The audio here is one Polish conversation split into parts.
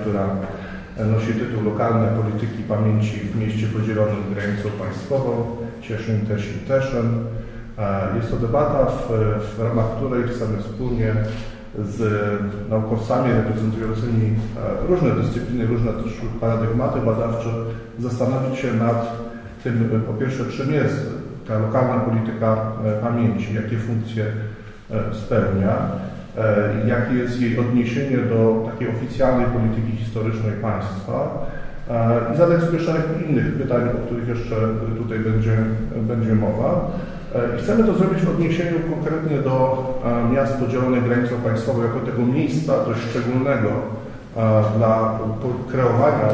która nosi tytuł Lokalne polityki pamięci w mieście podzielonym granicą państwową Cieszyn, Tesin, Teszyn. Jest to debata, w, w ramach której chcemy wspólnie z naukowcami reprezentującymi różne dyscypliny, różne też paradygmaty badawcze zastanowić się nad tym, po pierwsze, czym jest ta lokalna polityka pamięci, jakie funkcje spełnia, jakie jest jej odniesienie do takiej oficjalnej polityki historycznej państwa i zadać sobie szereg innych pytań, o których jeszcze tutaj będzie, będzie mowa. I chcemy to zrobić w odniesieniu konkretnie do miast podzielonych granicą państwową jako tego miejsca dość szczególnego dla kreowania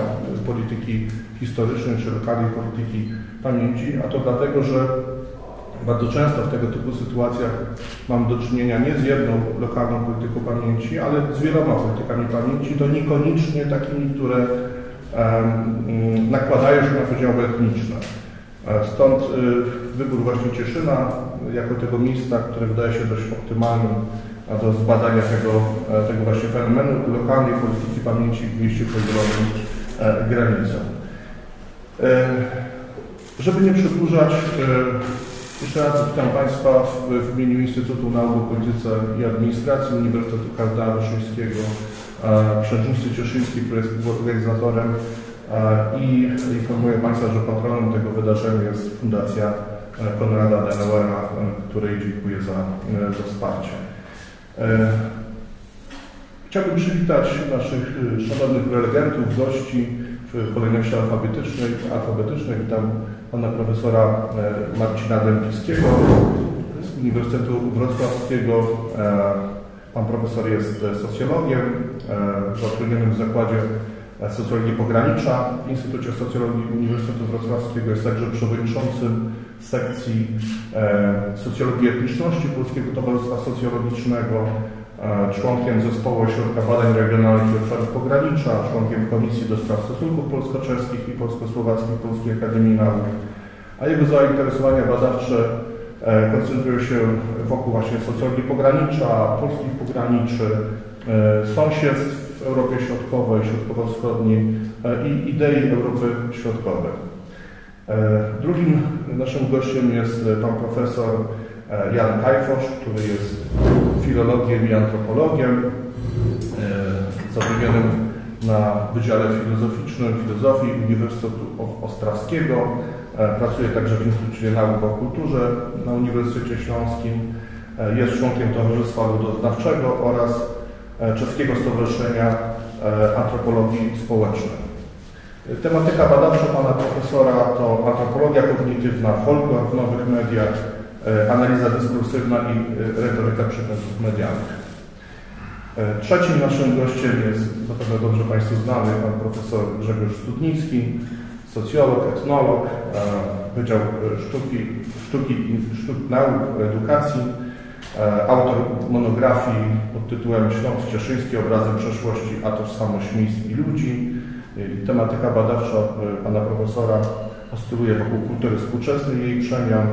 polityki historycznej czy lokalnej polityki pamięci, a to dlatego, że bardzo często w tego typu sytuacjach mam do czynienia nie z jedną lokalną polityką pamięci, ale z wieloma politykami pamięci, to niekoniecznie takimi, które um, nakładają się na podziały etniczne. Stąd y, wybór właśnie Cieszyna jako tego miejsca, które wydaje się dość optymalnym do zbadania tego, tego właśnie fenomenu lokalnej polityki pamięci w mieście podzielonym granicą. Żeby nie przedłużać, jeszcze raz witam Państwa w, imieniu Instytutu Nauk o Polityce i Administracji Uniwersytetu Kardynała Wyszyńskiego, Księżnicy Cieszyńskiej, który jest organizatorem i informuję Państwa, że patronem tego wydarzenia jest Fundacja Konrada Denauera, której dziękuję za, za wsparcie. Chciałbym przywitać naszych szanownych prelegentów, gości w kolejności alfabetycznej. alfabetycznej. Witam pana profesora Marcina Dębickiego z Uniwersytetu Wrocławskiego. Pan profesor jest socjologiem zatrudnionym w Zakładzie Socjologii Pogranicza w Instytucie Socjologii Uniwersytetu Wrocławskiego. Jest także przewodniczącym sekcji Socjologii Etniczności Polskiego Towarzystwa Socjologicznego, członkiem Zespołu Ośrodka Badań Regionalnych i Obszarów Pogranicza, członkiem Komisji do Spraw Stosunków Polsko-Czeskich i Polsko-Słowackich Polskiej Akademii Nauk, a jego zainteresowania badawcze koncentrują się wokół właśnie socjologii pogranicza, polskich pograniczy, sąsiedztw w Europie Środkowej, Środkowo-Wschodniej i idei Europy Środkowej. Drugim naszym gościem jest pan profesor Jan Kajfosz, który jest filologiem i antropologiem, zatrudnionym na Wydziale Filozoficznym Filozofii Uniwersytetu Ostrawskiego. Pracuje także w Instytucie Nauk o Kulturze na Uniwersytecie Śląskim. Jest członkiem Towarzystwa Ludoznawczego oraz Czeskiego Stowarzyszenia Antropologii Społecznej. Tematyka badawcza pana profesora to antropologia kognitywna, folklor w nowych mediach, analiza dyskursywna i retoryka przekazów medialnych. Trzecim naszym gościem jest zapewne dobrze Państwu znany pan profesor Grzegorz Studnicki, socjolog, etnolog, Wydział Sztuki, Sztuki, Sztuk Nauk, Edukacji, autor monografii pod tytułem Śląsk Cieszyński obrazem przeszłości, a tożsamość miejsc i ludzi. Tematyka badawcza pana profesora oscyluje wokół kultury współczesnej i jej przemian,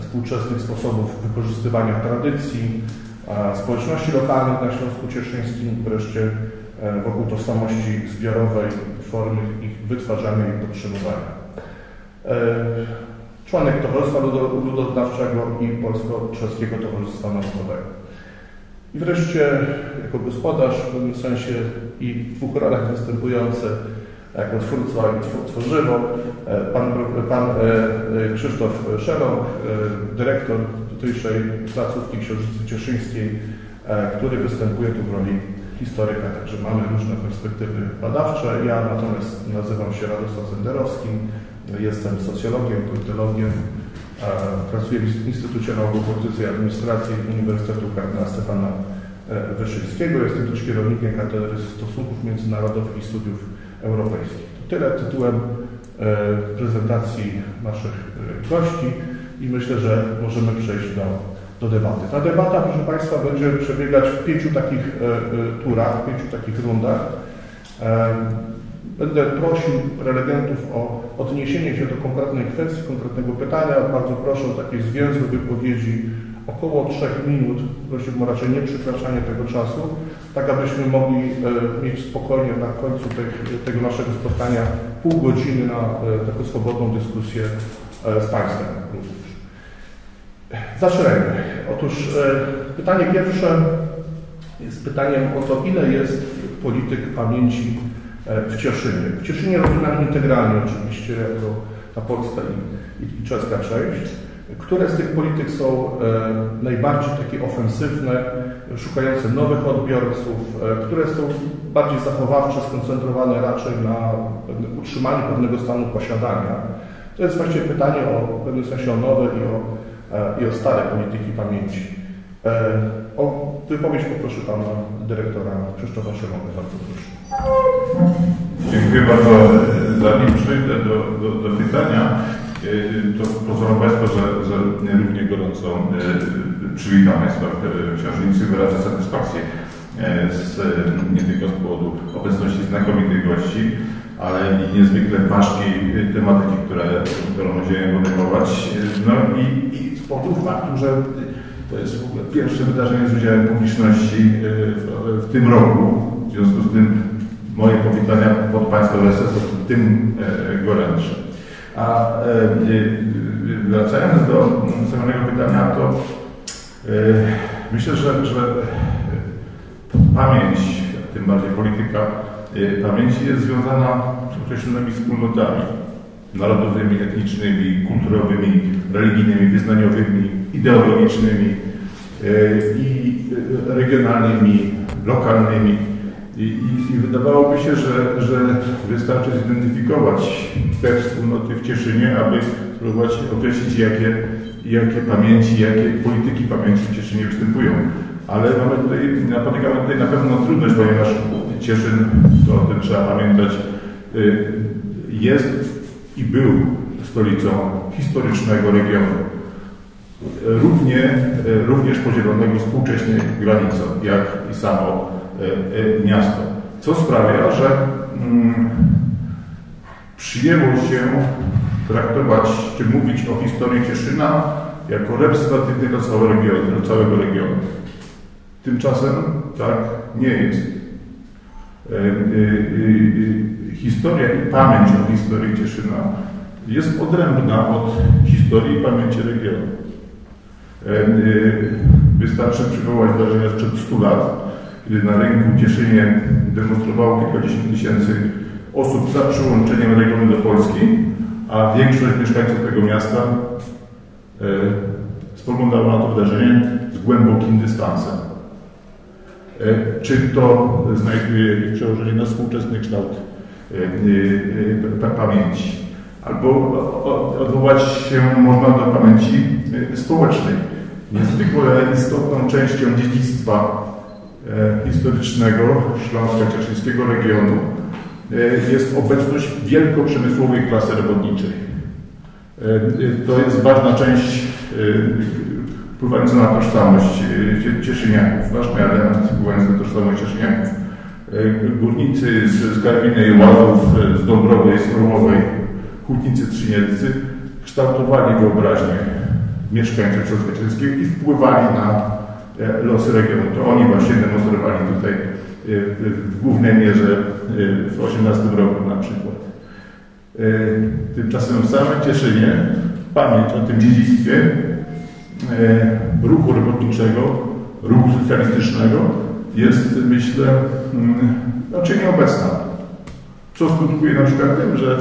współczesnych sposobów wykorzystywania tradycji, społeczności lokalnych na Śląsku Cieszyńskim, wreszcie wokół tożsamości zbiorowej, formy ich wytwarzania i podtrzymywania. Członek Towarzystwa Ludoznawczego i Polsko-Czeskiego Towarzystwa Naukowego. I wreszcie jako gospodarz w pewnym sensie i w dwóch rolach występujący jako twórca i tworzywo, pan, pan Krzysztof Szelong, dyrektor tutejszej placówki Księżycy Cieszyńskiej, który występuje tu w roli historyka, także mamy różne perspektywy badawcze. Ja natomiast nazywam się Radosław Zenderowski, jestem socjologiem, politologiem, pracuję w Instytucie Nauk o Polityce i Administracji Uniwersytetu Kardynała Stefana Wyszyńskiego. Jestem też kierownikiem Katedry Stosunków Międzynarodowych i Studiów Europejskich. To tyle tytułem prezentacji naszych gości i myślę, że możemy przejść do, do debaty. Ta debata, proszę Państwa, będzie przebiegać w pięciu takich turach, w pięciu takich rundach. Będę prosił prelegentów o odniesienie się do konkretnej kwestii, konkretnego pytania. Bardzo proszę o takie zwięzłe wypowiedzi około 3 minut, prosimy o raczej nie przekraczanie tego czasu, tak abyśmy mogli mieć spokojnie na końcu tego naszego spotkania pół godziny na taką swobodną dyskusję z Państwem również. Zaczynajmy. Otóż pytanie pierwsze jest pytaniem o to, ile jest polityk pamięci w Cieszynie. W Cieszynie rozumiałem integralnie oczywiście jako ta polska i, i, i czeska część. Które z tych polityk są e, najbardziej takie ofensywne, szukające nowych odbiorców, e, które są bardziej zachowawcze, skoncentrowane raczej na utrzymaniu pewnego stanu posiadania? To jest właściwie pytanie o w pewnym sensie o nowe i o, e, i o stare polityki pamięci. O wypowiedź poproszę pana dyrektora Krzysztofa Siemonę. Bardzo proszę. Dziękuję bardzo. Zanim przejdę do, do, do pytania, to pozwolą Państwo, że, że równie gorąco przywitam Państwa w książnicy, wyrażę satysfakcję z, nie tylko z powodu obecności znakomitych gości, ale i niezwykle ważkiej tematyki, które, którą będziemy podejmować. No i, i z powodu faktu, że to jest w ogóle pierwsze wydarzenie z udziałem publiczności w, w tym roku. W związku z tym moje powitania pod Państwa adresem są tym gorętsze. A wracając do samego pytania, to myślę, że, że pamięć, tym bardziej polityka pamięci jest związana z określonymi wspólnotami narodowymi, etnicznymi, kulturowymi, religijnymi, wyznaniowymi, ideologicznymi i regionalnymi, lokalnymi. I, i, I, wydawałoby się, że, że wystarczy zidentyfikować te wspólnoty w Cieszynie, aby spróbować określić, jakie, jakie pamięci, jakie polityki pamięci w Cieszynie występują. Ale mamy tutaj, napotykamy tutaj na pewno trudność, ponieważ Cieszyn, to o tym trzeba pamiętać, jest i był stolicą historycznego regionu. Równie, również podzielonego współcześnie granicą, jak i samo miasto. Co sprawia, że mm, przyjęło się traktować, czy mówić o historii Cieszyna jako reprezentatywnego całego regionu, całego regionu. Tymczasem tak nie jest. Historia i pamięć o historii Cieszyna jest odrębna od historii i pamięci regionu. Wystarczy przywołać wydarzenia sprzed 100 lat, na rynku w Cieszynie demonstrowało kilkadziesiąt tysięcy osób za przyłączeniem regionu do Polski, a większość mieszkańców tego miasta e, spoglądała na to wydarzenie z głębokim dystansem. E, czy to znajduje przełożenie na współczesny kształt e, pamięci? Albo odwołać się można do pamięci społecznej. Niezwykle istotną częścią dziedzictwa historycznego Śląska Cieszyńskiego regionu e, jest obecność wielkoprzemysłowej klasy robotniczej. E, to jest ważna część wpływająca na tożsamość Cieszyniaków, ważny element wpływający na tożsamość Cieszyniaków. Górnicy z Karwiny i Łazów, z Dąbrowej, z Orłowej, hutnicy trzynieccy kształtowali wyobraźnię mieszkańców Śląska Cieszyńskiego i wpływali na E, losy regionu. To oni właśnie demonstrowali tutaj e, w głównej mierze e, w 18 roku na przykład. Tymczasem w Cieszynie pamięć o tym dziedzictwie ruchu robotniczego, ruchu socjalistycznego jest, myślę, raczej mm, nieobecna. Co skutkuje na przykład tym, że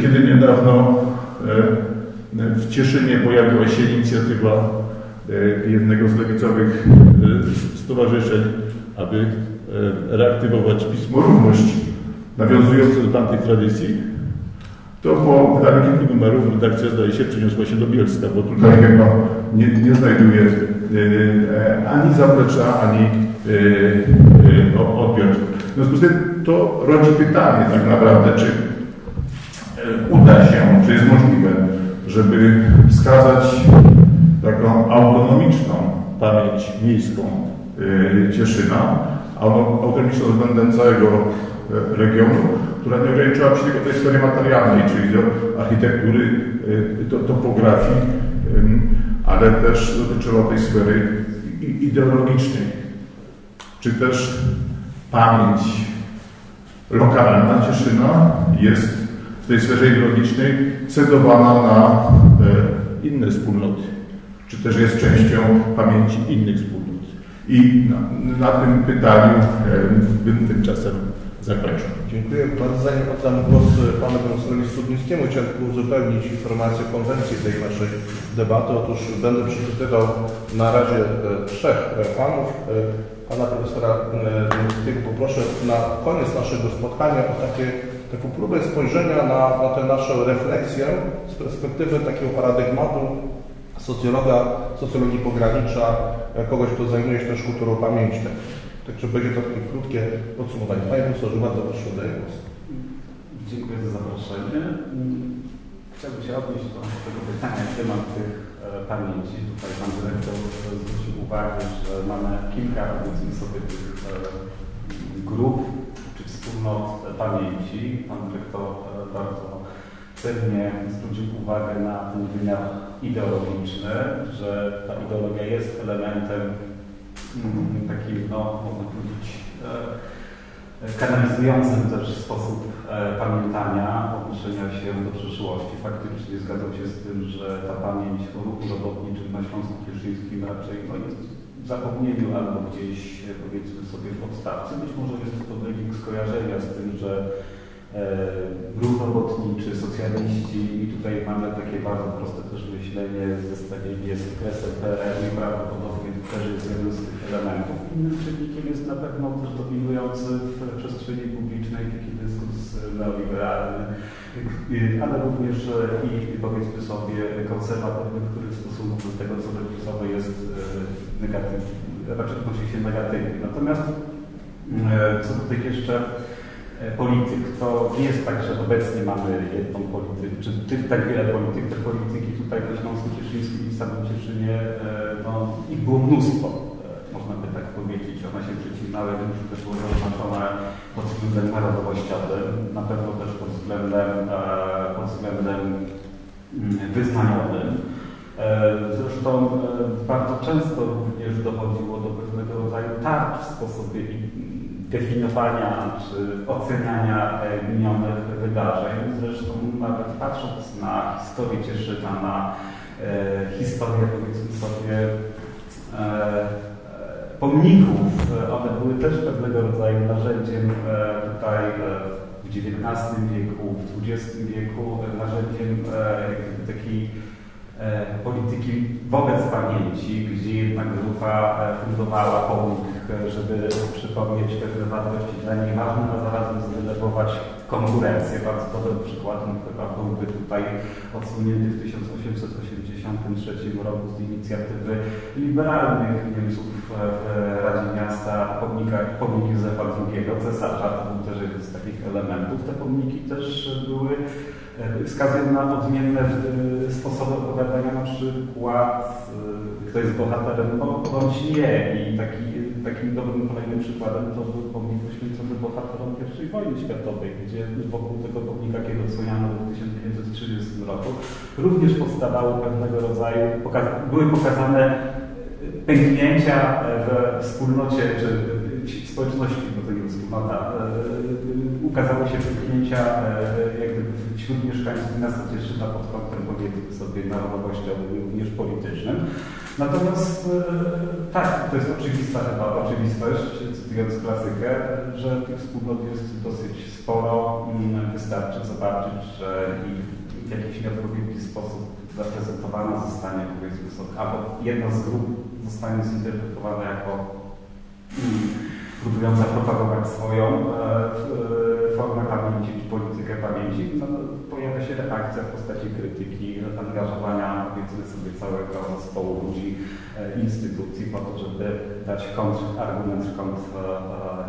kiedy niedawno w Cieszynie pojawiła się inicjatywa E, jednego z lewicowych e, stowarzyszeń, aby e, reaktywować Pismo Równość, nawiązujące do tamtej tradycji, to po wydaniu kilku numerów redakcja zdaje się przeniosła się do Bielska, bo tutaj chyba nie, nie znajduje ani zaplecza, ani odbiorców. W związku z tym to rodzi pytanie tak naprawdę, czy uda się, czy jest możliwe, żeby wskazać taką autonomiczną pamięć miejską y, Cieszyna, autonomiczną względem całego y, regionu, która nie ograniczała się tylko do tej sfery materialnej, czyli do architektury, y, topografii, ale też dotyczyło tej sfery ideologicznej, czy też pamięć lokalna Cieszyna jest w tej sferze ideologicznej cedowana na e, inne wspólnoty, czy też jest częścią pamięci innych wspólnot. I na, na tym pytaniu e, bym tymczasem zakończył. Dziękuję bardzo. Zanim oddam głos panu profesorowi Studnickiemu, chciałem tylko uzupełnić informację konwencji tej naszej debaty. Otóż będę przeczytywał na razie e, trzech panów. E, pana profesora Studnickiego poproszę na koniec naszego spotkania o takie, taką próbę spojrzenia na, na tę naszą refleksję z perspektywy takiego paradygmatu socjologa, socjologii pogranicza, kogoś, kto zajmuje się też kulturą pamięci. Także będzie to takie krótkie podsumowanie. Panie profesorze, bardzo proszę, oddaję głos. Dziękuję za zaproszenie. Chciałbym się odnieść do tego pytania, mam tych e, pamięci. Tutaj pan dyrektor zwrócił uwagę, że mamy kilka, powiedzmy sobie, tych e, grup czy wspólnot pamięci. Pan dyrektor e, bardzo pewnie zwrócił uwagę na ten wymiar ideologiczny, że ta ideologia jest elementem mm, takim, no, można powiedzieć, e, kanalizującym też sposób e, pamiętania, odnoszenia się do przyszłości. Faktycznie zgadzam się z tym, że ta pamięć o ruchu robotniczym na Śląsku Cieszyńskim raczej no, jest zapomnieniu albo gdzieś powiedzmy sobie w podstawce. Być może jest to wynik skojarzenia z tym, że E, ruch robotniczy, socjaliści i tutaj mamy takie bardzo proste też myślenie, zestawienie z kresem PRL i prawdopodobnie też jest jeden z tych elementów. Innym czynnikiem jest na pewno też dominujący w przestrzeni publicznej taki dyskurs neoliberalny, ale również i powiedzmy sobie konserwatywny, który w stosunku do tego, co lewicowe jest e, negatywny, raczej odnosi się negatywnie. Natomiast e, co tutaj jeszcze E, polityk. To nie jest tak, że obecnie mamy jedną politykę, czy tak wiele polityk. Te polityki tutaj we Śląsku Cieszyńskim i samym Cieszynie, e, no, ich było mnóstwo, e, można by tak powiedzieć. One się przecinały, też były zaznaczone pod względem narodowościowym, na pewno też pod względem, pod względem mm, wyznaniowym. Zresztą bardzo często również dochodziło do pewnego rodzaju tarć w sposobie definiowania czy oceniania e, minionych wydarzeń. Zresztą nawet patrząc na historię Cieszyna, na e, historię powiedzmy sobie e, e pomników, one były też pewnego rodzaju narzędziem e, tutaj w XIX wieku, w XX wieku, narzędziem e, takiej polityki wobec pamięci, gdzie jedna grupa fundowała pomnik żeby przypomnieć pewne wartości dla niej ważne, a zarazem zdenerwować konkurencję. Bardzo dobrym przykładem chyba byłby tutaj odsunięty w 1883 roku z inicjatywy liberalnych Niemców w Radzie Miasta pomnik Józefa II, cesarza. To był też jeden z takich elementów. Te pomniki też były e, wskazują na odmienne e, sposoby opowiadania, na przykład e, kto jest bohaterem, bądź nie. I taki takim dobrym kolejnym przykładem to był pomnik poświęcony bohaterom I wojny światowej, gdzie wokół tego pomnika, odsłaniano w 1930 roku, również powstawały pewnego rodzaju, były pokazane pęknięcia w wspólnocie, czy w społeczności, nie wspólnota, e, ukazały się pęknięcia e, wśród mieszkańców miasta Cieszyna pod kątem powiedzmy sobie narodowościowym również politycznym. Natomiast e, tak, to jest oczywista chyba oczywistość, cytując klasykę, że tych wspólnot jest dosyć sporo. Mm, wystarczy zobaczyć, że w jakiś nieodpowiedni sposób zaprezentowana zostanie, powiedzmy sobie, albo jedna z grup zostanie zinterpretowana jako mm, próbująca propagować swoją e, e, formę pamięci czy politykę pamięci, no, pojawia się reakcja w postaci krytyki, angażowania powiedzmy sobie całego zespołu ludzi, e, instytucji po to, żeby dać kontrargument, kontr,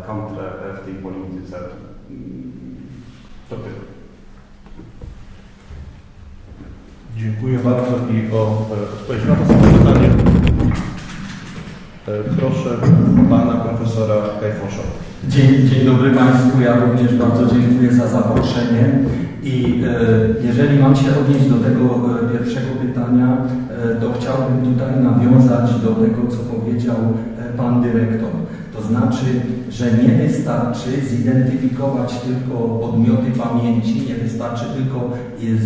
kontrę w tej polityce. To tyle. Dziękuję bardzo i o odpowiedź na to pytanie proszę pana profesora Kajfosza. Dzień, dzień dobry Państwu. Ja również bardzo dziękuję za zaproszenie I jeżeli mam się odnieść do tego pierwszego pytania, to chciałbym tutaj nawiązać do tego, co powiedział Pan Dyrektor. To znaczy, że nie wystarczy zidentyfikować tylko podmioty pamięci, nie wystarczy tylko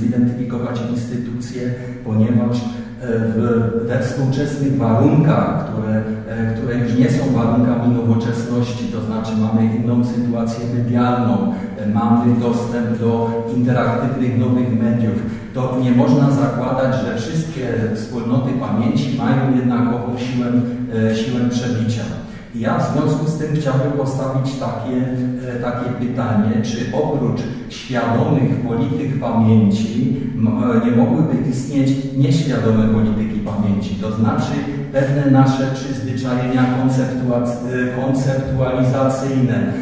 zidentyfikować instytucje, ponieważ e, w, we współczesnych warunkach, które, e, które już nie są warunkami nowoczesności, to znaczy mamy inną sytuację medialną, e, mamy dostęp do interaktywnych nowych mediów, to nie można zakładać, że wszystkie wspólnoty pamięci mają jednakową siłę, siłę przebicia. Ja w związku z tym chciałbym postawić takie, e, takie pytanie, czy oprócz świadomych polityk pamięci e, nie mogłyby istnieć nieświadome polityki pamięci, to znaczy pewne nasze przyzwyczajenia e, konceptualizacyjne,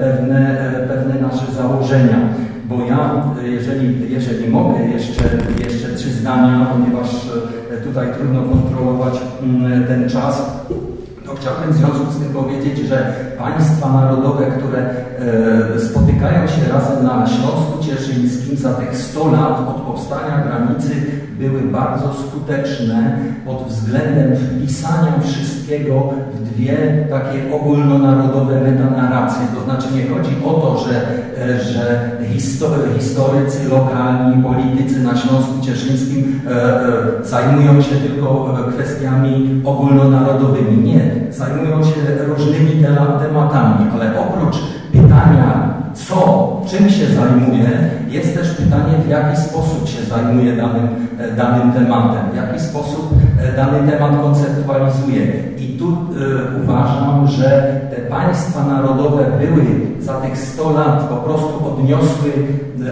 pewne, pewne nasze założenia. Bo ja, jeżeli, jeżeli mogę, jeszcze, jeszcze trzy zdania, ponieważ tutaj trudno kontrolować mm, ten czas, to chciałbym w związku z tym powiedzieć, że państwa narodowe, które e, spotykają się razem na Śląsku Cieszyńskim za tych 100 lat od powstania granicy były bardzo skuteczne pod względem wpisania wszystkiego w dwie takie ogólnonarodowe metanarracje. To znaczy nie chodzi o to, że, e, że historycy lokalni, politycy na Śląsku Cieszyńskim e, zajmują się tylko kwestiami ogólnonarodowymi. Nie, zajmują się różnymi tematami, ale oprócz pytania, co, czym się zajmuje, jest też pytanie, w jaki sposób się zajmuje danym, e, danym tematem, w jaki sposób e, dany temat konceptualizuje. I tu y, uważam, że te państwa narodowe były za tych 100 lat po prostu odniosły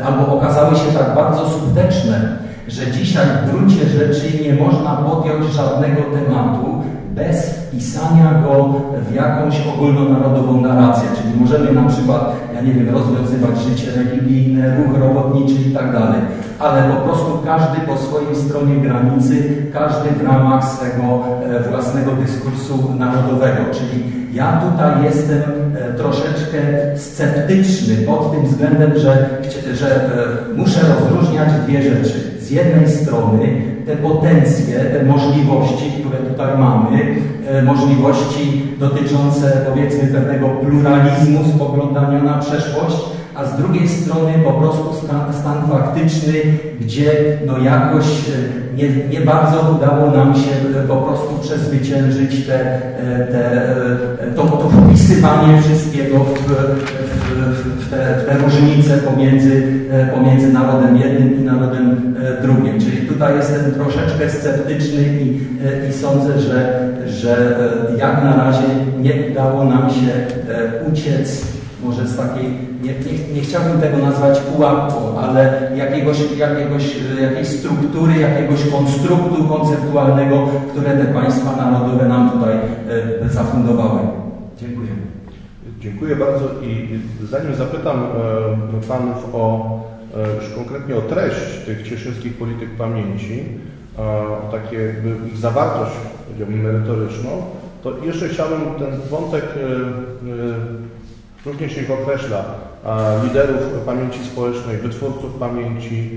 albo okazały się tak bardzo skuteczne, że dzisiaj w gruncie rzeczy nie można podjąć żadnego tematu, bez wpisania go w jakąś ogólnonarodową narrację. Czyli możemy na przykład, ja nie wiem, rozwiązywać życie religijne, ruch robotniczy i tak dalej, ale po prostu każdy po swojej stronie granicy, każdy w ramach swego e, własnego dyskursu narodowego. Czyli ja tutaj jestem e, troszeczkę sceptyczny pod tym względem, że, że e, muszę rozróżniać dwie rzeczy. Z jednej strony te potencje, te możliwości, które tutaj mamy, e, możliwości dotyczące powiedzmy pewnego pluralizmu spoglądania na przeszłość, a z drugiej strony po prostu stan, stan faktyczny, gdzie no jakoś e, nie, nie bardzo udało nam się e, po prostu przezwyciężyć te, te, to, to wpisywanie wszystkiego w, w, w, te, w te różnice pomiędzy, pomiędzy narodem jednym i narodem drugim. Czyli tutaj jestem troszeczkę sceptyczny i, i sądzę, że, że jak na razie nie udało nam się uciec może z takiej, nie, nie, nie, chciałbym tego nazwać pułapką, ale jakiegoś, jakiegoś, jakiejś struktury, jakiegoś konstruktu konceptualnego, które te państwa narodowe nam tutaj e, zafundowały. Dziękuję. Dziękuję bardzo i zanim zapytam e, Panów o e, już konkretnie o treść tych cieszyńskich polityk pamięci, o takie ich zawartość, powiedziałbym, merytoryczną, to jeszcze chciałbym ten wątek Również ich określa liderów pamięci społecznej, wytwórców pamięci,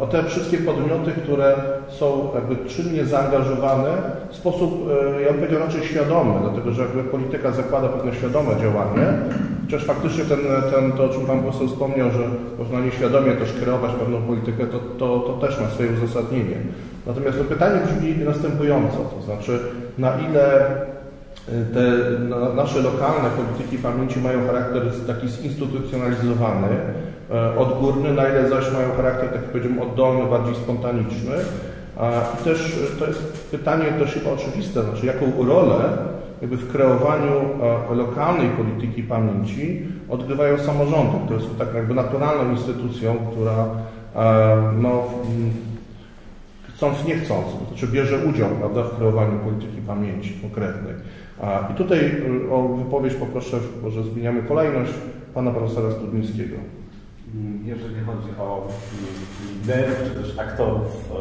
o te wszystkie podmioty, które są jakby czynnie zaangażowane w sposób, e, ja bym powiedział, raczej świadomy, dlatego że jakby polityka zakłada pewne świadome działanie, chociaż faktycznie ten, ten, to, o czym Pan poseł wspomniał, że można nieświadomie też kreować pewną politykę, to, to, to też ma swoje uzasadnienie. Natomiast to pytanie brzmi następująco, to znaczy na ile te nasze lokalne polityki pamięci mają charakter taki zinstytucjonalizowany, e, odgórny, na ile zaś mają charakter, tak jak powiedziałem, oddolny, bardziej spontaniczny. I też to jest pytanie też chyba oczywiste, znaczy jaką rolę jakby w kreowaniu lokalnej polityki pamięci odgrywają samorządy, które są tak jakby naturalną instytucją, która no, chcąc nie chcąc, to znaczy bierze udział prawda, w kreowaniu polityki pamięci konkretnej. I tutaj y, o wypowiedź poproszę, może zmieniamy kolejność, pana profesora Studnickiego. Jeżeli chodzi o liderów czy też aktorów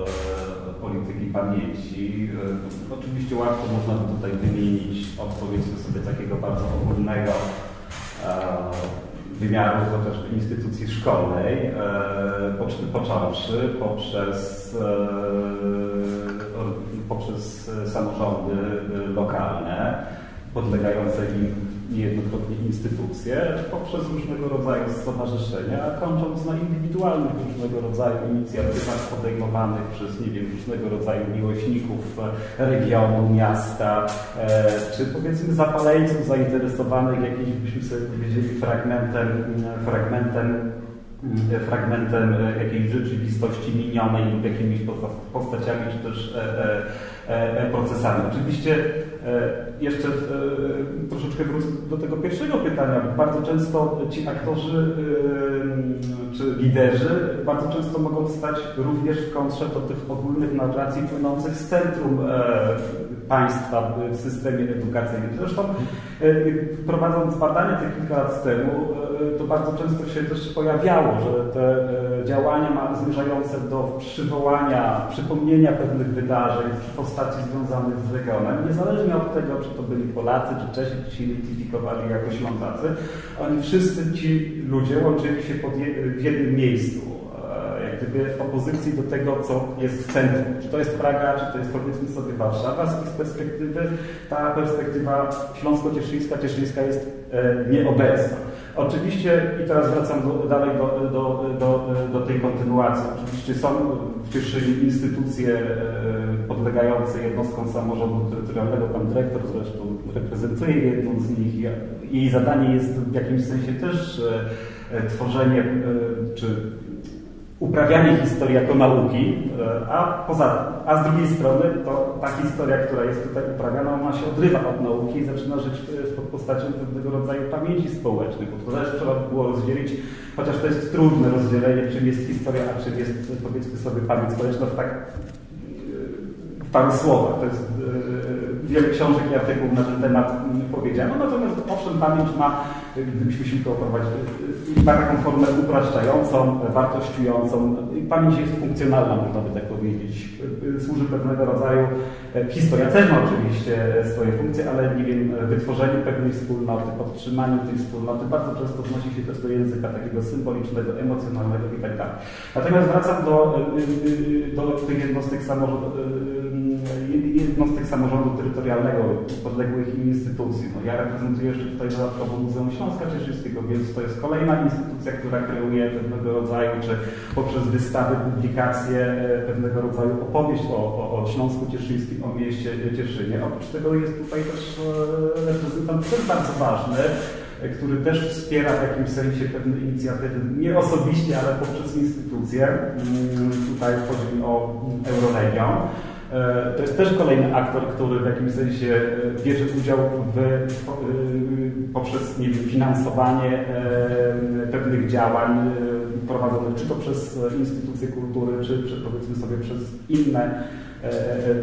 e, polityki pamięci, e, oczywiście łatwo można by tutaj wymienić od powiedzmy sobie takiego bardzo ogólnego e, wymiaru chociażby instytucji szkolnej, począwszy poprzez, poprzez samorządy lokalne, podlegające im niejednokrotnie instytucje, poprzez różnego rodzaju stowarzyszenia, kończąc na indywidualnych różnego rodzaju inicjatywach podejmowanych przez, nie wiem, różnego rodzaju miłośników regionu, miasta, e, czy powiedzmy zapaleńców zainteresowanych jakimś, byśmy sobie powiedzieli, fragmentem, fragmentem fragmentem e, jakiejś rzeczywistości minionej lub jakimiś postaciami, czy też e, procesami. Oczywiście jeszcze troszeczkę wrócę do tego pierwszego pytania. Bardzo często ci aktorzy czy liderzy bardzo często mogą stać również w kontrze do tych ogólnych narracji płynących z centrum państwa w systemie edukacyjnym. Zresztą prowadząc badania te kilka lat temu, to bardzo często się też pojawiało, że te działania zmierzające do przywołania, przypomnienia pewnych wydarzeń w postaci związanych z regionem, niezależnie od tego, czy to byli Polacy, czy Czesi, czy się identyfikowali jako Ślązacy, oni wszyscy ci ludzie łączyli się je, w jednym miejscu gdyby opozycji do tego, co jest w centrum. Czy to jest Praga, czy to jest powiedzmy sobie Warszawa. Z ich perspektywy ta perspektywa śląsko-cieszyńska, cieszyńska jest e, nieobecna. Oczywiście, i teraz wracam do, dalej do, do, do, do, tej kontynuacji, oczywiście są w Cieszynie instytucje e, podlegające jednostkom samorządu terytorialnego. Pan dyrektor zresztą reprezentuje jedną z nich. Jej zadanie jest w jakimś sensie też e, tworzenie czy uprawianie historii jako nauki, e, a, poza, a z drugiej strony to ta historia, która jest tutaj uprawiana, ona się odrywa od nauki i zaczyna żyć pod postacią pewnego rodzaju pamięci społecznej, bo to też trzeba by było rozdzielić, chociaż to jest trudne rozdzielenie, czym jest historia, a czym jest powiedzmy sobie pamięć społeczna w tak w paru słowach. To jest e, wiele książek i artykułów na ten temat powiedziano, natomiast owszem pamięć ma gdybyśmy się to ma taką formę upraszczającą, wartościującą. Pamięć jest funkcjonalna, można by tak powiedzieć. Służy pewnego rodzaju, historia też ma oczywiście swoje funkcje, ale nie wiem, wytworzeniu pewnej wspólnoty, podtrzymaniu tej wspólnoty bardzo często odnosi się też do języka takiego symbolicznego, emocjonalnego itd. Tak Natomiast wracam do, do tych jednostek samorządu, jednostek samorządu terytorialnego, podległych im instytucji. No, ja reprezentuję jeszcze tutaj dodatkowo Muzeum Śląska Cieszyńskiego, więc to jest kolejna instytucja, która kreuje pewnego rodzaju, czy poprzez wystawy, publikacje, e, pewnego rodzaju opowieść o, o, o Śląsku Cieszyńskim, o mieście Cieszynie. Oprócz tego jest tutaj też e, reprezentant też bardzo ważny, e, który też wspiera w jakimś sensie pewne inicjatywy, nie osobiście, ale poprzez instytucje. Mm, tutaj chodzi o Eurolegion. E, to jest też kolejny aktor, który w jakimś sensie e, bierze udział w, e, poprzez nie wiem, finansowanie pewnych działań prowadzonych czy to przez instytucje kultury, czy, czy powiedzmy sobie przez inne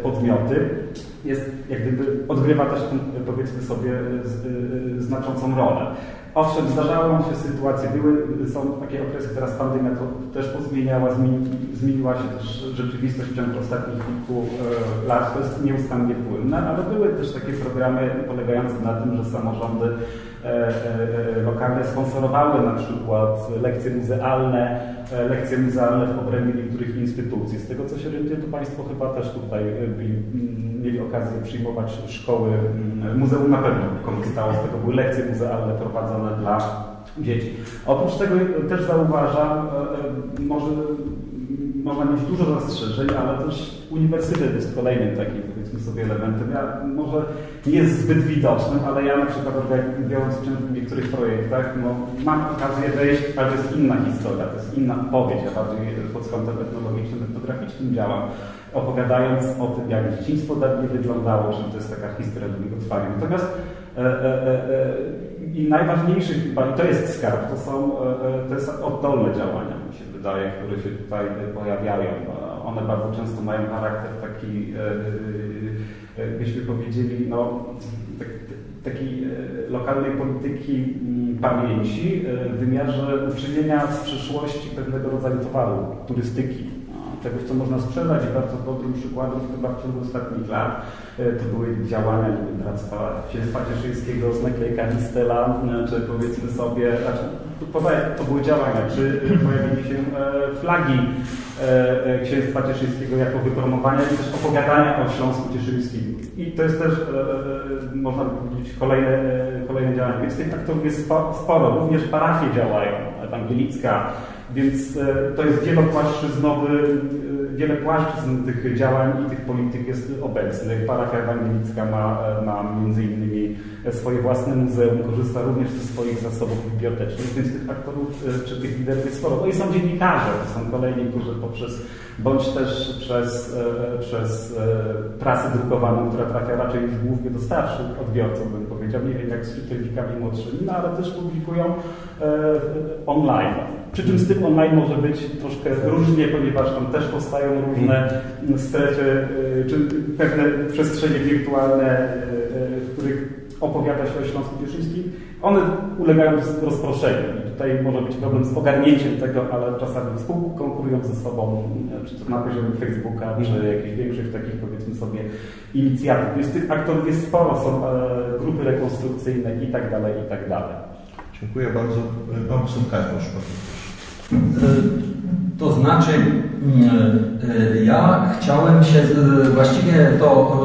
podmioty. Jest, jak gdyby odgrywa też powiedzmy sobie znaczącą rolę. Owszem, zdarzały się sytuacje, były, są takie okresy, teraz pandemia to też pozmieniała, zmieni, zmieniła się też rzeczywistość w ciągu ostatnich kilku e, lat, to jest nieustannie płynne, ale były też takie programy polegające na tym, że samorządy lokalne sponsorowały na przykład lekcje muzealne, lekcje muzealne w obrębie niektórych instytucji. Z tego co się orientuję, to Państwo chyba też tutaj byli, mieli okazję przyjmować szkoły, muzeum na pewno korzystało z tego, były lekcje muzealne prowadzone dla dzieci. Oprócz tego też zauważam, e, e, może można mieć dużo zastrzeżeń, ale też uniwersytet jest kolejnym takim, powiedzmy sobie, elementem. Ja, może nie jest zbyt widocznym, ale ja na przykład biorąc udział w niektórych projektach, no, mam okazję wejść, ale to jest inna historia, to jest inna opowieść, ja bardziej pod kątem etnologicznym, etnograficznym działam, opowiadając o tym, jak dzieciństwo dawniej wyglądało, czym to jest taka historia drugiego trwania. Natomiast e, e, e, i najważniejszy chyba, i to jest skarb, to są to jest oddolne działania, wydaje, które się tutaj pojawiają. One bardzo często mają charakter taki, byśmy powiedzieli, no, tak, takiej lokalnej polityki mm, pamięci w wymiarze uczynienia z przyszłości pewnego rodzaju towaru, turystyki czegoś, co można sprzedać i bardzo dobrym przykładem chyba w ciągu ostatnich lat e, to były działania niby Bractwa Księstwa Cieszyńskiego z naklejkami e, czy powiedzmy sobie, znaczy, to były działania, czy pojawienie się flagi Księstwa Cieszyńskiego jako wypromowania i też opowiadania o Śląsku Cieszyńskim. I to jest też, można powiedzieć, kolejne, kolejne działania. Więc tych aktorów jest sporo. Również parafie działają, ewangelicka, więc e, to jest wielopłaszczyznowy, wiele płaszczyzn tych działań i tych polityk jest obecnych. Parafia ewangelicka ma, e, ma między innymi swoje własne muzeum, korzysta również ze swoich zasobów bibliotecznych, więc tych aktorów czy tych liderów jest sporo. No i są dziennikarze, to są kolejni, którzy poprzez, bądź też przez, przez prasę drukowaną, która trafia raczej już głównie do starszych odbiorców, bym powiedział, nie jak z czytelnikami młodszymi, no ale też publikują online. Przy czym z tym online może być troszkę różnie, ponieważ tam też powstają różne strefy, czy pewne przestrzenie wirtualne, y, y, w których opowiada się o Śląsku Cieszyńskim. One ulegają rozproszeniu i tutaj może być problem z ogarnięciem tego, ale czasami współkonkurują ze sobą, czy to na poziomie Facebooka, czy jakichś większych takich powiedzmy sobie inicjatyw. Więc tych aktorów jest sporo, są e, grupy rekonstrukcyjne i tak dalej, i tak dalej. Dziękuję bardzo. Pan poseł Kajfosz. To znaczy, mm, e, ja chciałem się, właściwie to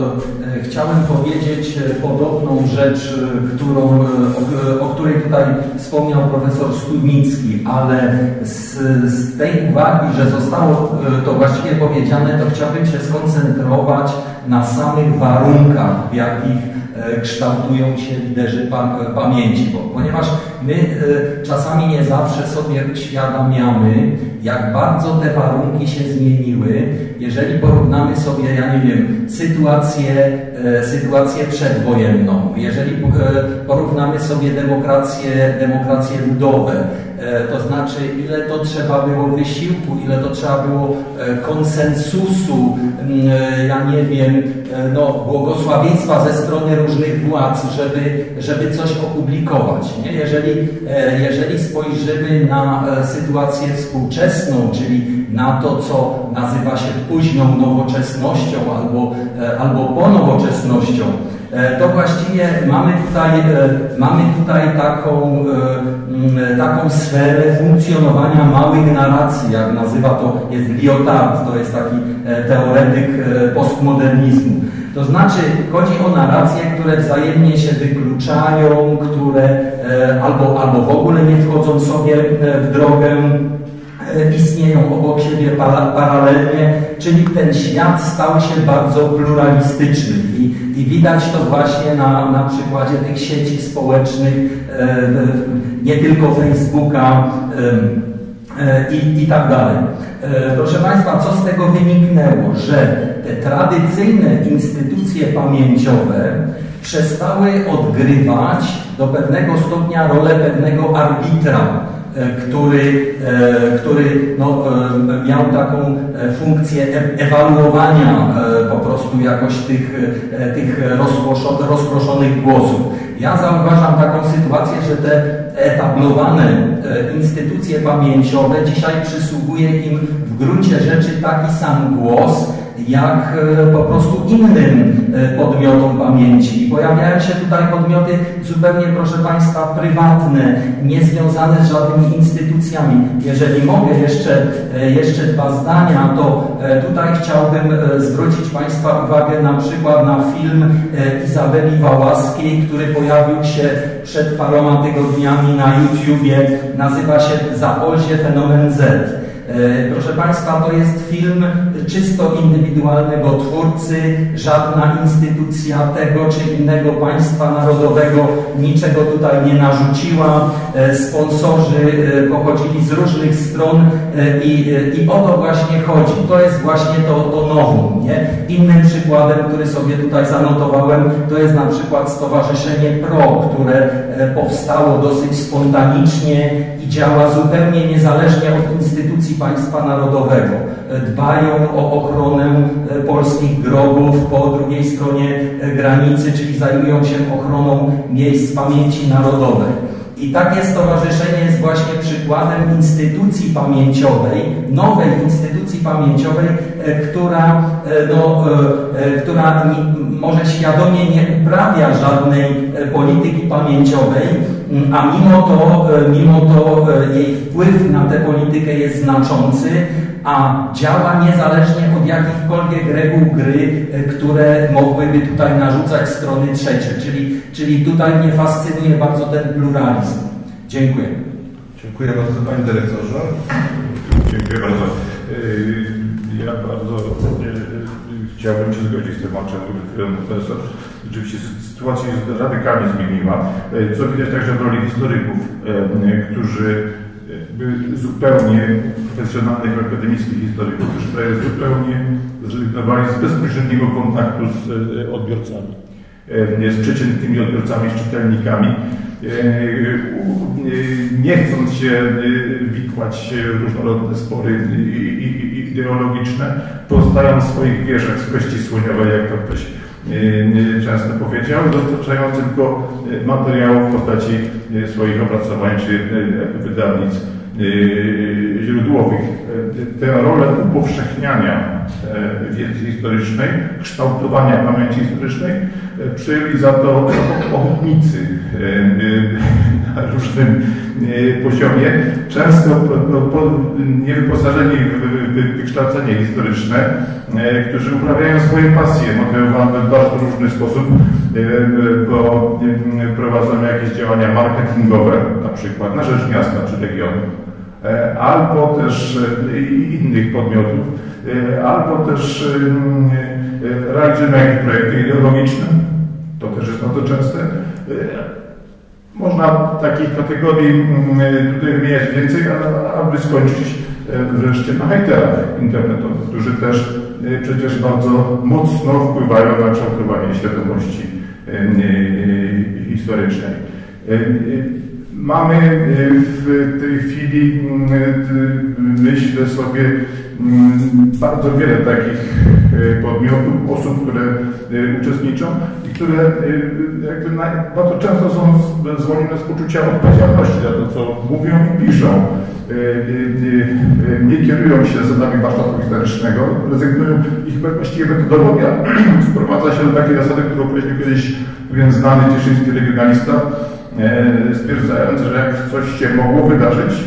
e, chciałem powiedzieć podobną rzecz, którą, o, o której tutaj wspomniał profesor Studnicki, ale z, z tej uwagi, że zostało e, to właściwie powiedziane, to chciałbym się skoncentrować na samych warunkach, w jakich E, kształtują się liderzy e, pamięci, bo, ponieważ my e, czasami nie zawsze sobie uświadamiamy, jak bardzo te warunki się zmieniły, jeżeli porównamy sobie, ja nie wiem, sytuację, sytuację przedwojenną, jeżeli porównamy sobie demokracje, demokracje ludowe, to znaczy ile to trzeba było wysiłku, ile to trzeba było konsensusu, ja nie wiem, no, błogosławieństwa ze strony różnych władz, żeby, żeby coś opublikować. Nie? Jeżeli, e, jeżeli spojrzymy na e, sytuację współczesną, czyli na to, co nazywa się późną nowoczesnością albo, e, albo ponowoczesnością, to właściwie mamy tutaj, mamy tutaj taką, taką sferę funkcjonowania małych narracji, jak nazywa to, jest Lyotard, to jest taki teoretyk postmodernizmu. To znaczy, chodzi o narracje, które wzajemnie się wykluczają, które e, albo, albo w ogóle nie wchodzą sobie e, w drogę, e, istnieją obok siebie paralelnie, czyli ten świat stał się bardzo pluralistyczny i, i widać to właśnie na, na przykładzie tych sieci społecznych, nie tylko Facebooka i, i tak dalej. Proszę Państwa, co z tego wyniknęło? Że te tradycyjne instytucje pamięciowe przestały odgrywać do pewnego stopnia rolę pewnego arbitra, e, który, e, który no, e, miał taką funkcję ewaluowania po prostu jakoś tych, tych rozproszonych głosów. Ja zauważam taką sytuację, że te etablowane instytucje pamięciowe dzisiaj przysługuje im w gruncie rzeczy taki sam głos, jak e, po prostu innym e, podmiotom pamięci. Pojawiają się tutaj podmioty zupełnie, proszę Państwa, prywatne, niezwiązane z żadnymi instytucjami. Jeżeli mogę jeszcze, e, jeszcze dwa zdania, to tutaj chciałbym zwrócić Państwa uwagę na przykład na film Izabeli Wałaskiej, który pojawił się przed paroma tygodniami na YouTubie. Nazywa się Zaolzie Fenomen Z. E, proszę Państwa, to jest film czysto indywidualnego twórcy, żadna instytucja tego czy innego państwa narodowego niczego tutaj nie narzuciła. E, sponsorzy e, pochodzili z różnych stron i, i o to właśnie chodzi. To jest właśnie to, to nowum. Nie? Innym przykładem, który sobie tutaj zanotowałem, to jest na przykład Stowarzyszenie PRO, które powstało dosyć spontanicznie działa zupełnie niezależnie od instytucji państwa narodowego. Dbają o ochronę e, polskich grobów po drugiej stronie e, granicy, czyli zajmują się ochroną miejsc pamięci narodowej. I takie stowarzyszenie jest właśnie przykładem instytucji pamięciowej, nowej instytucji pamięciowej, e, która, no, która może świadomie nie uprawia żadnej polityki pamięciowej, a mimo to, mimo to jej wpływ na tę politykę jest znaczący, a działa niezależnie od jakichkolwiek reguł gry, które mogłyby tutaj narzucać strony trzecie. Czyli, czyli tutaj mnie fascynuje bardzo ten pluralizm. Dziękuję. Dziękuję bardzo Panie Dyrektorze. Dziękuję bardzo. Ja bardzo chciałbym się zgodzić z tematem, który profesor. Rzeczywiście sytuacja się radykalnie zmieniła, yy, co widać także w roli historyków, którzy zupełnie profesjonalnych akademickich historyków, którzy zupełnie zrezygnowali z bezpośredniego kontaktu z odbiorcami, z przeciętnymi odbiorcami, z czytelnikami. Nie chcąc się wikłać w różnorodne spory ideologiczne, pozostają w swoich wieżach z kości słoniowej, jak to ktoś często powiedział, dostarczając tylko materiałów w postaci swoich opracowań czy wydawnictw źródłowych. Tę rolę upowszechniania wiedzy historycznej, kształtowania pamięci historycznej przyjęli za to ochotnicy na różnym poziomie, często niewyposażeni w wykształcenie historyczne, którzy uprawiają swoje pasje, motywowane w bardzo różny sposób, bo prowadzą jakieś działania marketingowe, na przykład na rzecz miasta czy regionu, albo też innych podmiotów, albo też realizują jakieś projekty ideologiczne, to też jest bardzo częste. Można takich kategorii tutaj wymieniać więcej, aby skończyć wreszcie na hejterach internetowych, którzy też przecież bardzo mocno wpływają na kształtowanie świadomości historycznej. Mamy w tej chwili, myślę sobie, bardzo wiele takich podmiotów, osób, które uczestniczą i które jakby bardzo często są zwolnione z poczucia odpowiedzialności za to, co mówią i piszą. Nie kierują się zasadami warsztatu historycznego, rezygnują ich właściwie metodologia sprowadza się do takiej zasady, którą powiedział kiedyś pewien znany cieszyński regionalista, stwierdzając, że jak coś się mogło wydarzyć,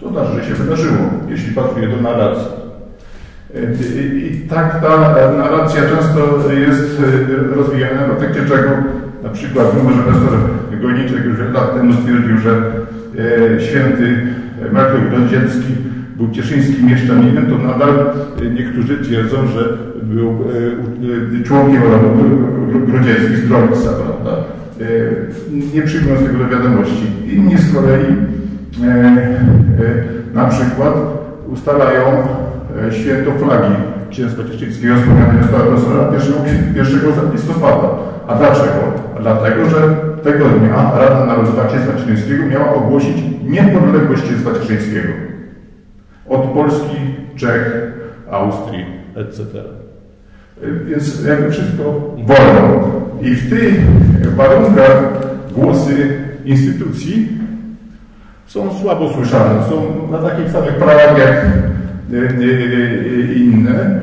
to znaczy, że się wydarzyło, jeśli pasuje do narracji. I tak ta narracja często jest rozwijana, w efekcie czego na przykład profesor Gojniczek już lat temu stwierdził, że święty Marek Grodziecki był cieszyńskim mieszczaninem, to nadal niektórzy twierdzą, że był członkiem Grodziecki z Grodźca, prawda? Nie przyjmując tego do wiadomości. Inni z kolei na przykład ustalają święto flagi księstwa cieszyńskiego wspomniane została profesora 1 listopada. A dlaczego? Dlatego, że tego dnia Rada Narodowa Księstwa Cieszyńskiego miała ogłosić niepodległość Księstwa Cieszyńskiego od Polski, Czech, Austrii, etc. Więc jakby wszystko wolno. I w tych warunkach głosy instytucji są słabo słyszane. Są na takich samych prawach jak inne.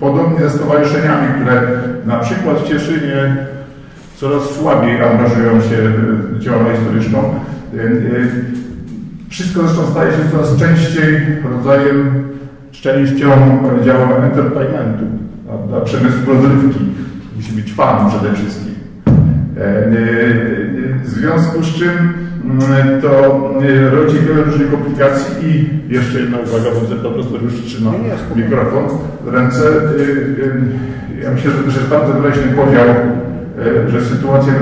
Podobnie ze stowarzyszeniami, które na przykład w Cieszynie coraz słabiej angażują się w działalność historyczną. Wszystko zresztą staje się coraz częściej rodzajem, częścią, powiedziałem, entertainmentu, prawda? przemysłu rozrywki. Musi być fan przede wszystkim. W związku z czym mm, to e, rodzi wiele różnych komplikacji i jeszcze jedna uwaga, bo po prostu już trzyma mikrofon w ręce. E, e, ja myślę, że bardzo wyraźny podział, że sytuacja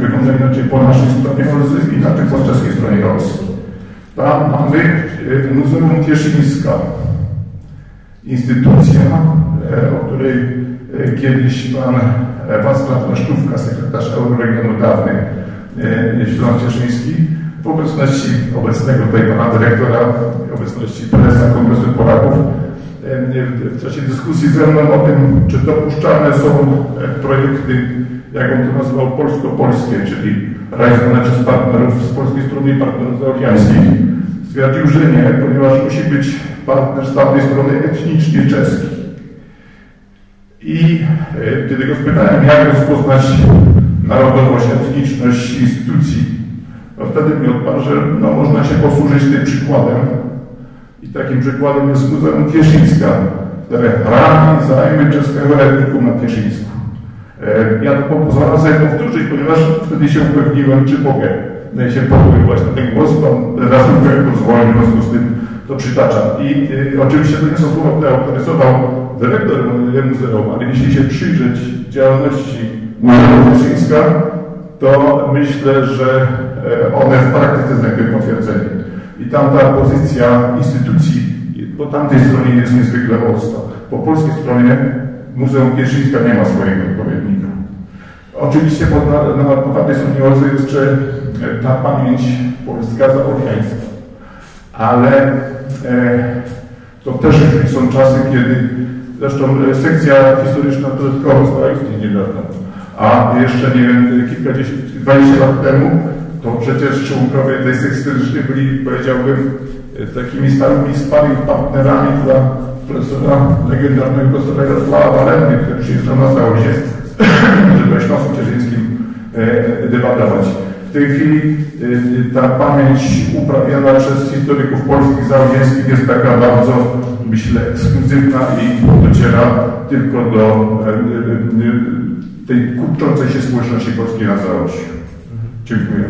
wygląda inaczej po naszej stronie Rosji i inaczej po czeskiej stronie Rosji. Tam mamy Muzeum Cieszyńska, instytucja, o której kiedyś pan Wacław Leszczówka, sekretarz Euroregionu dawny e, Śląsk Cieszyński, w obecności obecnego tutaj pana dyrektora, w obecności prezesa Kongresu Polaków, e, w czasie dyskusji ze mną o tym, czy dopuszczalne są e, projekty jak on to nazywał, polsko-polskie, czyli realizowane przez partnerów z polskiej strony i partnerów zaoriańskich, stwierdził, że nie, ponieważ musi być partner z tamtej strony etnicznie czeski. I e, kiedy go spytałem, jak rozpoznać narodowość, etniczność instytucji, to wtedy mi odparł, że no, można się posłużyć tym przykładem. I takim przykładem jest Muzeum Cieszyńska, które chrani zajmy czeskego etnikum na Cieszyńsku. E, ja to pozwalam sobie powtórzyć, ponieważ wtedy się upewniłem, czy mogę się powoływać na ten głos. Pan redaktor pozwolił, w związku z tym to przytaczam. I y, oczywiście to nie są słowa, które autoryzował dyrektor muzeum, ale jeśli się przyjrzeć działalności Muzeum Cieszyńska, to myślę, że e, one w praktyce znajdują potwierdzenie. I tam ta pozycja instytucji po tamtej stronie jest niezwykle mocna. Po polskiej stronie Muzeum Cieszyńska nie ma swojego odpowiednika. Oczywiście po, na, tamtej stronie jest jeszcze e, ta pamięć polska zaoriańska. Ale e, to też są czasy, kiedy zresztą e, sekcja historyczna dodatkowo została istnieć niedawno. A jeszcze, nie wiem, kilkadziesiąt, dwadzieścia lat temu, to przecież członkowie tej sekcji historycznej byli, powiedziałbym, e, takimi starymi sparring partnerami dla profesora, legendarnego profesora Jarosława Walenty, który przyjeżdżał na Załozie, żeby o Śląsku Cieszyńskim e, debatować. Tej chwili e, ta pamięć uprawiana przez historyków polskich załozińskich jest taka bardzo, myślę, ekskluzywna i dociera tylko do tej kupczącej się społeczności polskiej na Załościu. Dziękuję.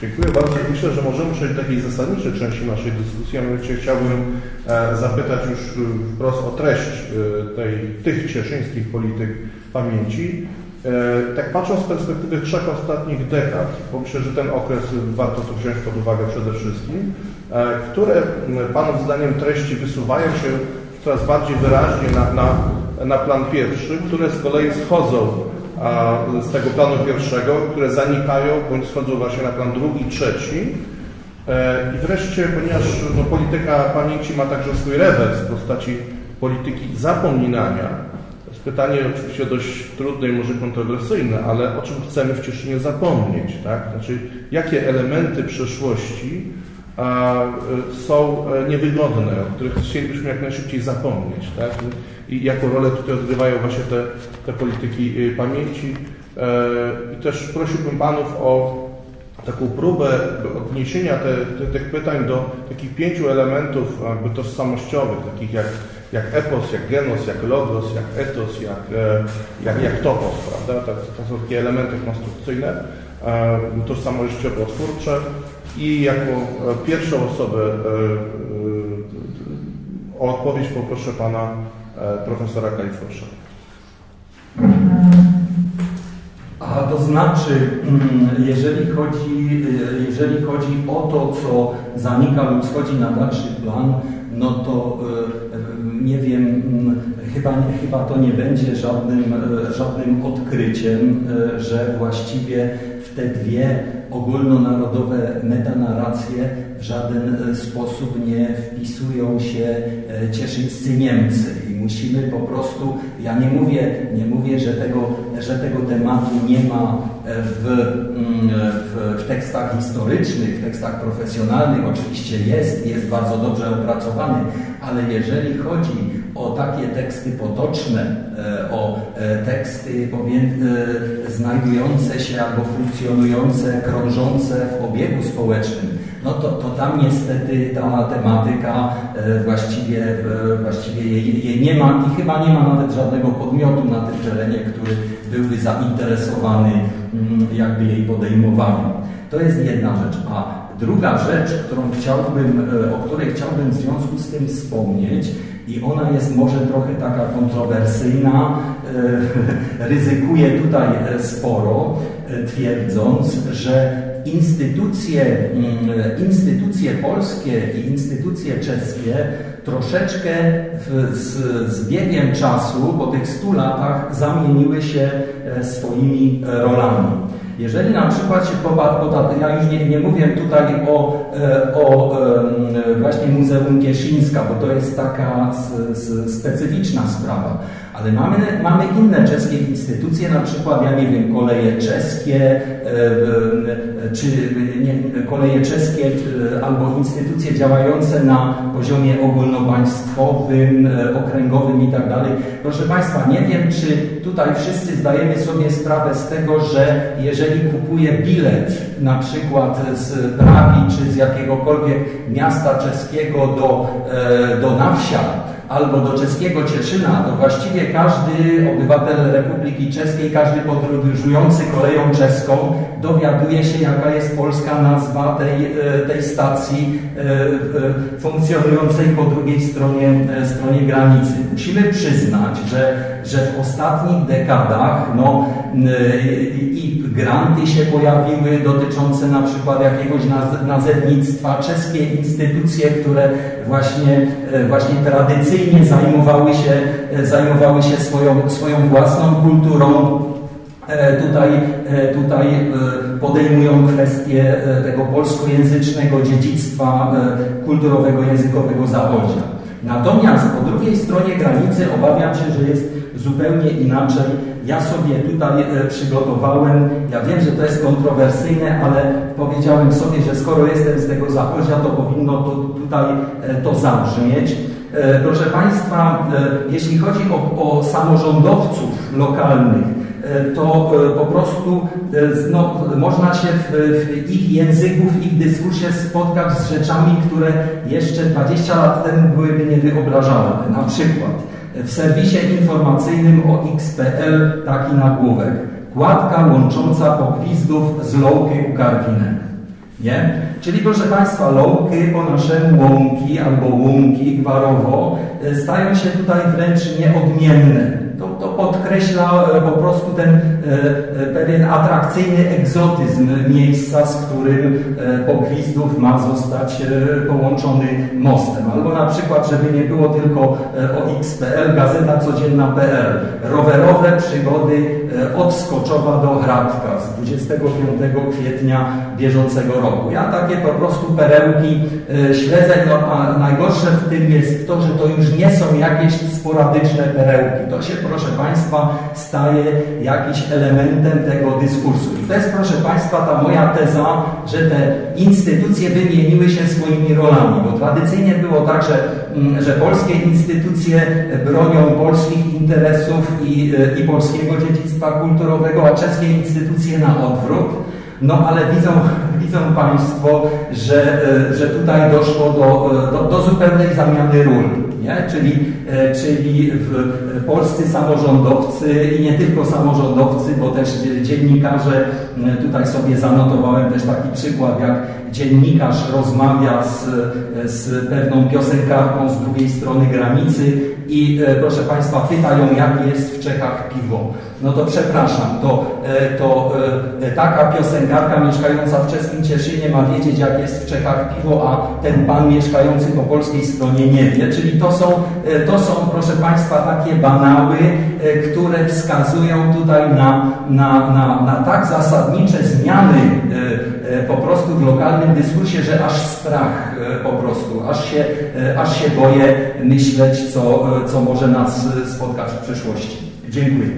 Dziękuję bardzo. Myślę, że możemy przejść do takiej zasadniczej części naszej dyskusji, a mianowicie chciałbym e, zapytać już wprost o treść tej, tych cieszyńskich polityk pamięci. Tak patrząc z perspektywy trzech ostatnich dekad, bo myślę, że ten okres warto to wziąć pod uwagę przede wszystkim, które Panów zdaniem treści wysuwają się coraz bardziej wyraźnie na, na, na plan pierwszy, które z kolei schodzą z tego planu pierwszego, które zanikają bądź schodzą właśnie na plan drugi, trzeci. E, I wreszcie, ponieważ no, polityka pamięci ma także swój rewers w postaci polityki zapominania, pytanie oczywiście dość trudne i może kontrowersyjne, ale o czym chcemy w Cieszynie zapomnieć, tak? Znaczy, jakie elementy przeszłości a, e, są e, niewygodne, o których chcielibyśmy jak najszybciej zapomnieć, tak? i jaką rolę tutaj odgrywają właśnie te, te polityki y, pamięci. E, I też prosiłbym Panów o taką próbę odniesienia te, te, tych pytań do takich pięciu elementów jakby tożsamościowych, takich jak, jak epos, jak genos, jak logos, jak etos, jak, e, jak, jak topos, prawda? To, to są takie elementy konstrukcyjne, e, tożsamościowo-twórcze i jako pierwszą osobę o odpowiedź poproszę Pana E, profesora Kajfosza. A to znaczy, mm, jeżeli chodzi, e, jeżeli chodzi o to, co zanika lub schodzi na dalszy plan, no to e, nie wiem, mm, chyba, chyba to nie będzie żadnym, żadnym odkryciem, że właściwie w te dwie ogólnonarodowe metanarracje w żaden sposób nie wpisują się cieszyńscy Niemcy musimy po prostu, ja nie mówię, nie mówię że, tego, że tego tematu nie ma w, mm, w, w, tekstach historycznych, w tekstach profesjonalnych, oczywiście jest, jest bardzo dobrze opracowany, ale jeżeli chodzi o takie teksty potoczne, e, o e, teksty e, znajdujące się albo funkcjonujące, krążące w obiegu społecznym, no to, to tam niestety ta tematyka e, właściwie, właściwie jej, jej nie ma i chyba nie ma nawet żadnego podmiotu na tym terenie, który byłby zainteresowany mm, jakby jej podejmowaniem. To jest jedna rzecz. A druga rzecz, którą chciałbym, e, o której chciałbym w związku z tym wspomnieć, i ona jest może trochę taka kontrowersyjna, e, ryzykuje tutaj sporo, twierdząc, że instytucje, mm, instytucje polskie i instytucje czeskie troszeczkę w, z, z biegiem czasu, po tych stu latach, zamieniły się e, swoimi rolami. Jeżeli na przykład się popatrzę, ja już nie, nie mówię tutaj o, e, o właśnie Muzeum Kieszyńska, bo to jest taka specyficzna sprawa, Ale mamy, mamy inne czeskie instytucje, na przykład, ja nie wiem, koleje czeskie, czy nie, koleje czeskie, albo instytucje działające na poziomie ogólnopaństwowym, okręgowym i tak. Proszę Państwa, nie wiem, czy tutaj wszyscy zdajemy sobie sprawę z tego, że jeżeli kupuję bilet na przykład z Pragi czy z jakiegokolwiek miasta czeskiego do, do na wsiach albo do czeskiego Cieszyna, to właściwie każdy obywatel Republiki Czeskiej, każdy podróżujący koleją czeską dowiaduje się, jaka jest polska nazwa tej, e, tej stacji e, e, funkcjonującej po drugiej stronie, stronie granicy. Musimy przyznać, że, że w ostatnich dekadach no, i granty się pojawiły dotyczące na przykład jakiegoś nazewnictwa, czeskie instytucje, które właśnie, właśnie tradycyjnie zajmowały się, zajmowały się swoją, swoją własną kulturą, E, tutaj, e, tutaj e, podejmują kwestię tego polskojęzycznego dziedzictwa kulturowego, językowego Zachodzia. Natomiast po drugiej stronie granicy obawiam się, że jest zupełnie inaczej. Ja sobie tutaj przygotowałem, ja wiem, że to jest kontrowersyjne, ale powiedziałem sobie, że skoro jestem z tego Zachodzia, to powinno to, tutaj to zabrzmieć. Proszę Państwa, jeśli chodzi o, o samorządowców lokalnych, E, to e, po prostu e, no, można się w, w, ich języku, w ich dyskursie spotkać z rzeczami, które jeszcze 20 lat temu byłyby niewyobrażalne. Na przykład w serwisie informacyjnym o XPL taki nagłówek. Kładka łącząca pogwizdów z Louky u Karwinem. Nie? Czyli proszę Państwa, Louky po naszemu łąki albo łąki gwarowo stają się tutaj wręcz nieodmienne podkreśla e, po prostu ten e, e, pewien atrakcyjny egzotyzm miejsca, z którym Pogwizdów ma zostać połączony mostem. Albo na przykład, żeby nie było tylko o XPL, Gazeta Codzienna.pl. Rowerowe przygody od Skoczowa do Hradka z 25 kwietnia bieżącego roku. Ja takie po prostu perełki śledzę, no, a najgorsze w tym jest to, że to już nie są jakieś sporadyczne perełki. To się proszę Państwa, staje jakiś elementem tego dyskursu. I to jest, proszę Państwa, ta moja teza, że te instytucje wymieniły się swoimi rolami, bo tradycyjnie było tak, że, mm, że polskie instytucje bronią polskich interesów i, i polskiego dziedzictwa kulturowego, a czeskie instytucje na odwrót. No ale widzą, widzą Państwo, że, że tutaj doszło do, do, do zupełnej zamiany ról. Nie? Czyli, e, czyli w polscy samorządowcy i nie tylko samorządowcy, bo też dziennikarze, e, tutaj sobie zanotowałem też taki przykład, jak dziennikarz rozmawia z, z pewną piosenkarką z drugiej strony granicy i e, proszę Państwa pytają, jak jest w Czechach piwo. No to przepraszam, to, e, to e, taka piosenkarka mieszkająca w czeskim Cieszynie ma wiedzieć, jak jest w Czechach piwo, a ten pan mieszkający po polskiej stronie nie wie. Czyli to są, to są proszę Państwa, takie banały, które wskazują tutaj na, na, na, na tak zasadnicze zmiany po prostu w lokalnym dyskursie, że aż strach po prostu, aż się, aż się boję myśleć, co, co może nas spotkać w przyszłości. Dziękuję.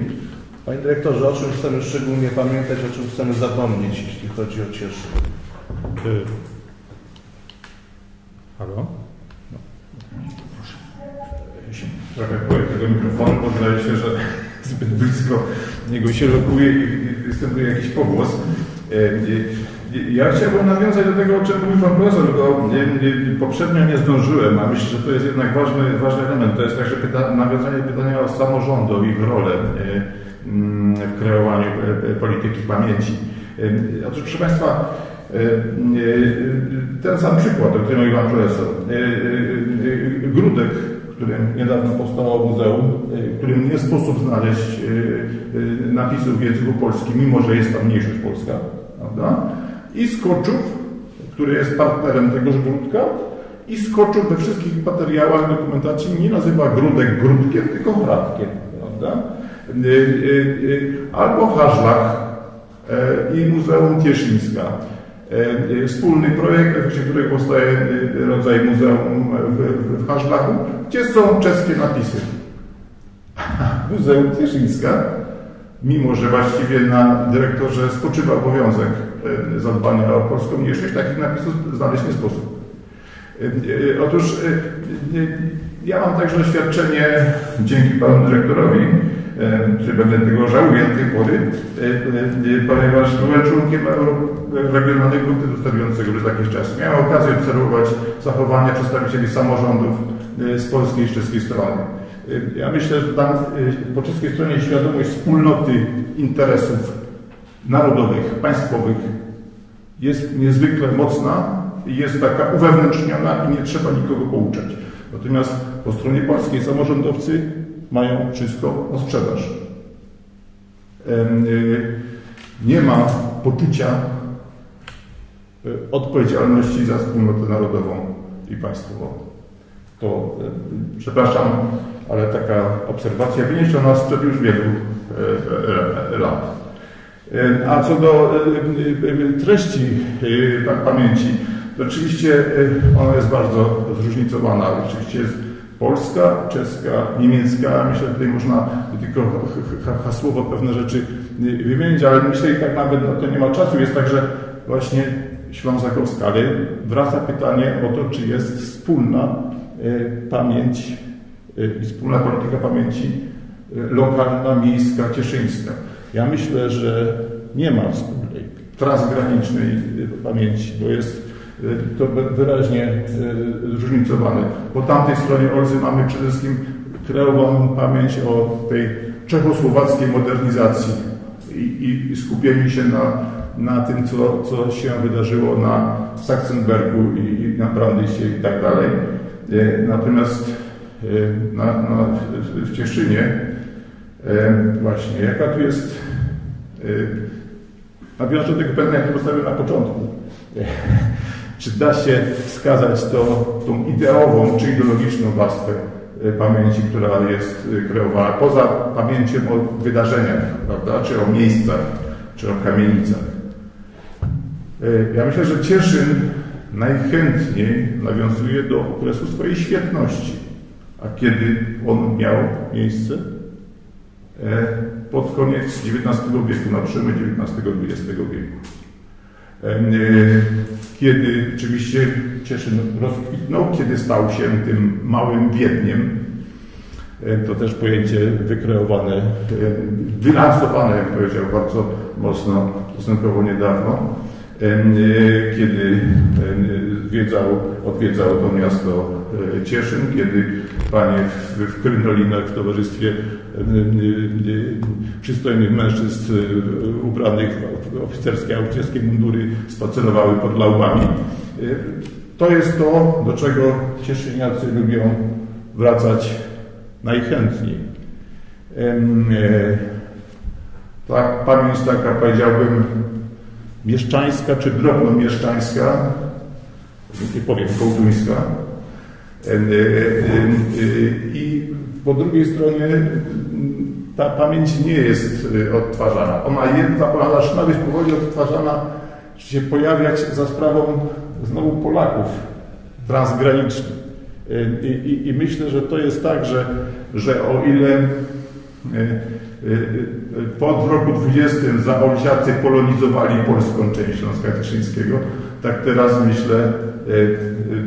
Panie dyrektorze, o czym chcemy szczególnie pamiętać, o czym chcemy zapomnieć, jeśli chodzi o Cieszyn? Y Halo? No. Trochę boję tego mikrofonu, bo wydaje się, że zbyt blisko niego się lokuje i występuje jakiś pogłos. E, ja chciałbym nawiązać do tego, o czym mówił Pan Profesor, bo poprzednio nie zdążyłem, a myślę, że to jest jednak ważny, ważny element. To jest także pyta nawiązanie pytania o samorządu, o ich rolę e, mm, w kreowaniu e, polityki pamięci. Otóż proszę Państwa, ten sam przykład, o którym mówił Pan Profesor. Grudek, w którym niedawno powstało muzeum, w którym nie sposób znaleźć napisów w języku polskim, mimo że jest tam mniejszość polska, prawda? I Skoczów, który jest partnerem tegoż Grudka, i Skoczów we wszystkich materiałach dokumentacji nie nazywa Grudek Grudkiem, tylko Hradkiem, prawda? Y, y, y, albo Haszlach e, i Muzeum Tieszyńska. E, wspólny projekt, w efekcie którego powstaje rodzaj muzeum w, w Haszlachu, gdzie są czeskie napisy. Muzeum Cieszyńska, mimo że właściwie na dyrektorze spoczywa obowiązek zadbania o polską mniejszość, takich napisów znaleźć nie sposób. E, e, otóż ja mam także doświadczenie, dzięki panu dyrektorowi, czy będę tego żałuję do tej pory, ponieważ byłem członkiem regionalnego komitetu sterującego przez jakiś czas. Miałem okazję obserwować zachowania przedstawicieli samorządów z polskiej i czeskiej strony. Ja myślę, że tam po czeskiej stronie świadomość wspólnoty interesów narodowych, państwowych jest niezwykle mocna i jest taka uwewnętrzniona i nie trzeba nikogo pouczać. Natomiast po stronie polskiej samorządowcy mają wszystko o sprzedaż. Y, nie ma poczucia y, odpowiedzialności za wspólnotę narodową i państwową. To, y, przepraszam, ale taka obserwacja wyniesiona sprzed już wielu lat. A co do treści pamięci, to oczywiście ona jest bardzo zróżnicowana. Oczywiście jest polska, czeska, niemiecka. Myślę, że tutaj można tylko hasłowo pewne rzeczy wymienić, ale myślę, że tak nawet na to nie ma czasu. Jest także właśnie ślązakowska, ale wraca pytanie o to, czy jest wspólna pamięć i wspólna polityka pamięci lokalna, miejska, cieszyńska. Ja myślę, że nie ma wspólnej, transgranicznej pamięci, bo jest e, to wyraźnie e, zróżnicowane. Po tamtej stronie Olzy mamy przede wszystkim kreowaną pamięć o tej czechosłowackiej modernizacji i, i skupieniu się na, na tym, co, co się wydarzyło na Sachsenbergu i, i na Brandysie i tak dalej. Natomiast na, na, w Cieszynie właśnie, jaka tu jest Nawiążę do tego pytania, które postawiłem na początku. Czy da się wskazać to, tą ideową czy ideologiczną warstwę e, pamięci, która jest e, kreowana poza pamięcią o wydarzeniach, prawda, czy o miejscach, czy o kamienicach. E, ja myślę, że Cieszyn najchętniej nawiązuje do okresu swojej świetności. A kiedy on miał miejsce? Pod koniec XIX wieku, na przełomie XIX-XX wieku. E, kiedy oczywiście Cieszyn rozkwitnął, kiedy stał się tym małym Wiedniem, e, to też pojęcie wykreowane, e, wylansowane, jak powiedział bardzo mocno, stosunkowo niedawno, kiedy zwiedzał, odwiedzał to miasto Cieszyn, kiedy panie w, w krynolinach w towarzystwie przystojnych mężczyzn ubranych w oficerskie, austriackie mundury spacerowały pod laubami. To jest to, do czego cieszyniacy lubią wracać najchętniej. Tak, pamięć taka, powiedziałbym, mieszczańska czy drobnomieszczańska, nie powiem kołduńska. I po drugiej stronie ta pamięć nie jest y, odtwarzana. Ona, jedna, ona zaczyna być powoli odtwarzana, się pojawiać za sprawą znowu Polaków transgranicznych. I, i, I, myślę, że to jest tak, że, że o ile y, po roku 20 zaolziacy polonizowali polską część Śląska Cieszyńskiego, tak teraz myślę,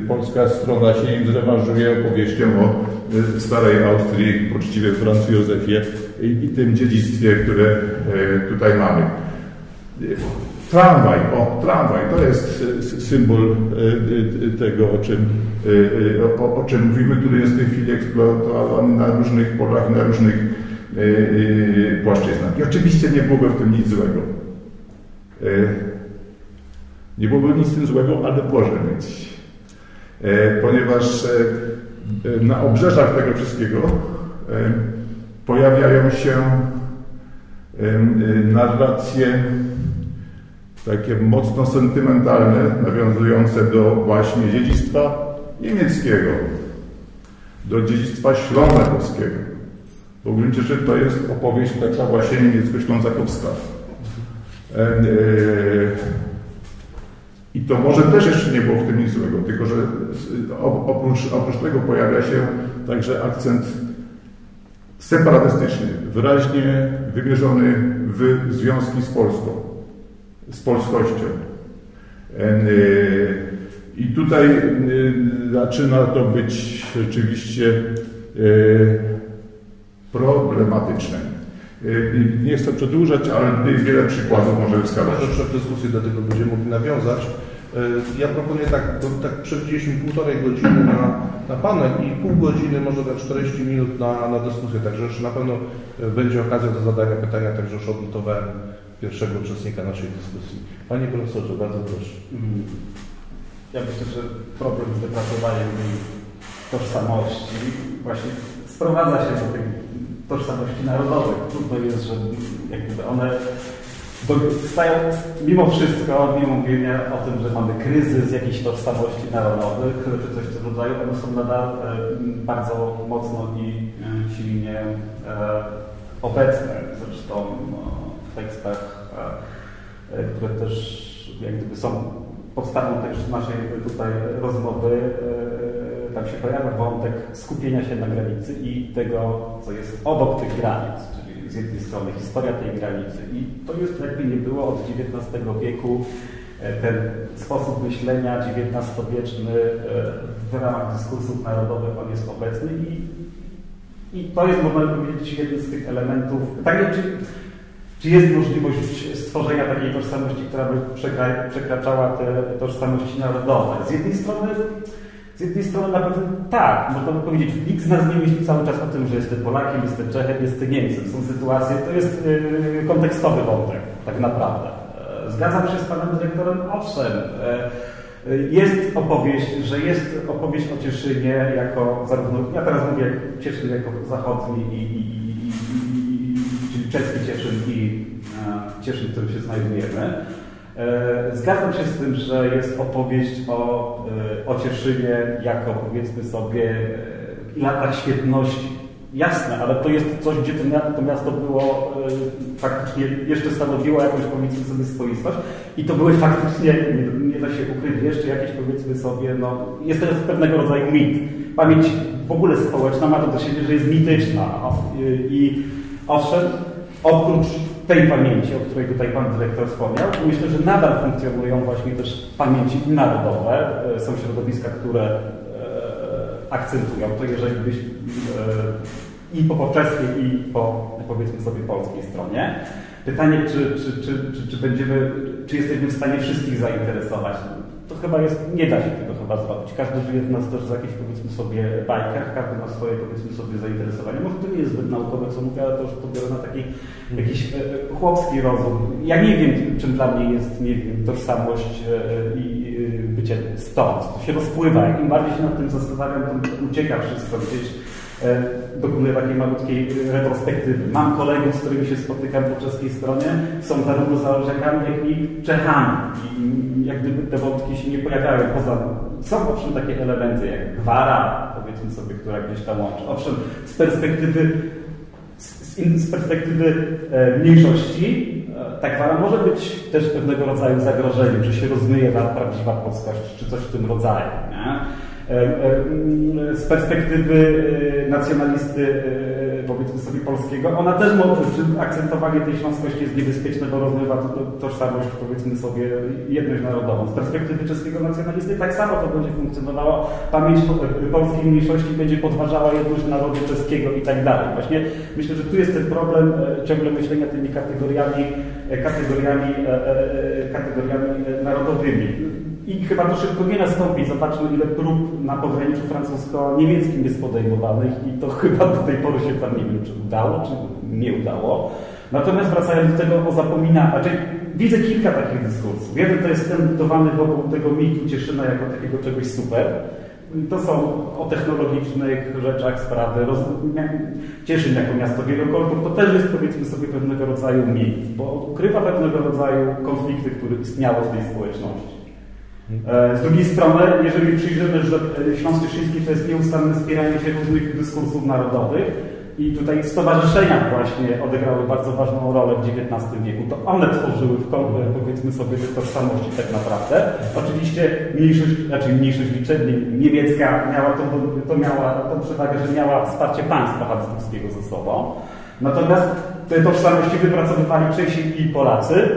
polska strona się im zrewanżuje opowieścią o starej Austrii, poczciwie Francu Józefie i, tym dziedzictwie, które e, tutaj mamy. Tramwaj, o, tramwaj, to jest symbol e, tego, o czym, e, o, o czym mówimy, który jest w tej chwili eksploatowany na różnych polach, na różnych płaszczyznach. I oczywiście nie byłoby w tym nic złego. Nie byłoby nic z tym złego, ale może być. Ponieważ na obrzeżach tego wszystkiego pojawiają się narracje takie mocno sentymentalne, nawiązujące do właśnie dziedzictwa niemieckiego, do dziedzictwa ślązakowskiego. W gruncie rzeczy to jest opowieść taka właśnie niemiecko-ślązakowska. I to może też jeszcze nie było w tym nic złego, tylko że oprócz, oprócz tego pojawia się także akcent separatystyczny, wyraźnie wymierzony w związki z Polską, z polskością. I tutaj zaczyna to być rzeczywiście problematyczne. Nie chcę przedłużać, ale wiele przykładów może wskazać. Może w dyskusji do tego będziemy mogli nawiązać. E, ja proponuję tak, bo tak przewidzieliśmy półtorej godziny na, na panel i pół godziny, może na 40 minut na, na dyskusję, także już na pewno e, będzie okazja do zadania pytania, także już odnotowałem pierwszego uczestnika naszej dyskusji. Panie profesorze, bardzo proszę. Mm. Ja myślę, że problem z wypracowaniem tożsamości właśnie sprowadza się do tej tożsamości narodowych. Trudno jest, że jakby one stają mimo wszystko, mimo mówienia o tym, że mamy kryzys jakichś tożsamości narodowych, czy coś w tym rodzaju, one są nadal e, bardzo mocno i e, silnie e, obecne. Zresztą w tekstach, które też jak gdyby są podstawą też naszej tutaj rozmowy, tam się pojawia wątek skupienia się na granicy i tego, co jest obok tych granic z jednej strony historia tej granicy i to jest jakby nie było od XIX wieku e, ten sposób myślenia XIX-wieczny e, w ramach dyskursów narodowych on jest obecny i, i to jest można powiedzieć jeden z tych elementów. Pytanie, czy, czy jest możliwość stworzenia takiej tożsamości, która by przekraczała te tożsamości narodowe? Z jednej strony z jednej strony na pewno tak, można by powiedzieć, nikt z nas nie myśli cały czas o tym, że jestem Polakiem, jestem Czechem, jestem Niemcem. Są sytuacje, to jest yy, kontekstowy wątek, tak naprawdę. E, zgadzam się z panem dyrektorem, owszem, e, jest opowieść, że jest opowieść o Cieszynie jako zarówno, ja teraz mówię Cieszyn jako zachodni i, i, i, i czyli czeski Cieszyn i e, Cieszyn, w którym się znajdujemy. E, zgadzam się z tym, że jest opowieść o, e, o Cieszynie jako powiedzmy sobie e, latach świetności. Jasne, ale to jest coś, gdzie to miasto było faktycznie jeszcze stanowiło jakąś powiedzmy sobie swoistość i to były faktycznie, nie, nie da się ukryć, jeszcze jakieś powiedzmy sobie, no jest to pewnego rodzaju mit. Pamięć w ogóle społeczna ma to do siebie, że jest mityczna i owszem, oprócz tej pamięci, o której tutaj Pan Dyrektor wspomniał, myślę, że nadal funkcjonują właśnie też pamięci narodowe. E, są środowiska, które e, akcentują to, jeżeli byś e, i po czeskiej, i po powiedzmy sobie polskiej stronie. Pytanie, czy, czy, czy, czy będziemy, czy jesteśmy w stanie wszystkich zainteresować? To chyba jest, nie da się tego chyba zrobić. Każdy żyje w nas też w jakichś powiedzmy sobie bajkach, każdy ma swoje powiedzmy sobie zainteresowania. Może to nie jest zbyt naukowe, co mówię, ale to już pobiorę na taki jakiś e, chłopski rozum. Ja nie wiem, czym dla mnie jest, nie wiem, tożsamość e, i bycie stąd. To się rozpływa. Im bardziej się nad tym zastanawiam, tym ucieka wszystko gdzieś E, dokonuję takiej malutkiej retrospektywy. Mam kolegów, z którymi się spotykam po czeskiej stronie, są zarówno Załorzekami, jak i Czechami. I jak gdyby te wątki się nie pojawiają poza... Są owszem takie elementy jak gwara, powiedzmy sobie, która gdzieś tam łączy. Owszem, z perspektywy z, perspektywy e, mniejszości e, ta gwara może być też pewnego rodzaju zagrożeniem, że się rozmyje ta prawdziwa polskość, czy coś w tym rodzaju. Nie? E, e, z perspektywy e, nacjonalisty, powiedzmy sobie, polskiego, ona też może, akcentowanie tej śląskości jest niebezpieczne, bo rozmywa to, tożsamość, powiedzmy sobie, jedność narodową. Z perspektywy czeskiego nacjonalisty tak samo to będzie funkcjonowało. Pamięć polskiej mniejszości będzie podważała jedność narodu czeskiego i tak dalej. Właśnie myślę, że tu jest ten problem ciągle myślenia tymi kategoriami, kategoriami, kategoriami narodowymi. I chyba to szybko nie nastąpi. Zobaczmy, ile prób na pograniczu francusko-niemieckim jest podejmowanych i to chyba do tej pory się tam nie wiem, czy udało, czy nie udało. Natomiast wracając do tego o zapominaniu, znaczy widzę kilka takich dyskursów. Jeden to jest ten budowany wokół tego mitu Cieszyna jako takiego czegoś super. To są o technologicznych rzeczach sprawy. Roz... Cieszyn jako miasto wielokoltur to też jest powiedzmy sobie pewnego rodzaju mit, bo ukrywa pewnego rodzaju konflikty, które istniały w tej społeczności. E, z drugiej strony, jeżeli przyjrzymy, że Śląsk Cieszyński to jest nieustanne wspieranie się różnych dyskursów narodowych, I tutaj stowarzyszenia właśnie odegrały bardzo ważną rolę w XIX wieku. To one tworzyły w, powiedzmy sobie te tożsamości tak naprawdę. Oczywiście mniejszość, znaczy mniejszość liczebnie niemiecka miała to, to miała tą przewagę, że miała wsparcie państwa habsburskiego ze sobą. Natomiast te tożsamości wypracowywali Czesi i Polacy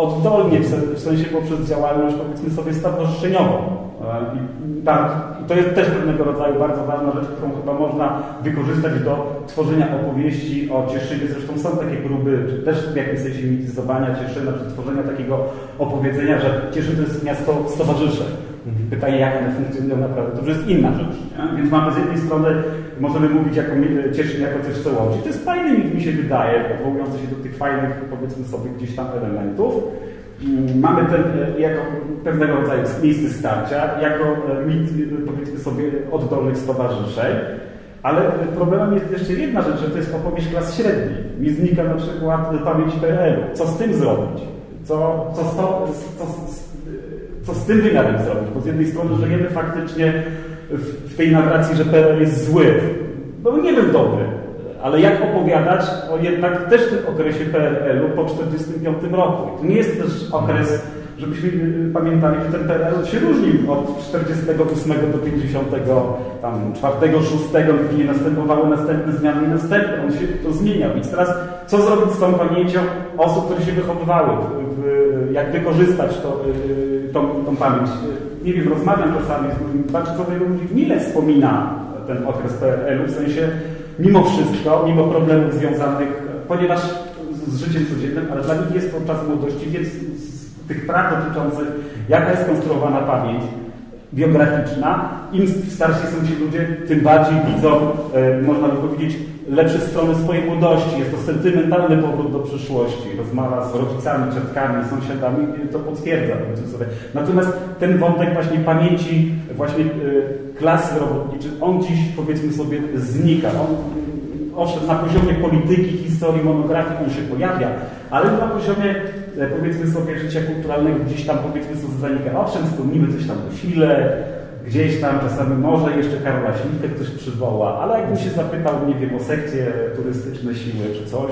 oddolnie, w sensie poprzez działalność powiedzmy sobie stowarzyszeniową. I, tak, to jest też pewnego rodzaju bardzo ważna rzecz, którą chyba można wykorzystać do tworzenia opowieści o Cieszynie. Zresztą są takie próby, czy też w jakimś sensie mityzowania Cieszyna, czy tworzenia takiego opowiedzenia, że Cieszyn to jest miasto stowarzyszeń. Mhm. Pytanie, jak one funkcjonują naprawdę, to już jest inna rzecz. Nie? Więc mamy z jednej strony, możemy mówić jako Cieszyn jako coś, co łączy. To jest fajny mi się wydaje, odwołujący się do tych fajnych, powiedzmy sobie, gdzieś tam elementów. Mm, mamy ten e, jako pewnego rodzaju miejsce starcia, jako e, mit, powiedzmy sobie, oddolnych stowarzyszeń. Ale problemem jest jeszcze jedna rzecz, że to jest opowieść klas średnich. Mi znika na przykład pamięć PRL-u. Co z tym zrobić? Co, co, co, co, co z tym wymiarem zrobić? Bo z jednej strony żyjemy faktycznie w, w tej narracji, że PRL jest zły. No nie był dobry ale jak opowiadać o jednak też tym okresie PRL-u po 1945 roku. To nie jest też okres, żebyśmy y, pamiętali, że ten PRL się różnił od 48 do 50, tam 4, 6, gdzie nie następowały następne zmiany i następne. On się to zmieniał. Więc teraz co zrobić z tą pamięcią osób, które się wychowywały? Jak wykorzystać to, y, tą, tą pamięć? Nie wiem, rozmawiam czasami z ludźmi, bardzo wielu ludzi mile wspomina ten okres PRL-u, w sensie mimo wszystko, mimo problemów związanych, ponieważ z życiem codziennym, ale dla nich jest to czas młodości, więc z tych praw dotyczących, jaka jest konstruowana pamięć biograficzna, im starsi są ci ludzie, tym bardziej widzą, e, można by powiedzieć, lepsze strony swojej młodości. Jest to sentymentalny powrót do przyszłości. Rozmowa z rodzicami, ciotkami, sąsiadami to potwierdza. Natomiast ten wątek właśnie pamięci właśnie e, klasy robotniczej, on dziś powiedzmy sobie znika. On, owszem, na poziomie polityki, historii, monografii on się pojawia, ale na poziomie e, powiedzmy sobie życia kulturalnego gdzieś tam powiedzmy sobie zanika. Owszem, wspomnimy coś tam o Chile, gdzieś tam czasami może jeszcze Karola Śliwkę ktoś przywoła, ale jakbym się zapytał, nie wiem, o sekcje turystyczne siły czy coś,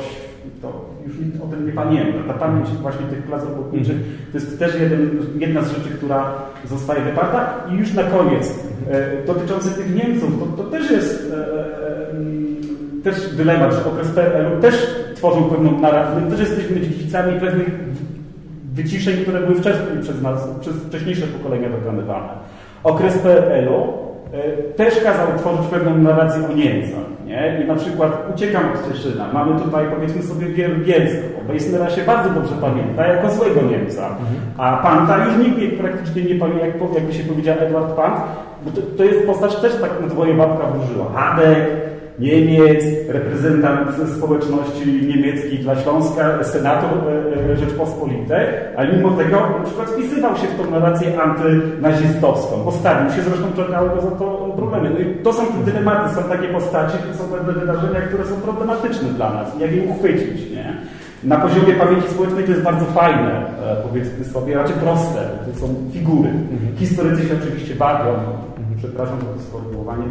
to już o tym nie pamięta. Ta pamięć właśnie tych klas robotniczych to jest też jeden, jedna z rzeczy, która zostaje wyparta. I już na koniec, e, dotyczący tych Niemców, to, to też jest e, e, też dylemat, że okres PRL-u też tworzył pewną narrację. My też jesteśmy dziedzicami pewnych wyciszeń, które były wcześniej przez nas, przez wcześniejsze pokolenia dokonywane. Okres PRL-u E, też kazał tworzyć pewną narrację o Niemcach. Nie? I na przykład uciekam od Cieszyna. Mamy tutaj, powiedzmy sobie, Bielsko. Beisnera się bardzo dobrze pamięta jako złego Niemca. A Panta już nikt praktycznie nie pamięta, jak, jakby się powiedział Edward Pant, to, to jest postać też tak na dwoje babka wróżyła. Hadek, Niemiec, reprezentant społeczności niemieckiej dla Śląska, senator e, e, Rzeczpospolitej, ale mimo tego na przykład wpisywał się w tą narrację antynazistowską. Postawił się, zresztą czekały go za to problemy. No i to są te dylematy, są takie postaci, to są pewne wydarzenia, które są problematyczne dla nas. Jak je uchwycić, nie? Na poziomie pamięci społecznej to jest bardzo fajne, e, powiedzmy sobie, raczej proste, to są figury. Mhm. Historycy się oczywiście bawią, przepraszam za to sformułowanie,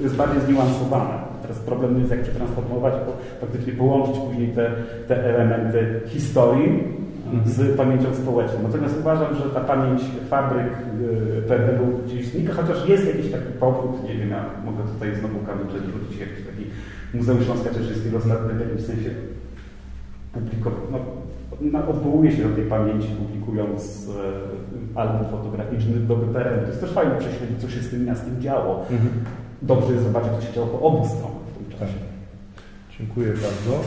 jest bardziej zniuansowane. Teraz problem jest, jak przetransformować, bo faktycznie połączyć później te, te elementy historii mhm. z pamięcią społeczną. Natomiast uważam, że ta pamięć fabryk y, PRL-u gdzieś znika, chociaż jest jakiś taki powrót, nie wiem, ja mogę tutaj znowu kamyczek wrócić, jakiś taki Muzeum Śląska Cieszyńskiego ostatnio w jakimś sensie publikował, no, no, odwołuje się do tej pamięci, publikując e, album fotograficzny doby PRL. To jest też fajne prześledzić, co się z tym miastem działo. Mhm dobrze jest zobaczyć, co się działo po obu stronach czasie. Dziękuję bardzo.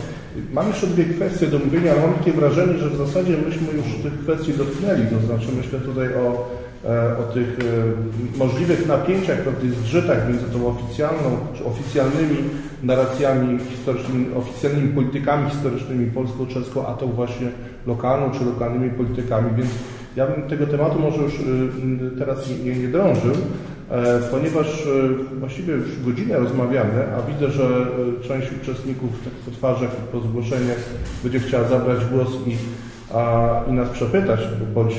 Mam jeszcze dwie kwestie do mówienia, mam takie wrażenie, że w zasadzie myśmy już tych kwestii dotknęli. To znaczy myślę tutaj o, e, o tych e, możliwych napięciach, tych zgrzytach między tą oficjalną, czy oficjalnymi narracjami historycznymi, oficjalnymi politykami historycznymi polsko-czeską, a tą właśnie lokalną, czy lokalnymi politykami, więc ja bym tego tematu może już y, teraz nie, nie drążył, ponieważ e, właściwie już godzinę rozmawiamy, a widzę, że e, część uczestników tak po twarzach i po zgłoszeniach będzie chciała zabrać głos i, a, i nas przepytać, bądź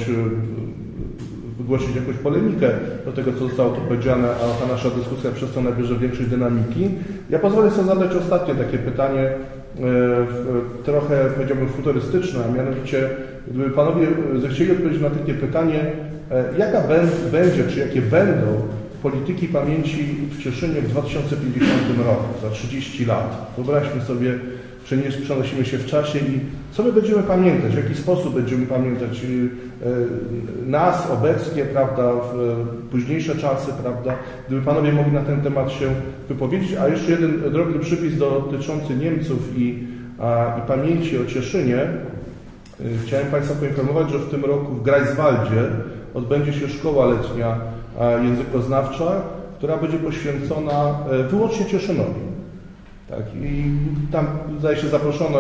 wygłosić jakąś polemikę do tego, co zostało tu powiedziane, a ta nasza dyskusja przez to nabierze większej dynamiki. Ja pozwolę sobie zadać ostatnie takie pytanie, e, trochę powiedziałbym futurystyczne, a mianowicie gdyby panowie zechcieli odpowiedzieć na takie pytanie, jaka będzie, czy jakie będą polityki pamięci w Cieszynie w 2050 roku, za 30 lat. Wyobraźmy sobie, przenosimy się w czasie i co my będziemy pamiętać, w jaki sposób będziemy pamiętać y, y, nas obecnie, prawda, w późniejsze czasy, prawda, gdyby panowie mogli na ten temat się wypowiedzieć, a jeszcze jeden drobny przypis dotyczący Niemców i, a, i pamięci o Cieszynie. Y, chciałem Państwa poinformować, że w tym roku w Greifswaldzie odbędzie się szkoła letnia językoznawcza, która będzie poświęcona e, wyłącznie Cieszynowi. Tak, I tam zdaje się zaproszono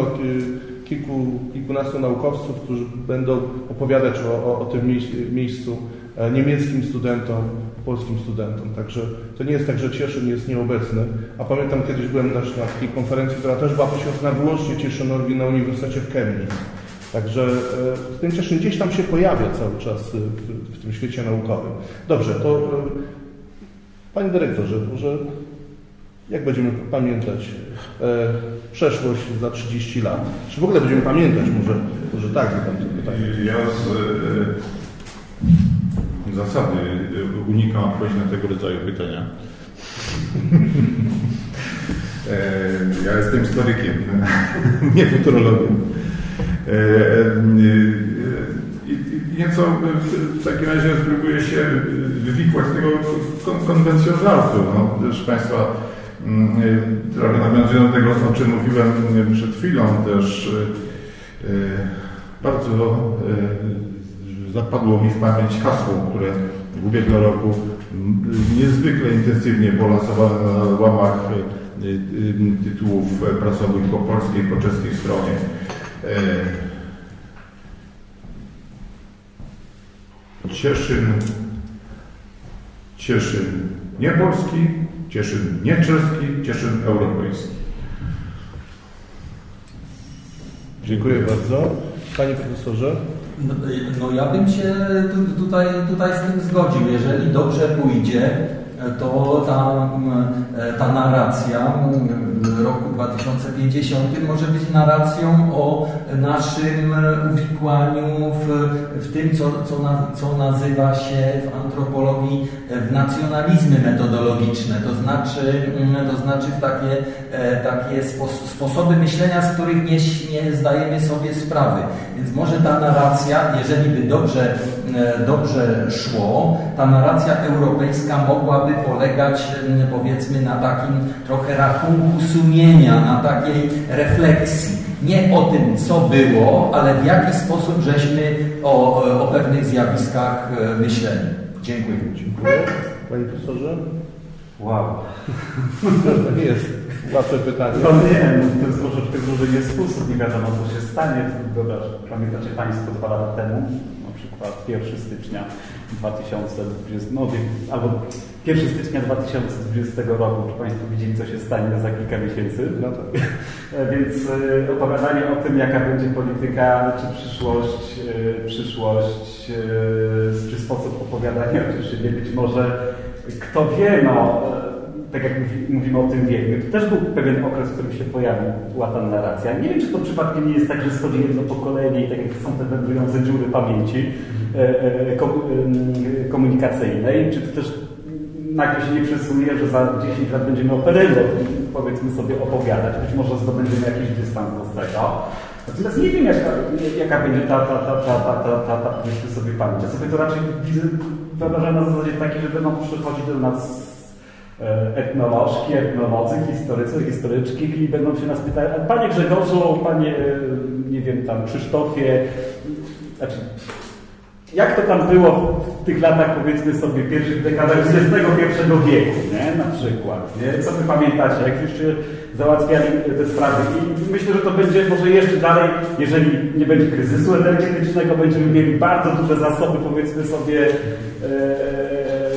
kilku, kilkunastu naukowców, którzy będą opowiadać o, o, o tym miejscu e, niemieckim studentom, polskim studentom. Także to nie jest tak, że Cieszyn jest nieobecny. A pamiętam kiedyś byłem na, takiej konferencji, która też była poświęcona wyłącznie Cieszynowi na Uniwersytecie w Chemnitz. Także e, ten Cieszyn gdzieś tam się pojawia cały czas w, w tym świecie naukowym. Dobrze, to e, Panie Dyrektorze, może jak będziemy pamiętać e, przeszłość za 30 lat? Czy w ogóle będziemy pamiętać? Może, może tak, tam to pytanie. Ja z e, zasady unikam odpowiedzi na tego rodzaju pytania. e, ja jestem historykiem, nie futurologiem. E, e, nieco w takim razie spróbuję się wywikłać z tego konwencją żartu. No, proszę Państwa, mm, trochę nawiązując do tego, o czym mówiłem przed chwilą, też e, bardzo e, zapadło mi w pamięć hasło, które w ubiegłym roku niezwykle intensywnie było lansowane na łamach e, tytułów prasowych po polskiej po czeskiej stronie. Cieszyn, Cieszyn nie polski, Cieszyn nie czeski, Cieszyn europejski. Dziękuję bardzo. Panie profesorze? No, no ja bym się tutaj, tutaj z tym zgodził. Jeżeli dobrze pójdzie, to ta, ta narracja roku 2050 może być narracją o naszym uwikłaniu w, w tym, co, co, na, co nazywa się w antropologii w nacjonalizmy metodologiczne, to znaczy, to znaczy w takie, takie sposoby myślenia, z których nie, nie zdajemy sobie sprawy. Więc może ta narracja, jeżeli by dobrze, dobrze szło, ta narracja europejska mogłaby polegać powiedzmy na takim trochę rachunku sumienia, na takiej refleksji. Nie o tym, co było, ale w jaki sposób żeśmy o, o pewnych zjawiskach e, myśleli. Dziękuję. Dziękuję. Panie profesorze? Wow. To nie jest łatwe pytanie. No nie, no, to jest troszeczkę złożenie sposób, nie wiadomo co się stanie. Dobra, pamiętacie Państwo dwa lata temu, na przykład 1 stycznia 2020, no, albo 1 stycznia 2020 roku. Czy Państwo widzieli, co się stanie za kilka miesięcy? No to, więc e, opowiadanie o tym, jaka będzie polityka, czy przyszłość, e, przyszłość, e, czy sposób opowiadania o Cieszynie, być może kto wie, no, tak jak mówimy o tym wieku, to też był pewien okres, w którym się pojawiła ta narracja. Nie wiem, czy to przypadkiem nie jest tak, że schodzi jedno pokolenie i tak jak są te wędrujące dziury pamięci komunikacyjnej, czy to też nagle się nie przesunie, że za 10 lat będziemy o Perello, powiedzmy sobie, opowiadać. Być może zdobędziemy jakiś dystans do tego. Natomiast nie wiem, jaka, jaka będzie ta, ta, ta, ta, ta, ta, ta, ta powiedzmy sobie pamięć. Ja sobie to raczej wyobrażam na zasadzie takiej, że będą przychodzić do nas etnolożki, etnolodzy, historycy, historyczki i będą się nas pytać, Panie Grzegorzu, Panie, nie wiem, tam Krzysztofie, znaczy jak to tam było w tych latach, powiedzmy sobie, pierwszych dekadach XXI wieku, nie? na przykład. Nie? Co wy pamiętacie, jak już załatwiali te sprawy? I myślę, że to będzie może jeszcze dalej, jeżeli nie będzie kryzysu energetycznego, będziemy mieli bardzo duże zasoby, powiedzmy sobie, e,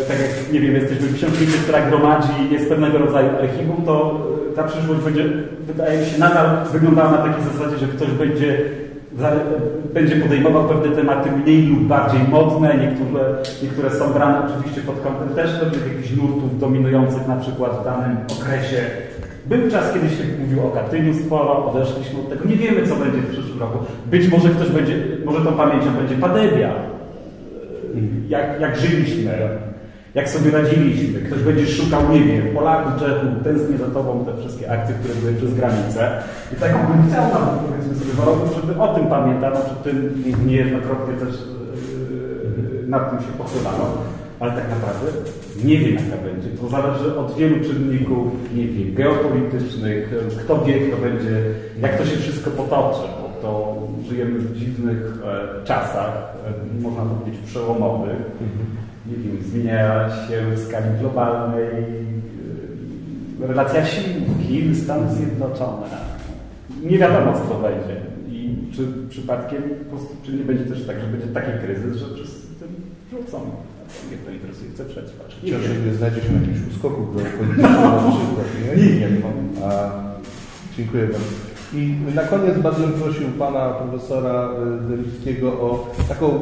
tak jak, nie wiem, jesteśmy książnicy, która gromadzi jest pewnego rodzaju archiwum, to ta przyszłość będzie, wydaje mi się, nadal wyglądała na takiej zasadzie, że ktoś będzie będzie podejmował pewne tematy mniej lub bardziej modne, niektóre, niektóre są brane oczywiście pod kątem też pewnych jakichś nurtów dominujących na przykład w danym okresie. Był czas, kiedy się mówił o Katyniu sporo, odeszliśmy od tego. Nie wiemy, co będzie w przyszłym roku. Być może ktoś będzie, może tą pamięcią będzie pandemia. Jak, jak żyliśmy, jak sobie radziliśmy. Ktoś będzie szukał, nie wiem, Polaków, Czechów, tęsknię za tobą, te wszystkie akcje, które były przez granicę. I tak bym chciał powiedzmy sobie, warunków, żeby o tym pamiętano, przy tym niejednokrotnie też yy, nad tym się pochylano. Ale tak naprawdę nie wiem, jaka będzie. To zależy od wielu czynników, nie wiem, geopolitycznych, kto wie, kto będzie, jak to się wszystko potoczy, bo to żyjemy w dziwnych e, czasach, e, można powiedzieć przełomowych. Nie wiem, zmienia się w skali globalnej e, relacja sił Chin, Stany Zjednoczone. Nie wiadomo, co to będzie. I czy przypadkiem, po prostu, czy nie będzie też tak, że będzie taki kryzys, że wszyscy tym rzucą. Mnie to interesuje, chcę przetrwać. Nie Chociaż nie znajdzie się na jakimś uskoku politycznym na przykład, nie? Nie wiem. A, dziękuję bardzo. I na koniec bardzo bym prosił pana profesora y, Delickiego o taką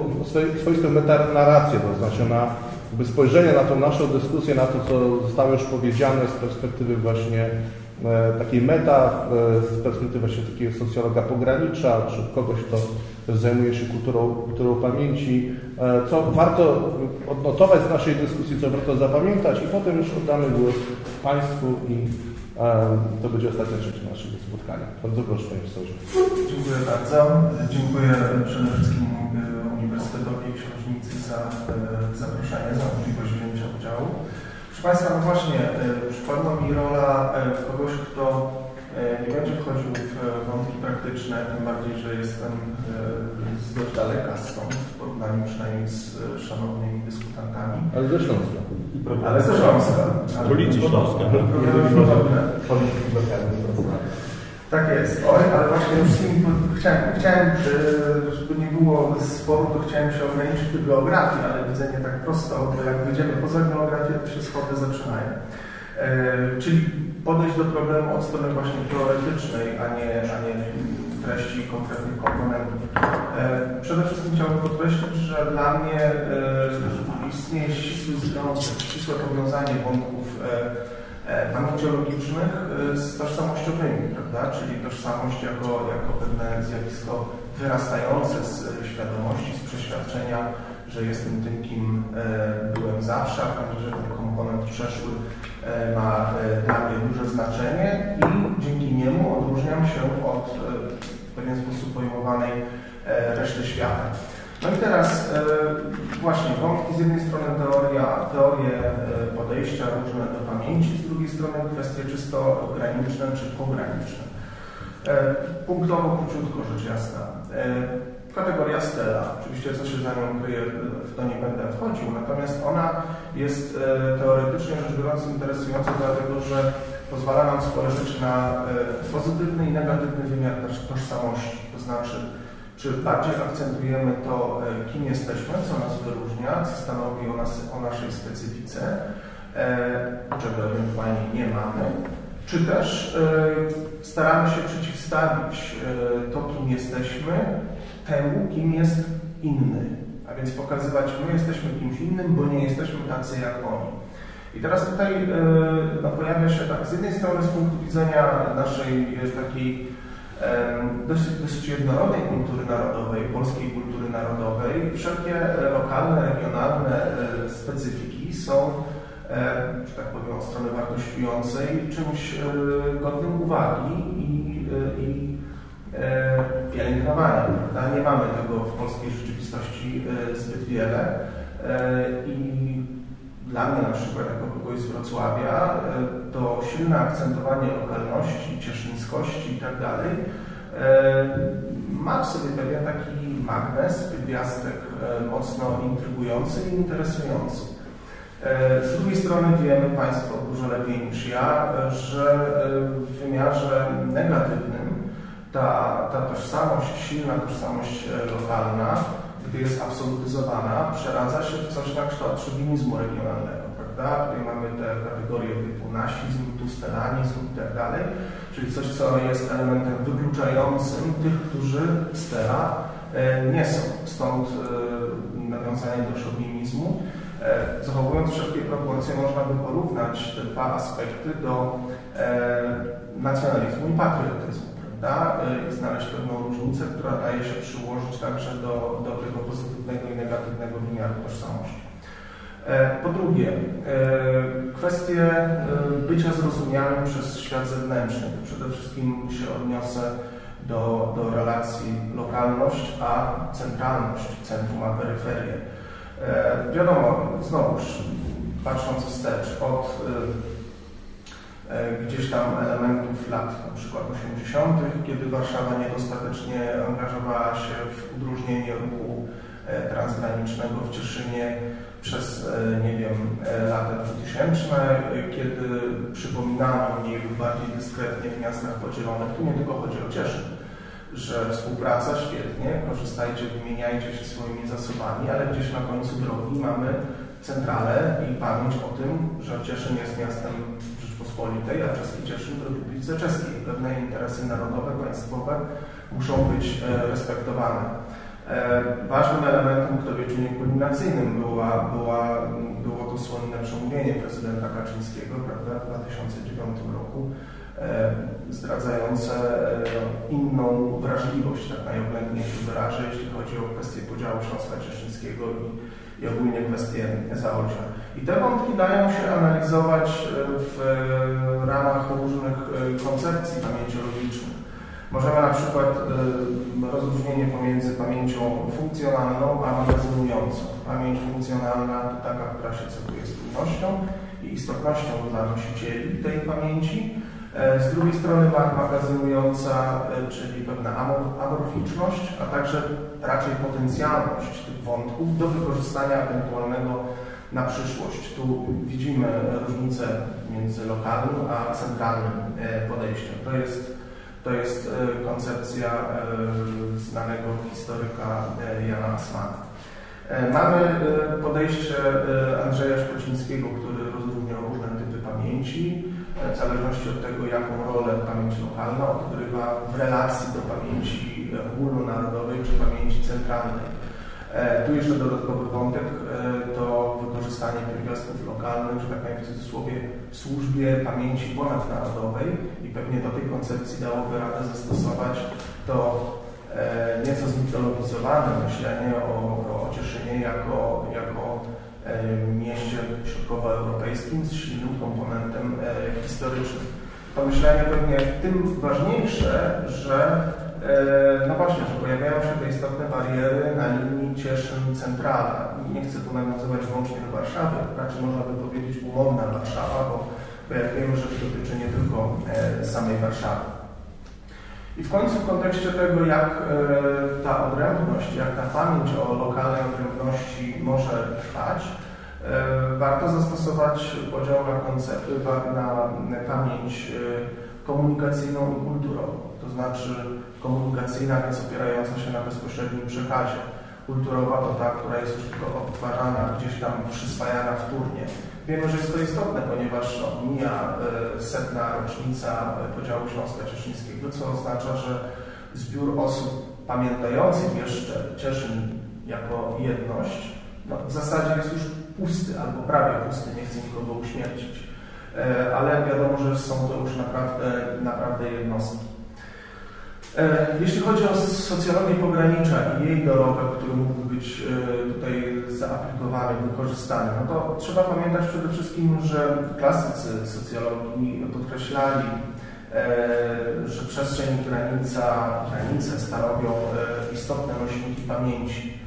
swoistą metanarrację, to znaczy na spojrzenie na tą naszą dyskusję, na to, co zostało już powiedziane z perspektywy właśnie e, takiej meta, e, z perspektywy właśnie takiego socjologa pogranicza, czy kogoś, kto zajmuje się kulturą, kulturą pamięci, e, co warto odnotować z naszej dyskusji, co warto zapamiętać. I potem już oddamy głos Państwu i to będzie ostatnia część naszego spotkania. Bardzo proszę Panie Profesorze. Dziękuję bardzo. Dziękuję przede wszystkim e, Uniwersytetowi Książnicy za e, zaproszenie, za możliwość wzięcia udziału. Proszę Państwa, no właśnie, e, przypadła mi rola e, kogoś, kto e, nie będzie wchodził w e, wątki praktyczne, tym bardziej, że jestem e, z dość daleka stąd, porównaniu przynajmniej z e, szanownymi dyskutantami. Ale ze Śląska. Ale ze Śląska. Stolicy Śląska. Problemy podobne. Tak jest. Oj, ale właśnie już z nimi po- chciałem, chciałem, e, żeby nie było sporu, to chciałem się ograniczyć do geografii, ale widzę nie tak prosto, bo jak wyjdziemy poza geografię, to się schody zaczynają. E, czyli podejść do problemu od strony właśnie teoretycznej, a nie, a nie treści konkretnych komponentów. E, przede wszystkim chciałbym podkreślić, że dla mnie e, istnieje ścisły związek, ścisłe powiązanie wątków e, pamięciologicznych e, z tożsamościowymi, prawda? Czyli tożsamość jako, jako pewne zjawisko wyrastające z świadomości, z przeświadczenia, że jestem tym, kim byłem zawsze, a także, że ten komponent przeszły ma dla mnie duże znaczenie i dzięki niemu odróżniam się od pewien sposób pojmowanej e, reszty świata. No i teraz e, właśnie wątki z jednej strony teoria, teorie e, podejścia różne do pamięci, z drugiej strony kwestie czysto graniczne czy pograniczne. Punktowo, króciutko rzecz jasna. Kategoria Stella, oczywiście co się za nią kryje, w to nie będę wchodził, natomiast ona jest teoretycznie rzecz biorąc interesująca, dlatego że pozwala nam spore rzeczy na e, pozytywny i negatywny wymiar toż- tożsamości, to znaczy czy bardziej akcentujemy to, e, kim jesteśmy, co nas wyróżnia, co stanowi o, nas, o naszej specyfice, e, czego ewentualnie nie mamy, czy też staramy się przeciwstawić to, kim jesteśmy, temu, kim jest inny. A więc pokazywać, my jesteśmy kimś innym, bo nie jesteśmy tacy jak oni. I teraz tutaj e, no, pojawia się tak, z jednej strony z punktu widzenia naszej e, takiej em, dosyć, dosyć jednorodnej kultury narodowej, polskiej kultury narodowej, wszelkie e, lokalne, regionalne e, specyfiki są, e, że tak powiem, od strony wartościującej czymś e, godnym uwagi i, e, i e, pielęgnowania. prawda? Nie mamy tego w polskiej rzeczywistości e, zbyt wiele e, i dla mnie na przykład jako kogoś z Wrocławia e, to silne akcentowanie lokalności, cieszyńskości i tak e, ma w sobie pewien taki magnes, pierwiastek e, mocno intrygujący i interesujący. Z drugiej strony wiemy Państwo dużo lepiej niż ja, że w wymiarze negatywnym ta, ta tożsamość, silna tożsamość lokalna, gdy jest absolutyzowana, przeradza się w coś na kształt szowinizmu regionalnego, prawda? Tutaj mamy te kategorie typu nasizm, tustelanizm i tak dalej, czyli coś, co jest elementem wykluczającym tych, którzy z Tera nie są. Stąd nawiązanie do szowinizmu. Zachowując wszelkie proporcje, można by porównać te dwa aspekty do nacjonalizmu i patriotyzmu prawda? i znaleźć pewną różnicę, która daje się przyłożyć także do, do tego pozytywnego i negatywnego wymiaru tożsamości. E, po drugie, e, kwestie e, bycia zrozumiałym przez świat zewnętrzny. Przede wszystkim się odniosę do, do relacji lokalność a centralność, centrum a peryferię. Wiadomo, znowuż patrząc wstecz, od gdzieś tam elementów lat na przykład 80., kiedy Warszawa niedostatecznie angażowała się w udróżnienie ruchu transgranicznego w Cieszynie, przez, e, nie wiem, e, lata 2000, kiedy przypominano mniej lub bardziej dyskretnie w miastach podzielonych, tu nie tylko chodzi o Cieszyn, że współpraca świetnie, korzystajcie, wymieniajcie się swoimi zasobami, ale gdzieś na końcu drogi mamy centralę i pamięć o tym, że Cieszyn jest miastem Rzeczpospolitej, a czeski Cieszyn w Republice Czeskiej. Pewne interesy narodowe, państwowe muszą być e, respektowane. E, ważnym elementem, kto wie, czy kulminacyjnym była, była, było to słynne przemówienie prezydenta Kaczyńskiego prawda, w 2009 roku, e, zdradzające inną wrażliwość, tak najoględniej się wyrażę, jeśli chodzi o kwestię podziału Śląska Cieszyńskiego i, i ogólnie kwestię Zaolcia. I te wątki dają się analizować w ramach różnych koncepcji pamięciologicznych. Możemy na przykład rozróżnienie pomiędzy pamięcią funkcjonalną a magazynującą. Pamięć funkcjonalna to taka, która się cechuje spójnością i istotnością dla nosicieli tej pamięci. E, z drugiej strony magazynująca, e, czyli pewna amorficzność, a także raczej potencjalność tych wątków do wykorzystania ewentualnego na przyszłość. Tu widzimy różnicę między lokalnym a centralnym e, podejściem. To jest to jest koncepcja znanego historyka Jana Asmana. Mamy podejście Andrzeja Szpocińskiego, który rozróżniał różne typy pamięci, w zależności od tego, jaką rolę pamięć lokalna odgrywa w relacji do pamięci ogólnonarodowej czy pamięci centralnej. E, tu jeszcze dodatkowy wątek e, to wykorzystanie pierwiastków lokalnych, że tak powiem w cudzysłowie, w służbie pamięci ponadnarodowej i pewnie do tej koncepcji dałoby radę zastosować to e, nieco zmitologizowane myślenie o, o Cieszynie jako, jako mieście środkowoeuropejskim z silnym komponentem historycznym. To myślenie pewnie tym ważniejsze, że E, no właśnie, że pojawiają się te istotne bariery na linii Cieszyn-Centrala. Nie chcę tu nawiązywać wyłącznie do Warszawy, raczej można by powiedzieć umowna Warszawa, bo, bo jak wiemy, to dotyczy nie tylko e, samej Warszawy. I w końcu w kontekście tego, jak e, ta odrębność, jak ta pamięć o lokalnej odrębności może trwać, warto zastosować podział na koncepty, na pamięć komunikacyjną i kulturową. To znaczy komunikacyjna, więc opierająca się na bezpośrednim przekazie. Kulturowa to ta, która jest już tylko odtwarzana, gdzieś tam przyswajana wtórnie. Wiemy, że jest to istotne, ponieważ no, mija e, setna rocznica podziału Śląska Cieszyńskiego, co oznacza, że zbiór osób pamiętających jeszcze Cieszyn jako jedność no, w zasadzie jest już pusty albo prawie pusty, nie chcę nikogo uśmiercić. E, ale wiadomo, że są to już naprawdę, naprawdę jednostki. E, jeśli chodzi o socjologię pogranicza i jej dorobek, który mógłby e, tutaj zaaplikowany, wykorzystany, no to trzeba pamiętać przede wszystkim, że klasycy socjologii podkreślali, e, że przestrzeń granica, granice stanowią istotne nośniki pamięci.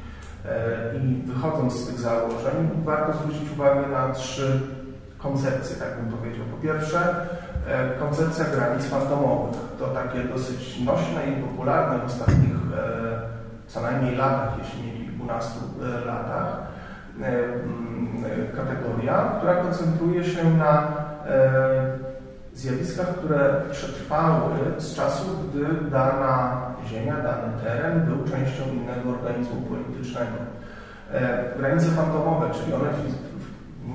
I wychodząc z tych założeń, warto zwrócić uwagę na trzy koncepcje, tak bym powiedział. Po pierwsze, E, koncepcja granic fantomowych. To takie dosyć nośne i popularne w ostatnich e, co najmniej latach, jeśli nie kilkunastu e, latach, kategoria, która koncentruje się na zjawiskach, które przetrwały z czasu, gdy dana ziemia, dany teren był częścią innego organizmu politycznego. Granice fantomowe, czyli one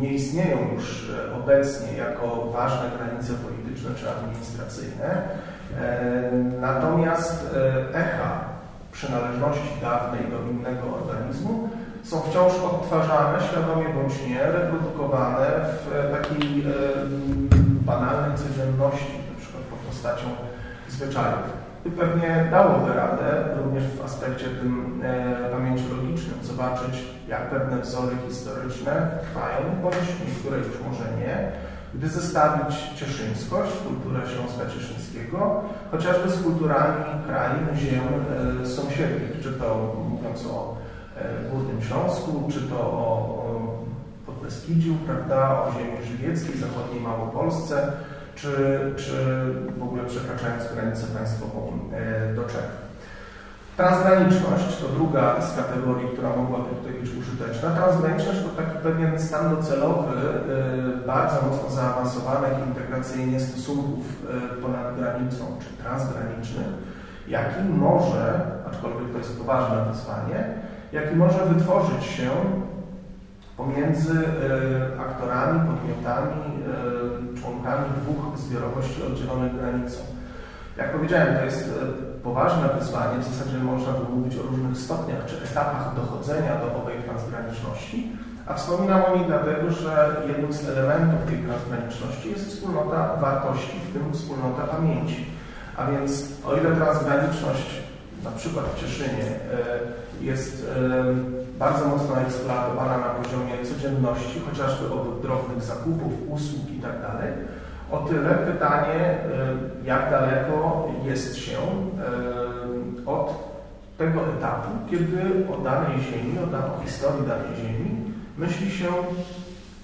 nie istnieją już obecnie jako ważne granice polityczne czy administracyjne. Natomiast echa przynależności dawnej do innego organizmu są wciąż odtwarzane, świadomie bądź nie, reprodukowane w takiej banalnej codzienności, na przykład pod postacią zwyczajów. Pewnie dałoby radę, również w aspekcie tym e, pamięci logicznym, zobaczyć, jak pewne wzory historyczne trwają, bądź niektóre już może nie, gdy zestawić cieszyńskość, kulturę Śląska Cieszyńskiego, chociażby z kulturami krain, ziem e, sąsiednich, czy to mówiąc o e, Górnym Śląsku, czy to o, o Podbeskidziu, prawda, o ziemi żywieckiej, zachodniej Małopolsce, czy, czy w ogóle przekraczając granicę państwową e, do Czech. Transgraniczność to druga z kategorii, która mogłaby tutaj być użyteczna. Transgraniczność to taki pewien stan docelowy, e, bardzo mocno zaawansowanych integracyjnie stosunków e, ponad granicą czy transgranicznych, jaki może, aczkolwiek to jest poważne wyzwanie, jaki może wytworzyć się pomiędzy aktorami, podmiotami, członkami dwóch zbiorowości oddzielonych granicą. Jak powiedziałem, to jest e, poważne wyzwanie, w zasadzie można by mówić o różnych stopniach czy etapach dochodzenia do owej transgraniczności, a wspominam o niej dlatego, że jednym z elementów tej transgraniczności jest wspólnota wartości, w tym wspólnota pamięci. A więc o ile transgraniczność, na przykład w Cieszynie, e, jest e, bardzo mocno eksploatowana na poziomie codzienności, chociażby od drobnych zakupów, usług itd., tak o tyle pytanie, y, jak daleko jest się y, od tego etapu, kiedy o danej ziemi, o, historii danej ziemi myśli się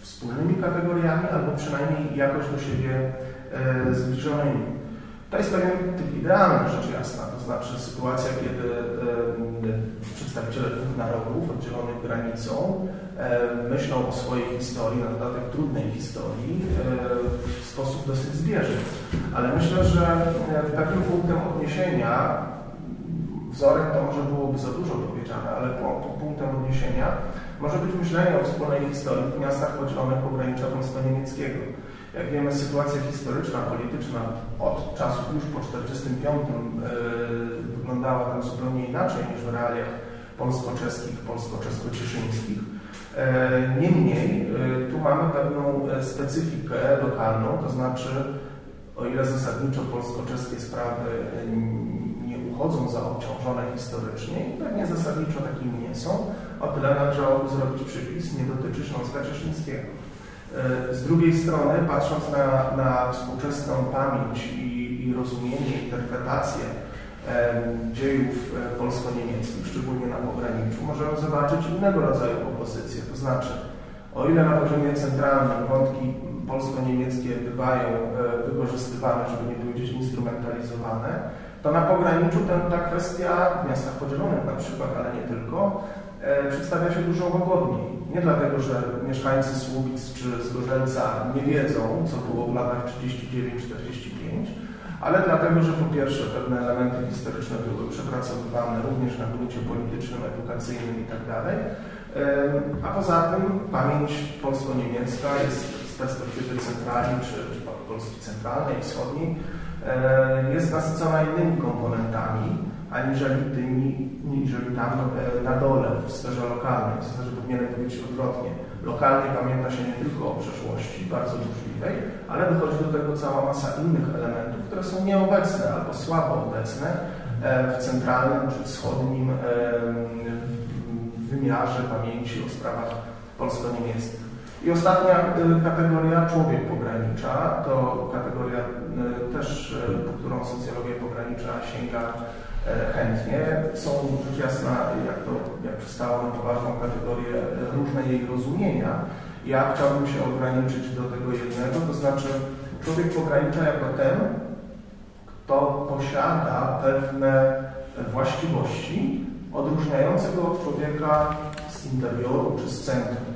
wspólnymi kategoriami albo przynajmniej jakoś do siebie y, zbliżonymi. To jest pewien typ idealny, rzecz jasna, to znaczy sytuacja, kiedy przedstawiciele dwóch narodów oddzielonych granicą myślą o swojej historii, na dodatek trudnej historii, w sposób dosyć zbieżny. Ale myślę, że takim punktem odniesienia, wzorem to może byłoby za dużo powiedziane, ale punktem odniesienia może być myślenie o wspólnej historii w miastach podzielonych pogranicza polsko-niemieckiego. Jak wiemy, sytuacja historyczna, polityczna od czasów już po 1945 yy, wyglądała tam zupełnie inaczej niż w realiach polsko-czeskich, polsko-czesko-cieszyńskich. E, niemniej e, tu mamy pewną e, specyfikę lokalną, to znaczy o ile zasadniczo polsko-czeskie sprawy nie uchodzą za obciążone historycznie i pewnie zasadniczo takimi nie są, o tyle należałoby zrobić przypis, nie dotyczy Śląska Cieszyńskiego. Z drugiej strony, patrząc na, na współczesną pamięć i, i rozumienie, interpretację dziejów e, polsko-niemieckich, szczególnie na pograniczu, możemy zobaczyć innego rodzaju opozycję. To znaczy, o ile na poziomie centralnym wątki polsko-niemieckie bywają e, wykorzystywane, żeby nie powiedzieć instrumentalizowane, to na pograniczu ten, ta kwestia w miastach podzielonych na przykład, ale nie tylko, e, przedstawia się dużo łagodniej. Nie dlatego, że mieszkańcy Słubic czy Zgorzelca nie wiedzą, co było w latach 39-45, ale dlatego, że po pierwsze pewne elementy historyczne były przepracowywane również na gruncie politycznym, edukacyjnym itd., tak a poza tym pamięć polsko-niemiecka jest z perspektywy centralnej, czy, czy Polski centralnej, wschodniej, jest nasycona innymi komponentami, aniżeli tymi, niżeli tam e, na dole, w sferze lokalnej. W zasadzie powinienem powiedzieć odwrotnie. Lokalnie pamięta się nie tylko o przeszłości, bardzo burzliwej, ale dochodzi do tego cała masa innych elementów, które są nieobecne albo słabo obecne e, w centralnym czy wschodnim e, wymiarze pamięci o sprawach polsko-niemieckich. I ostatnia kategoria, człowiek pogranicza, to kategoria też, po którą socjologia pogranicza sięga E, chętnie. Są rzecz jasna, jak to jak przystało na poważną kategorię, różne jej rozumienia. Ja chciałbym się ograniczyć do tego jednego, to znaczy człowiek pogranicza jako ten, kto posiada pewne właściwości odróżniające go od człowieka z interioru czy z centrum.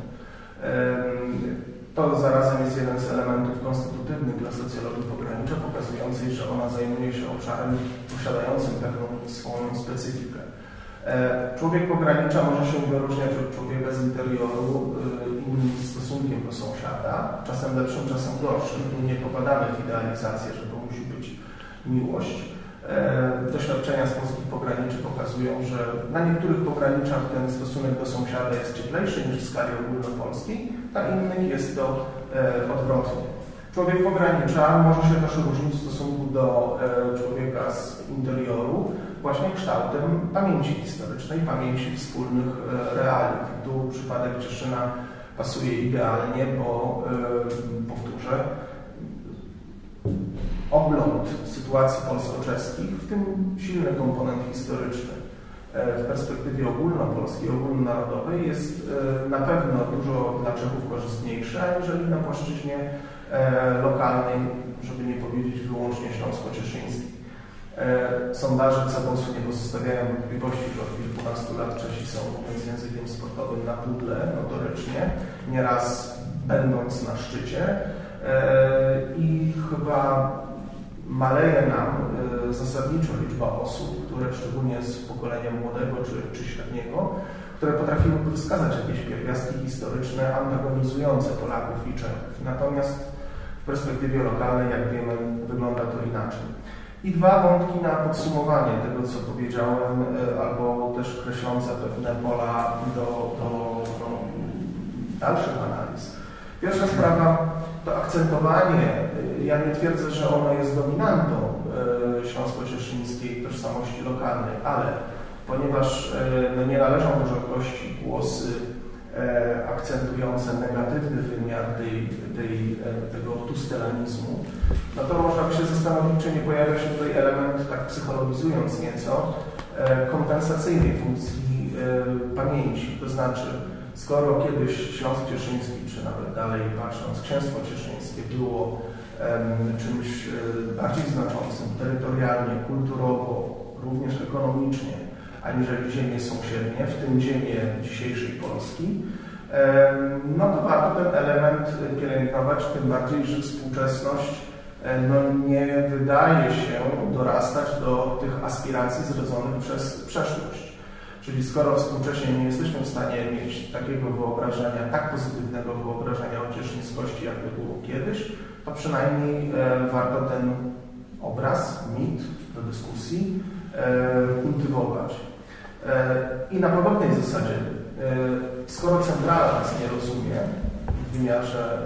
To zarazem jest jeden z elementów konstytutywnych dla socjologii pogranicza, pokazującej, że ona zajmuje się obszarem posiadającym pewną swoją specyfikę. E, człowiek pogranicza może się wyróżniać od człowieka z interioru e, innym stosunkiem do sąsiada, czasem lepszym, czasem gorszym. Tu nie popadamy w idealizację, że to musi być miłość. E, doświadczenia z polskich pograniczy pokazują, że na niektórych pograniczach ten stosunek do sąsiada jest cieplejszy niż w skali ogólnopolskiej, na innych jest to e, odwrotnie. Człowiek pogranicza może się też różnić w stosunku do e, człowieka z interioru właśnie kształtem pamięci historycznej, pamięci wspólnych realiów. Tu przypadek Cieszyna pasuje idealnie, bo powtórzę, ogląd sytuacji polsko-czeskich, w tym silny komponent historyczny e, w perspektywie ogólnopolskiej, ogólnonarodowej jest e, na pewno dużo dla Czechów korzystniejszy, aniżeli na płaszczyźnie e, lokalnej, żeby nie powiedzieć wyłącznie śląsko-cieszyńskiej. Sondaże Cabosu nie pozostawiają wątpliwości, że od kilkunastu lat Czesi są z językiem sportowym na pudle notorycznie, nieraz będąc na szczycie. I chyba maleje nam y, zasadniczo liczba osób, które szczególnie z pokolenia młodego czy, czy średniego, które potrafiłyby wskazać jakieś pierwiastki historyczne antagonizujące Polaków i Czechów. Natomiast w perspektywie lokalnej, jak wiemy, wygląda to inaczej. I dwa wątki na podsumowanie tego, co powiedziałem, y, albo też kreślące pewne pola do, do, do dalszych analiz. Pierwsza sprawa to akcentowanie, y, ja nie twierdzę, że ono jest dominantą y, śląsko-cieszyńskiej tożsamości lokalnej, ale ponieważ y, no, nie należą do rzadkości głosy akcentujące negatywny wymiar tej, tej, tego tustelanizmu, no to można by się zastanowić, czy nie pojawia się tutaj element, tak psychologizując nieco, kompensacyjnej funkcji pamięci, to znaczy Skoro kiedyś Śląsk Cieszyński, czy nawet dalej patrząc, Księstwo Cieszyńskie było czymś um, bardziej znaczącym terytorialnie, kulturowo, również ekonomicznie, aniżeli ziemie sąsiednie, w tym ziemię dzisiejszej Polski, no to warto ten element pielęgnować, tym bardziej, że współczesność no, nie wydaje się dorastać do tych aspiracji zrodzonych przez przeszłość. Czyli skoro współcześnie nie jesteśmy w stanie mieć takiego wyobrażenia, tak pozytywnego wyobrażenia o cieszyńskości, jak to było kiedyś, to przynajmniej e, warto ten obraz, mit do dyskusji e, kultywować. E, I na podobnej zasadzie, skoro centrala nas nie rozumie w wymiarze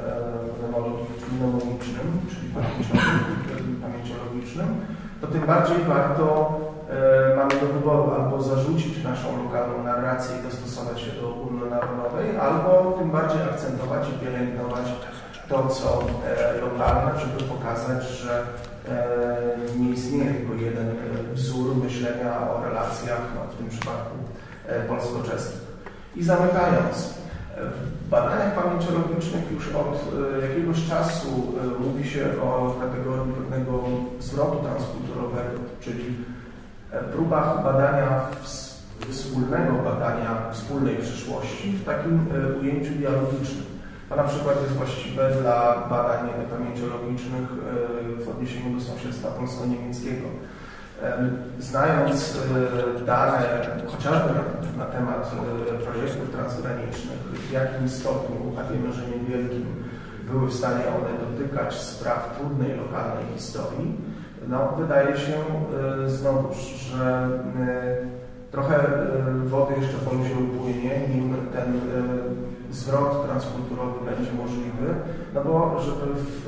mnemonicznym, czyli pamięciologicznym, to tym bardziej warto mamy do wyboru albo zarzucić naszą lokalną narrację i dostosować się do ogólnonarodowej, albo tym bardziej akcentować i pielęgnować to, co e, lokalne, żeby pokazać, że e, nie istnieje tylko jeden wzór myślenia o relacjach, no, w tym przypadku polsko-czeskich. I zamykając, w badaniach pamięciologicznych już od jakiegoś czasu mówi się o kategorii pewnego zwrotu transkulturowego, czyli próbach badania wspólnego badania wspólnej przyszłości w takim e, ujęciu dialogicznym. To na przykład jest właściwe dla badań pamięciologicznych e, w odniesieniu do sąsiedztwa polsko-niemieckiego. Znając e, dane chociażby na temat projektów transgranicznych, w jakim stopniu, a wiemy, że niewielkim, były w stanie one dotykać spraw trudnej lokalnej historii, no, wydaje się y, znowuż, że y, trochę y, wody jeszcze po luzie upłynie, nim ten zwrot transkulturowy będzie możliwy, no bo żeby w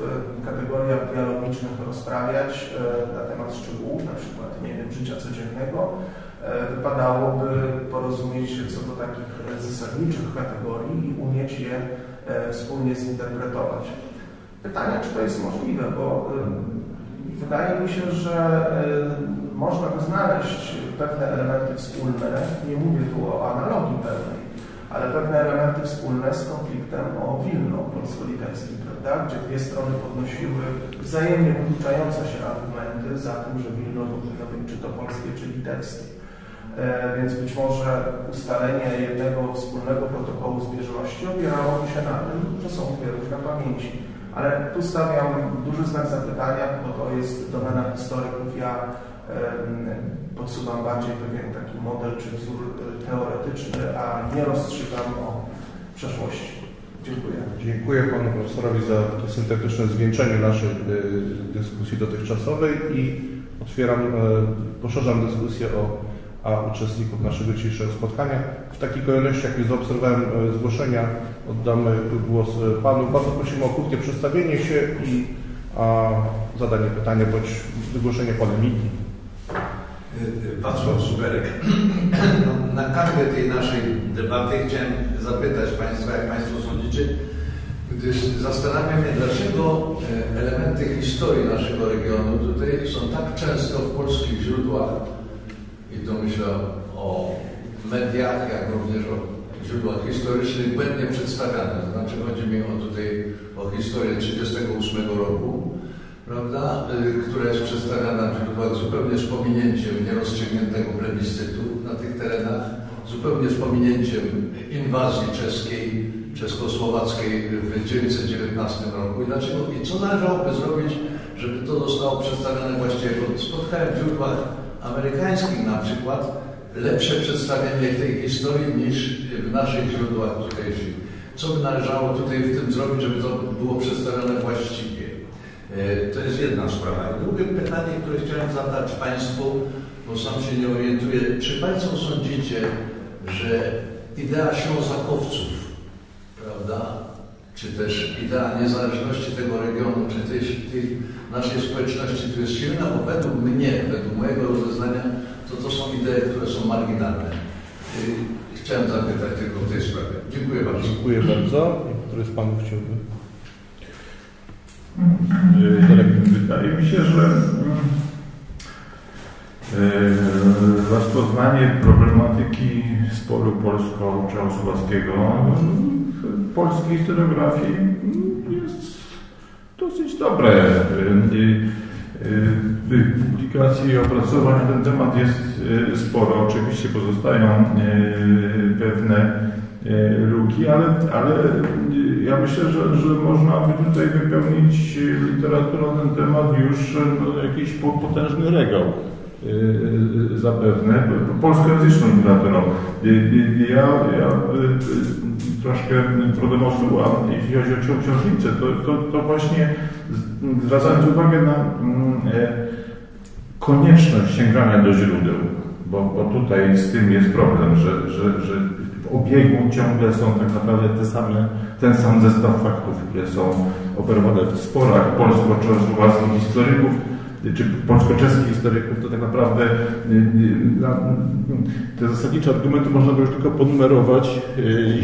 kategoriach dialogicznych rozprawiać na temat szczegółów, na przykład, nie wiem, życia codziennego, wypadałoby porozumieć się co do takich zasadniczych kategorii i umieć je wspólnie zinterpretować. Pytanie, czy to jest możliwe, bo Wydaje mi się, że y, można by znaleźć pewne elementy wspólne, nie mówię tu o analogii pewnej, ale pewne elementy wspólne z konfliktem o Wilno polsko-litewskim, prawda? gdzie dwie strony podnosiły wzajemnie wykluczające się argumenty za tym, że Wilno powinno być czy to polskie, czy litewskie. E, więc być może ustalenie jednego wspólnego protokołu zbieżności opierałoby się na tym, że są dwie różne pamięci. Ale tu stawiam duży znak zapytania, bo to jest domena historyków. Ja podsuwam bardziej pewien taki model czy wzór e, teoretyczny, a nie rozstrzygam o przeszłości. Dziękuję. Dziękuję panu profesorowi za takie syntetyczne zwieńczenie naszej y, dyskusji dotychczasowej i otwieram, y, poszerzam dyskusję o a uczestników naszego dzisiejszego spotkania. W takiej kolejności, jak już zaobserwowałem zgłoszenia, oddamy głos panu. Bardzo prosimy o krótkie przedstawienie się i a, zadanie pytania bądź wygłoszenie polemiki. Wacław Suberek. No, na kanwie tej naszej debaty chciałem zapytać Państwa, jak Państwo sądzicie, gdyż zastanawiam się, dlaczego e, elementy historii naszego regionu tutaj są tak często w polskich źródłach, i tu myślę o mediach, jak również o źródłach historycznych, błędnie przedstawiane. To znaczy chodzi mi o tutaj o historię 1938 roku, prawda, y, która jest przedstawiana w źródłach zupełnie z pominięciem nierozstrzygniętego plebiscytu na tych terenach, zupełnie z pominięciem inwazji czeskiej, czeskosłowackiej w 1919 roku. I dlaczego i co należałoby zrobić, żeby to zostało przedstawione właściwie? Bo spotkałem w źródłach amerykańskich na przykład lepsze przedstawienie tej historii niż w naszych źródłach tutejszych. Co by należało tutaj w tym zrobić, żeby to było przedstawione właściwie? E, to jest jedna sprawa. Drugie pytanie, które chciałem zadać Państwu, bo sam się nie orientuję. Czy Państwo sądzicie, że idea ślązakowców, prawda, czy też idea niezależności tego regionu, czy tej, tej naszej społeczności tu jest silna, bo według mnie, według mojego rozeznania, to to są idee, które są marginalne. E, chciałem zapytać tylko w tej sprawie. Dziękuję bardzo. Dziękuję bardzo. Który z Panów chciałby? Wydaje mi się, że e, rozpoznanie problematyki sporu polsko-czechosłowackiego w polskiej historiografii jest dosyć dobre. E, e, publikacji i opracowań na ten temat jest sporo. Oczywiście pozostają pewne luki, ale, ale ja myślę, że, że można by tutaj wypełnić literaturą ten temat już no, jakiś potężny regał. Zapewne, polskojęzyczną literaturą. Ja, ja troszkę prodemosułam, jeśli chodzi o książnicę, to, to, to właśnie zwracając uwagę na konieczność sięgania do źródeł, bo, bo tutaj z tym jest problem, że, że, że w obiegu ciągle są tak naprawdę te same, ten sam zestaw faktów, które są operowane w sporach polsko-czechosłowackich historyków, czy polsko-czeskich historyków, to tak naprawdę y, y, te zasadnicze argumenty można by już tylko ponumerować y,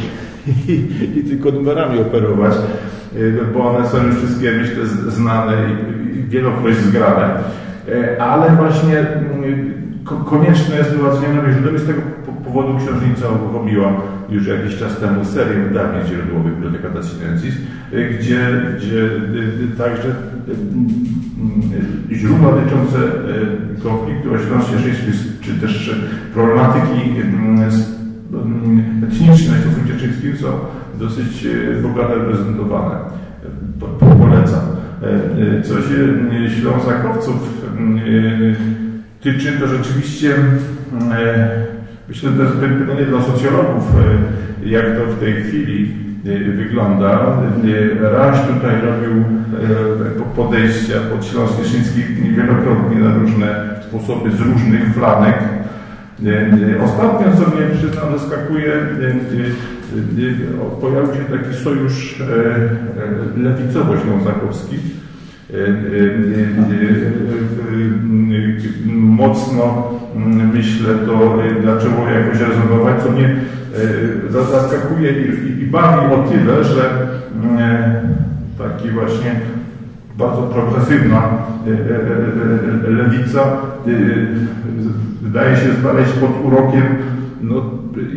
i, i, i tylko numerami operować, bo one są już wszystkie, myślę, znane i, wielokroć zgrane. Ale właśnie konieczne jest prowadzenie nowych źródeł z tego powodu książnica uruchomiła już jakiś czas temu serię wydarzeń źródłowych Biblioteka Tassinensis, gdzie, gdzie y, także y, źródła dotyczące y, konfliktu ośląskiej czy też problematyki etnicznej w stosunku cieszyńskim są dosyć bogato reprezentowane. Polecam. Co się Ślązakowców tyczy, to rzeczywiście Myślę, że to jest pytanie dla socjologów, e, jak to w tej chwili e, wygląda. E, Raś tutaj robił podejścia pod Śląsk Cieszyński wielokrotnie na różne sposoby z różnych flanek. Ostatnio, co mnie przyznam, zaskakuje, pojawił się taki sojusz lewicowo-ślązakowski, mocno myślę to zaczęło jakoś rezonować, co mnie zaskakuje i, bawi o tyle, że taki właśnie bardzo progresywna lewica wydaje się znaleźć pod urokiem no,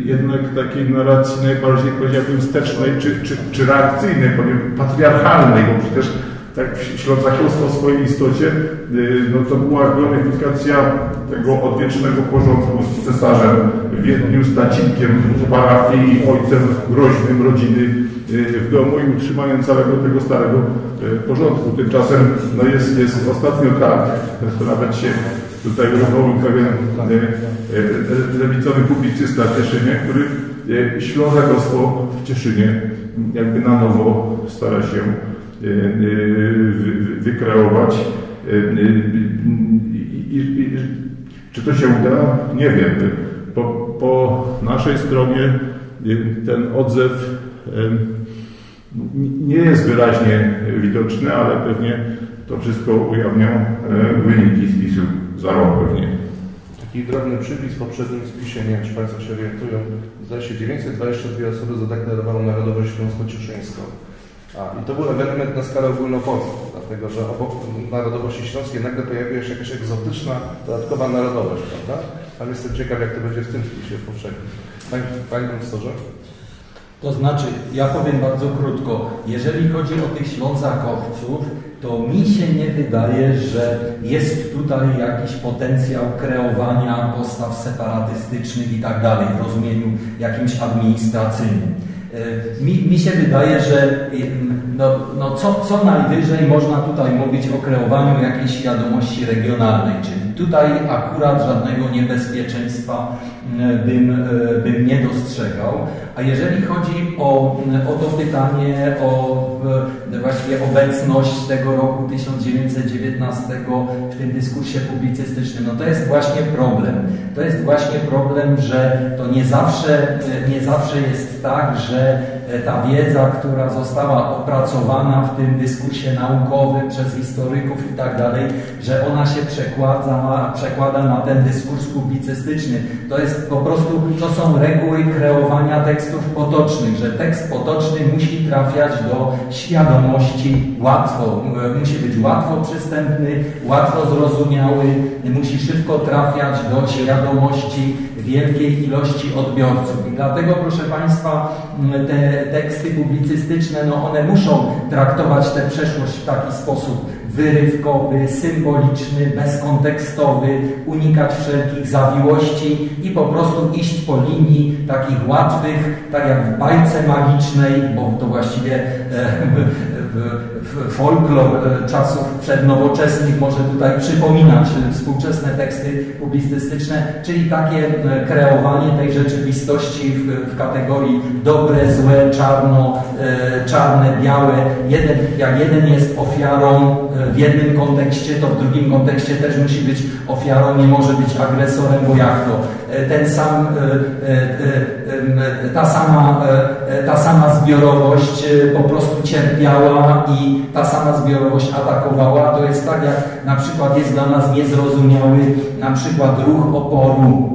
jednak takiej narracji najbardziej powiedziałbym wstecznej czy, czy, czy reakcyjnej, powiem patriarchalnej, bo przecież tak ślązakostwo w swojej istocie, y, no to była gloryfikacja tego odwiecznego porządku z cesarzem Wiedniu, z tacinkiem w parafii ojcem groźnym rodziny y, w domu i utrzymaniem całego tego starego y, porządku. Tymczasem no jest, jest ostatnio tak, to nawet się tutaj uruchomił pewien lewicowy publicysta w Cieszynie, który e, Ślązakostwo w Cieszynie jakby na nowo stara się e, wykreować. Czy to się uda? Nie wiem. Po, po naszej stronie ten odzew nie jest wyraźnie widoczny, ale pewnie to wszystko ujawnią e, wyniki spisu za rok pewnie. Taki drobny przypis w poprzednim spisie, nie wiem czy Państwo się orientują, zdaje się 922 osoby zadeklarowały narodowość śląsko-cieszyńską. A, I to był ewenement na skalę ogólnopolską, dlatego że obok narodowości śląskiej nagle pojawiła się jakaś egzotyczna, dodatkowa narodowość, prawda? Ale jestem ciekaw, jak to będzie w tym spisie w poprzednim. Panie, panie profesorze? To znaczy, ja powiem bardzo krótko, jeżeli chodzi o tych Ślązakowców, to mi się nie wydaje, że jest tutaj jakiś potencjał kreowania postaw separatystycznych i tak dalej w rozumieniu jakimś administracyjnym. E, mi, mi się wydaje, że no, no co, co najwyżej można tutaj mówić o kreowaniu jakiejś świadomości regionalnej, czyli tutaj akurat żadnego niebezpieczeństwa bym, e, bym nie dostrzegał. A jeżeli chodzi o, o to pytanie o właściwie obecność tego roku 1919 w tym dyskursie publicystycznym, no to jest właśnie problem. To jest właśnie problem, że to nie zawsze, nie zawsze jest tak, że ta wiedza, która została opracowana w tym dyskursie naukowym przez historyków i tak dalej, że ona się przekłada, przekłada na ten dyskurs publicystyczny. To jest po prostu, to są reguły kreowania tekstów potocznych, że tekst potoczny musi trafiać do świadomości łatwo, musi być łatwo przystępny, łatwo zrozumiały, musi szybko trafiać do świadomości wielkiej ilości odbiorców. I dlatego, proszę Państwa, te teksty publicystyczne, no one muszą traktować tę przeszłość w taki sposób wyrywkowy, symboliczny, bezkontekstowy, unikać wszelkich zawiłości i po prostu iść po linii takich łatwych, tak jak w bajce magicznej, bo to właściwie e, folklor e, czasów przednowoczesnych może tutaj przypominać współczesne teksty publicystyczne, czyli takie e, kreowanie tej rzeczywistości w, w kategorii dobre, złe, czarno, e, czarne, białe. Jeden, jak jeden jest ofiarą w jednym kontekście, to w drugim kontekście też musi być ofiarą, nie może być agresorem, bo jak to? Ten sam, ta sama, ta sama zbiorowość po prostu cierpiała i ta sama zbiorowość atakowała. To jest tak, jak na przykład jest dla nas niezrozumiały na przykład ruch oporu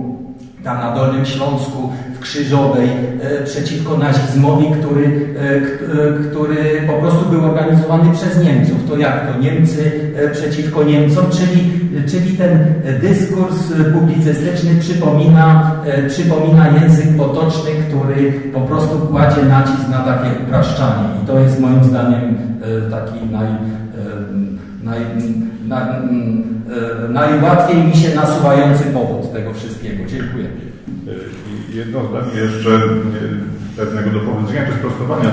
tam na Dolnym Śląsku, w Krzyżowej, e, przeciwko nazizmowi, który, e, e, który po prostu był organizowany przez Niemców. To jak to? Niemcy przeciwko Niemcom, czyli, czyli ten dyskurs publicystyczny przypomina, przypomina język potoczny, który po prostu kładzie nacisk na takie upraszczanie. I to jest moim zdaniem taki naj, naj, naj, najłatwiej mi się nasuwający powód tego wszystkiego. Dziękuję jedno zdanie jeszcze pewnego dopowiedzenia czy sprostowania.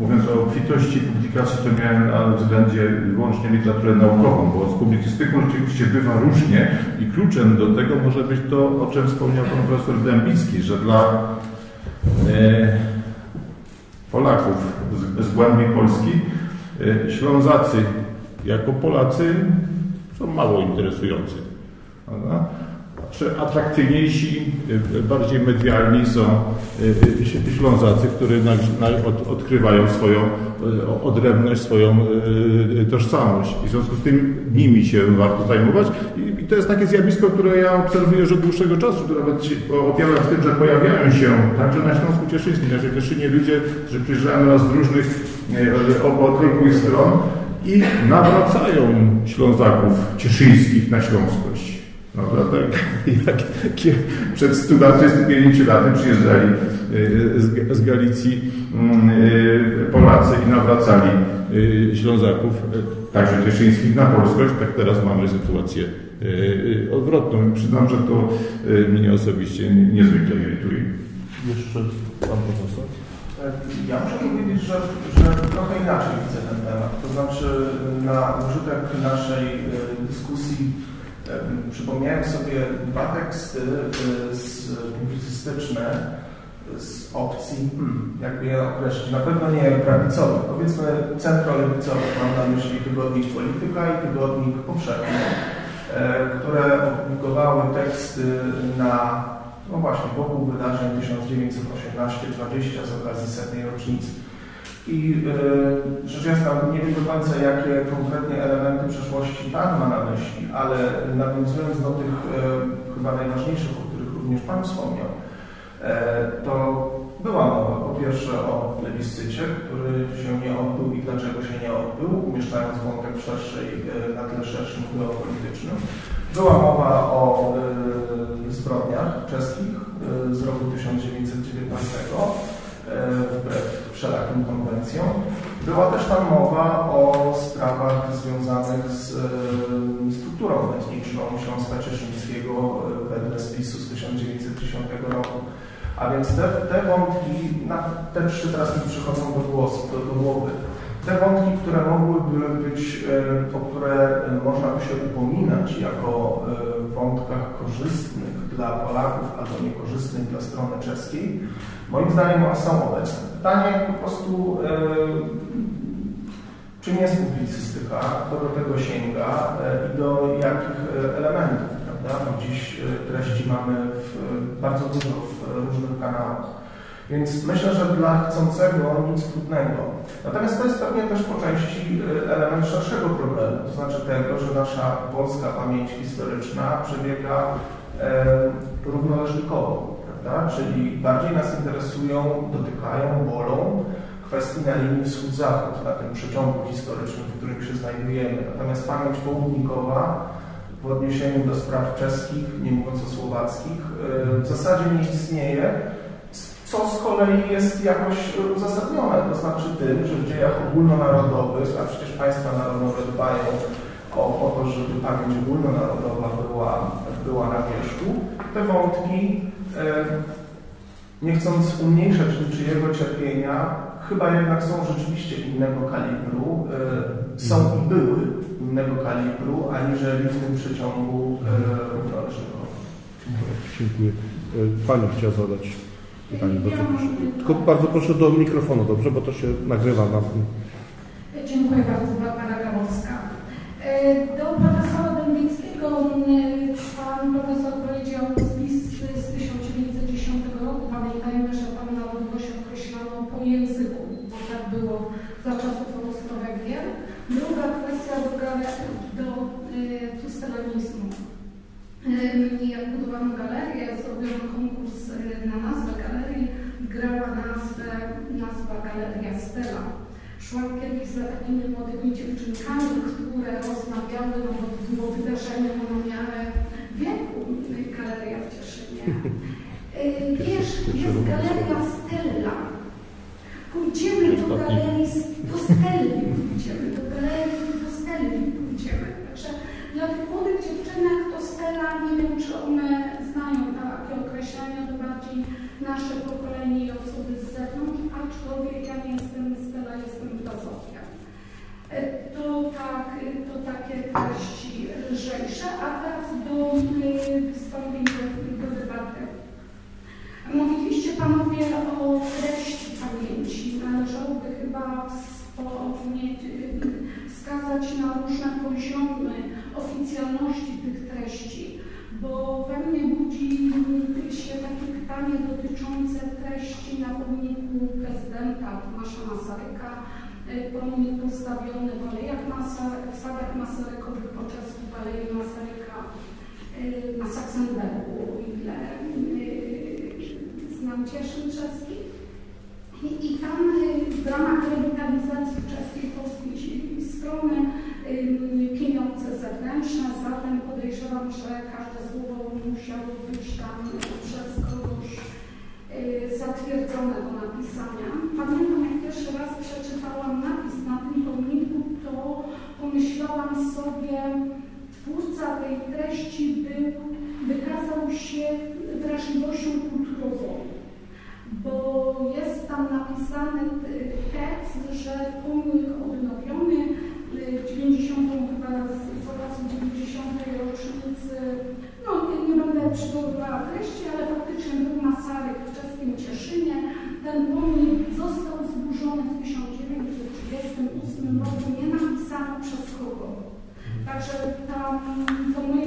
Mówiąc o obfitości publikacji, to miałem na względzie wyłącznie literaturę naukową, bo z publicystyką rzeczywiście bywa różnie i kluczem do tego może być to, o czym wspomniał pan profesor Dębicki, że dla e, Polaków z, z głębi Polski e, Ślązacy jako Polacy są mało interesujący. Prawda? Atrakcyjniejsi, y, bardziej medialni są y, y, Ślązacy, którzy odkrywają swoją odrębność, swoją tożsamość. I w związku z tym nimi się warto zajmować. I to jest takie zjawisko, które ja obserwuję już od dłuższego czasu, które nawet objawiam w tym, że pojawiają się także na Śląsku Cieszyńskim, że Cieszynie ludzie, że przyjeżdżają z różnych odległych stron i nawracają Ślązaków cieszyńskich na śląskość. No, tak, jak, jak przed 125 laty przyjeżdżali y, z, z Galicji y, Polacy i nawracali y, Ślązaków, także cieszyńskich, na polskość, tak teraz mamy sytuację odwrotną. Przyznam, że to mnie osobiście niezwykle irytuje. Jeszcze pan profesor? Ja muszę powiedzieć, że, że trochę inaczej widzę ten temat. To znaczy na użytek naszej dyskusji Przypomniałem sobie dwa teksty publicystyczne z opcji, hmm, jakby je określić, na pewno nie prawicowych, powiedzmy centrolewicowych, mam na myśli tygodnik Polityka i tygodnik Powszechny, e, które opublikowały teksty na, no właśnie, wokół wydarzeń 1918-20 z okazji setnej rocznicy. I yy, rzecz jasna, nie wiem do końca, jakie konkretnie elementy przeszłości Pan ma na myśli, ale nawiązując do tych yy, chyba najważniejszych, o których również Pan wspomniał, E, to była mowa po pierwsze o plebiscycie, który się nie odbył i dlaczego się nie odbył, umieszczając wątek w szerszej, e, na tle szerszym geopolitycznym. Była mowa o e, zbrodniach czeskich z roku 1919, wbrew wszelakim konwencjom. Była też tam mowa o sprawach związanych z strukturą etniczną Śląska Cieszyńskiego wedle spisu z 1910 roku. A więc te, te wątki, na, te trzy teraz mi przychodzą do, głosu, do, do głowy. Te wątki, które mogłyby być, e, o które e, można by się upominać jako e, wątkach korzystnych dla Polaków albo niekorzystnych dla strony czeskiej, moim zdaniem są obecne. Pytanie po prostu, czym jest publicystyka, kto do tego sięga i do jakich elementów. Prawda? Bo dziś treści mamy w, bardzo dużo w różnych kanałach. Więc myślę, że dla chcącego nic trudnego. Natomiast to jest pewnie też po części e, element szerszego problemu, to znaczy tego, że nasza polska pamięć historyczna przebiega e, równoleżnikowo, prawda? Czyli bardziej nas interesują, dotykają, bolą kwestii na linii wschód-zachód, na tym przeciągu historycznym, w którym się znajdujemy. Natomiast pamięć południkowa w odniesieniu do spraw czeskich, nie mówiąc o słowackich, e, w zasadzie nie istnieje co z kolei jest jakoś uzasadnione, to znaczy tym, że w dziejach ogólnonarodowych, a przecież państwa narodowe dbają o, o to, żeby pamięć ogólnonarodowa była, była na wierzchu, te wątki, nie chcąc umniejszać niczyjego cierpienia, chyba jednak są rzeczywiście innego kalibru, są i były innego kalibru, aniżeli w tym przeciągu. Dziękuję. Dziękuję. Pani chciała zadać Pytanie, bardzo proszę. Tylko bardzo proszę do mikrofonu, dobrze, bo to się nagrywa na Dziękuję bardzo, Barbara Grabowska. E, do profesora Dębickiego nazwa Galeria Stella. Szłam kiedyś za takimi młodymi dziewczynkami, które rozmawiały, no było wydarzenie na miarę wieku, galeria w Cieszynie. Y, wiesz, jest Galeria Stella. Pójdziemy do galerii, do Stelli pójdziemy, do galerii do Stelli pójdziemy. Także dla tych młodych dziewczynek to Stella, nie wiem czy one znają takie określenia, to bardziej nasze pokolenie i osoby z zewnątrz, aczkolwiek ja nie jestem Stella, jestem filozofia. E, to, tak, to takie treści lżejsze, a teraz do e, wystąpień do, do debaty. Mówiliście Panowie o treści pamięci. Należałoby chyba wspomnieć, wskazać na różne poziomy oficjalności tych treści, bo we mnie budzi się takie pytanie dotyczące treści na pomniku prezydenta Tomasza Masaryka, pomnik postawiony w Alejach Masaryk, w sadach Masarykowych podczas Alei Masaryka na Saksenbergu, o ile znam Cieszyn czeski. I, I tam w ramach rewitalizacji czeskiej polskiej strony pieniądze zewnętrzne, zatem podejrzewam, że słowo musiało być tam przez kogoś y, zatwierdzone do napisania. Pamiętam, jak pierwszy raz przeczytałam napis na tym pomniku, to pomyślałam sobie, twórca tej treści był, wykazał się wrażliwością kulturową, bo jest tam napisany tekst, że pomnik Także ta pomoc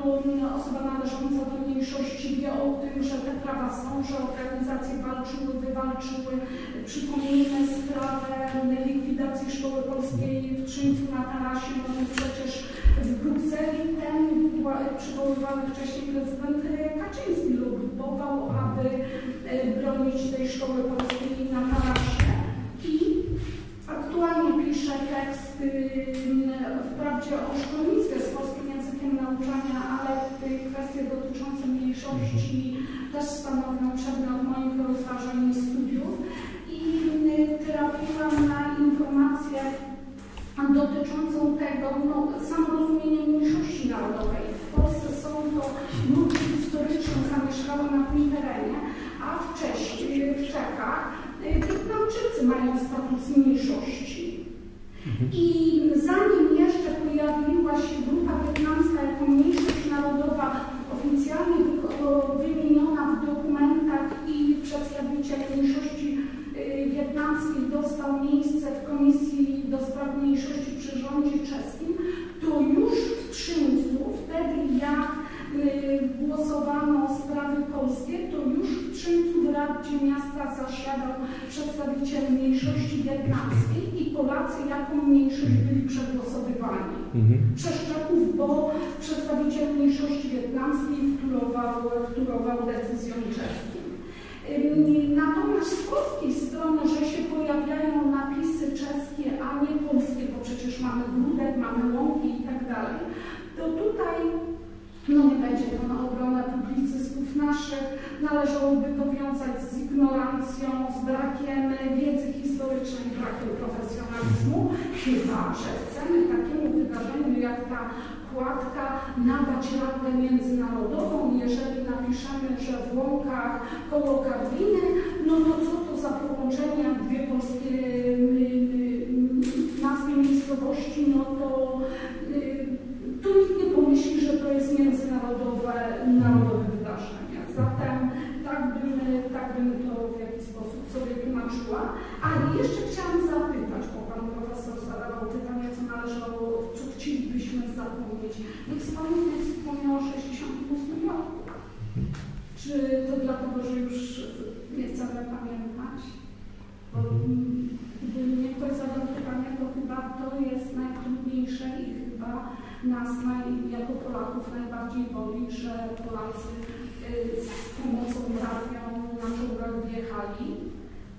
osoba należąca do mniejszości wie o tym, że te prawa są, że organizacje walczyły, wywalczyły. Przypomnijmy sprawę likwidacji Szkoły Polskiej w Trzyńcu na Tarasie, bo przecież w Brukseli ten przywoływany wcześniej prezydent Kaczyński lobbował, aby e, bronić tej Szkoły Polskiej na Tarasie. I aktualnie pisze tekst wprawdzie o szkolnictwie, Mhm. przyszłości, też z panowną Czerną w moim prolufarze studiów. przedstawiciel mniejszości wietnamskiej i Polacy jako mniejszość byli przegłosowywani mhm. przez bo przedstawiciel mniejszości wietnamskiej wtórował, wtórował decyzją czeskim. Natomiast z polskiej strony, że się pojawiają napisy czeskie, a nie polskie, bo przecież mamy grudek, mamy łąki i tak dalej, to tutaj no nie będzie to na obronę publicystyki należałoby to wiązać z ignorancją, z brakiem wiedzy historycznej, brakiem profesjonalizmu, chyba że chcemy takiemu wydarzeniu jak ta kładka nadać rangę międzynarodową. Jeżeli napiszemy, że w Łąkach koło Karwiny, no to co to za połączenie, jak dwie polskie y, y, nazwy miejscowości, no to tu nikt nie pomyśli, że to jest międzynarodowe narodowe wydarzenie. Zatem tak bym, tak bym to w jakiś sposób Ale jeszcze chciałam zapytać, bo Pan Profesor zadawał pytanie, co należało, co chcielibyśmy zapomnieć. Niech z nie wspomniał o 68 roku. Czy to dlatego, że już nie chcemy pamiętać? Bo gdyby mnie ktoś zadał pytanie, to chyba to jest najtrudniejsze i chyba nas naj, jako Polaków najbardziej boli, że Polacy y, z pomocą trafią na czołgach wjechali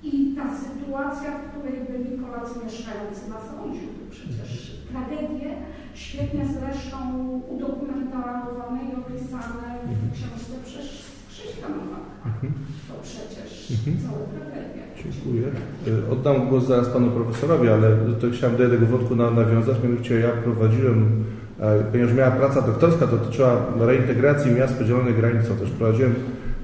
i ta sytuacja, w której byli Polacy mieszkający na Załodziu, przecież tragedie, świetnie zresztą udokumentowane i opisane w książce przez Krzyśka Nowaka. To przecież całe tragedie. Dziękuję. Y, Oddam głos zaraz panu profesorowi, ale to chciałem do jednego wątku na, nawiązać. Mianowicie ja prowadziłem, e, ponieważ moja praca doktorska dotyczyła reintegracji miast podzielonych granicą, też prowadziłem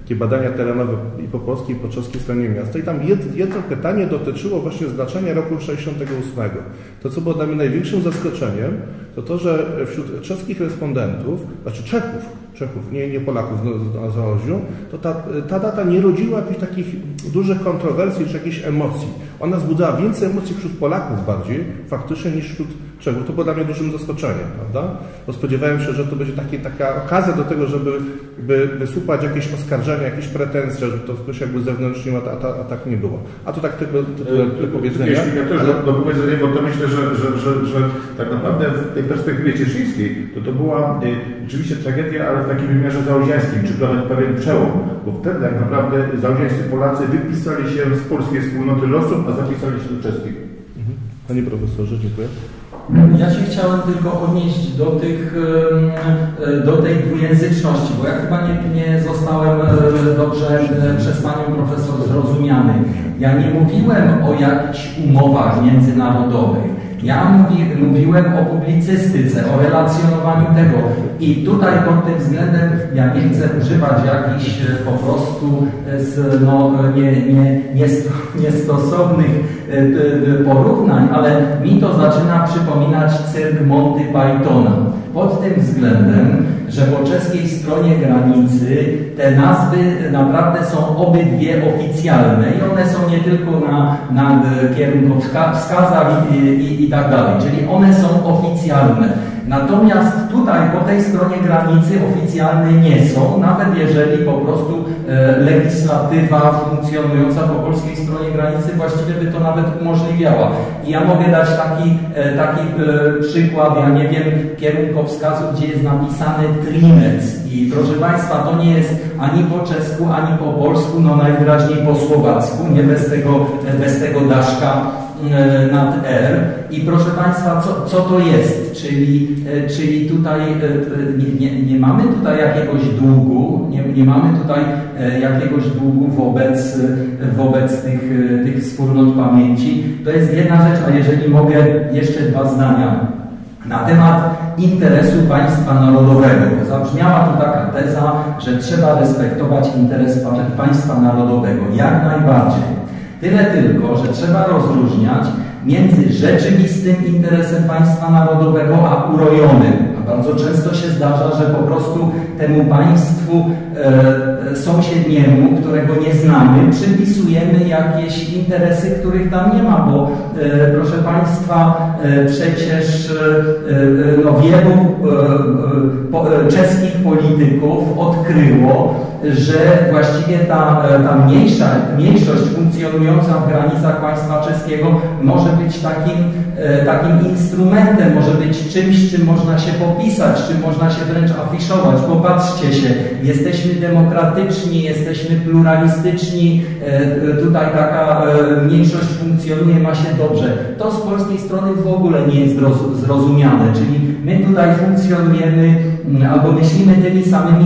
takie badania terenowe i po polskiej, i po czeskiej stronie miasta. I tam jed, jedno pytanie dotyczyło właśnie znaczenia roku 68. To, co było dla mnie największym zaskoczeniem, to to, że wśród czeskich respondentów, znaczy Czechów, Czechów, nie, nie Polaków na Zaoziu, to ta, ta data nie rodziła jakichś takich dużych kontrowersji czy jakichś emocji. Ona wzbudzała więcej emocji wśród Polaków bardziej faktycznie niż wśród Czechów. To było dla mnie dużym zaskoczeniem, prawda? Bo spodziewałem się, że to będzie takie, taka okazja do tego, żeby by wysłuchać jakieś oskarżenia, jakieś pretensje, że to ktoś jakby zewnętrznie, a, a, a tak nie było. A to tak tylko, tylko powiedzenia. Jeśli ja też ale- do, do powiedzenia, bo to myślę, że, że, że, że tak naprawdę w tej perspektywie cieszyńskiej to to była y, rzeczywiście tragedia, ale w takim wymiarze załoziańskim, czy nawet pewien przełom, bo wtedy tak naprawdę załoziańscy Polacy wypisali się z polskiej wspólnoty losu, a zapisali się do czeskiej. Panie profesorze, dziękuję. Ja się chciałem tylko odnieść do, tych, em, do tej dwujęzyczności, bo ja chyba nie, nie zostałem e, dobrze e, przez Panią Profesor zrozumiany. Ja nie mówiłem o jakichś umowach międzynarodowych. Ja mówi, mówiłem o publicystyce, o relacjonowaniu tego. I tutaj pod tym względem ja nie chcę używać jakichś e, po prostu e, z, no, nie, nie, niesto, niestosownych e, porównań, ale mi to zaczyna przypominać cyrk Monty Pythona. Pod tym względem, że po czeskiej stronie granicy te nazwy naprawdę są obydwie oficjalne i one są nie tylko na, na kierunkowskazach i, i, i tak dalej, czyli one są oficjalne. Natomiast tutaj po tej stronie granicy oficjalne nie są, nawet jeżeli po prostu e, legislatywa funkcjonująca po polskiej stronie granicy właściwie by to nawet umożliwiała. I ja mogę dać taki, e, taki e, przykład, ja nie wiem, kierunkowskazu, gdzie jest napisane Trinec. I proszę Państwa, to nie jest ani po czesku, ani po polsku, no najwyraźniej po słowacku, nie bez tego, bez tego daszka nad R. I proszę Państwa, co, co to jest? Czyli, e, czyli tutaj e, e, nie, nie, nie mamy tutaj jakiegoś długu, nie, nie mamy tutaj e, jakiegoś długu wobec, e, wobec tych, e, tych wspólnot pamięci. To jest jedna rzecz, a jeżeli mogę jeszcze dwa zdania na temat interesu państwa narodowego. Zabrzmiała tu taka teza, że trzeba respektować interes pa- państwa narodowego. Jak najbardziej. Tyle tylko, że trzeba rozróżniać między rzeczywistym interesem państwa narodowego a urojonym. A bardzo często się zdarza, że po prostu temu państwu e, sąsiedniemu, którego nie znamy, przypisujemy jakieś interesy, których tam nie ma, bo e, proszę Państwa, e, przecież e, e, no, wielu e, e, po, e, czeskich polityków odkryło, że właściwie ta, e, ta mniejsza, mniejszość funkcjonująca w granicach państwa czeskiego może być takim, e, takim instrumentem, może być czymś, czym można się popisać, czym można się wręcz afiszować. Popatrzcie się, jesteśmy demokratyczni, jesteśmy pluralistyczni, e, tutaj taka mniejszość funkcjonuje, ma się dobrze. To z polskiej strony w ogóle nie jest zroz- zrozumiane, czyli my tutaj funkcjonujemy albo myślimy tymi samymi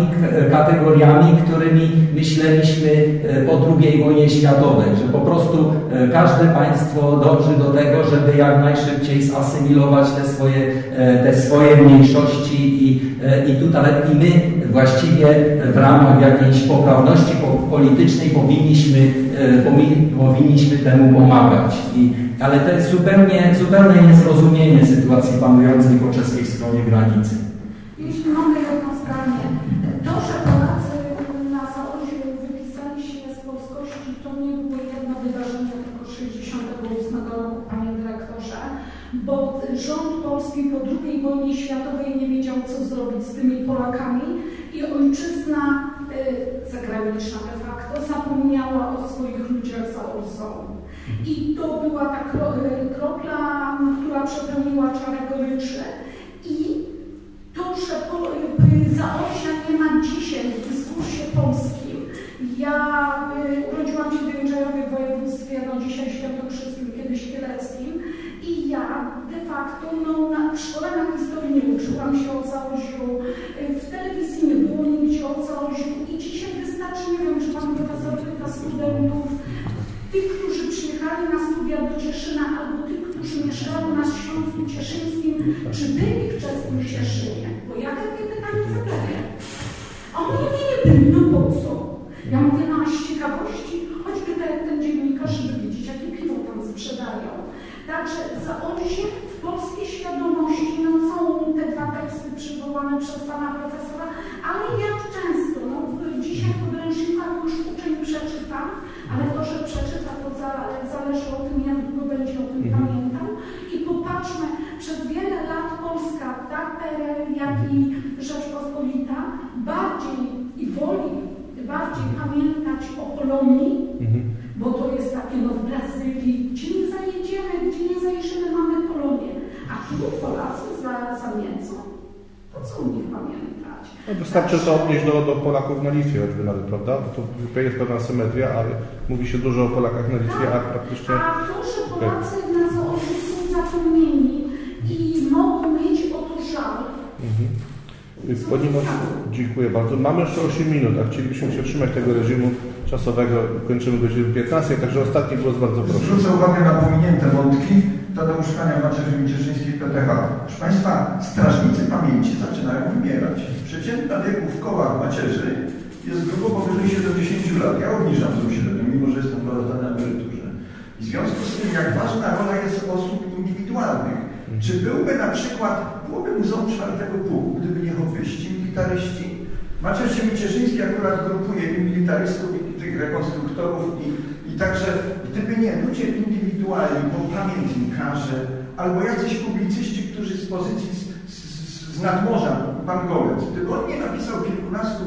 kategoriami, którymi myśleliśmy e, po II wojnie światowej, że po prostu e, każde państwo dąży do tego, żeby jak najszybciej zasymilować te swoje, e, te swoje mniejszości i, i tutaj i my właściwie w ramach jakiejś poprawności politycznej powinniśmy, powinniśmy temu pomagać. I, ale to jest zupełnie, zupełne niezrozumienie sytuacji panującej po czeskiej stronie granicy. Jeśli bo rząd polski po II wojnie światowej nie wiedział, co zrobić z tymi Polakami i ojczyzna y, zagraniczna de facto zapomniała o swoich ludziach za Orsą. I to była ta kropla, która przepełniła czarę goryczy. I to, że Zaosia nie ma dzisiaj w dyskursie polskim. Ja y, urodziłam się w Jędrzejowie w województwie, no dzisiaj świętokrzyskim, kiedyś kieleckim. I ja facto no, na, w szkole na historii nie uczyłam się o Zaoziu, y, w telewizji nie było nigdzie o Zaoziu i dzisiaj wystarczy, nie wiem, czy pan profesor pyta studentów, tych, którzy przyjechali na studia do Cieszyna, albo tych, którzy mieszkają na Śląsku Cieszyńskim, czy byli w czeskim Cieszynie? Bo ja takie pytanie zadaję. A oni nie byli, no po co? Ja mówię, no z ciekawości, choćby tak jak ten dziennikarz, żeby wiedzieć, jakie piwo tam sprzedają. Także za oczy w polskiej świadomości no, są te dwa teksty przywołane przez pana profesora, ale jak często, no, dzisiaj w podręcznikach już uczeń przeczyta, ale to, że przeczyta, to zależy od tym, jak długo będzie o tym mhm. pamiętał. I popatrzmy, przez wiele lat Polska, tak PRL, jak i Rzeczpospolita, bardziej i woli bardziej pamiętać o Polonii, mhm. bo to jest takie, no w Brazylii, gdzie nie zajedziemy, gdzie nie zajedziemy, mamy Polonię. A tu Polacy za, za Niemcą, to co u nich pamiętać? No, wystarczy to odnieść do, do Polaków na Litwie choćby nawet, prawda? Bo to jest pewna symetria, ale mówi się dużo o Polakach na Litwie, a praktycznie... A to, że Polacy okay. na zaoczy są zapomnieni i mogą mieć o to żal. Mhm. Pani dziękuję bardzo. Mamy jeszcze 8 minut, a chcielibyśmy się trzymać tego reżimu czasowego. Kończymy godzinę 15, także ostatni głos bardzo proszę. Zwrócę uwagę na pominięte wątki. Tadeusz Kania, Macierzy Cieszyńskiej, PTH. Proszę Państwa, strażnicy pamięci zaczynają wymierać. Przeciętna wieku w kołach macierzy jest grubo powyżej 70 lat. Ja obniżam tą średnią, mimo że jestem dwa na emeryturze. W związku z tym, jak ważna rola jest osób indywidualnych. Czy byłby na przykład, byłoby Muzeum Czwartego Pułku, gdyby nie hobbyści, militaryści? Macierz Cieszyński akurat grupuje i militarystów, i tych rekonstruktorów, i, i także gdyby nie ludzie indywidualni, bo pamiętnikarze, albo jacyś publicyści, którzy z pozycji z, z, z nadmorza, pan Golec, gdyby on nie napisał kilkunastu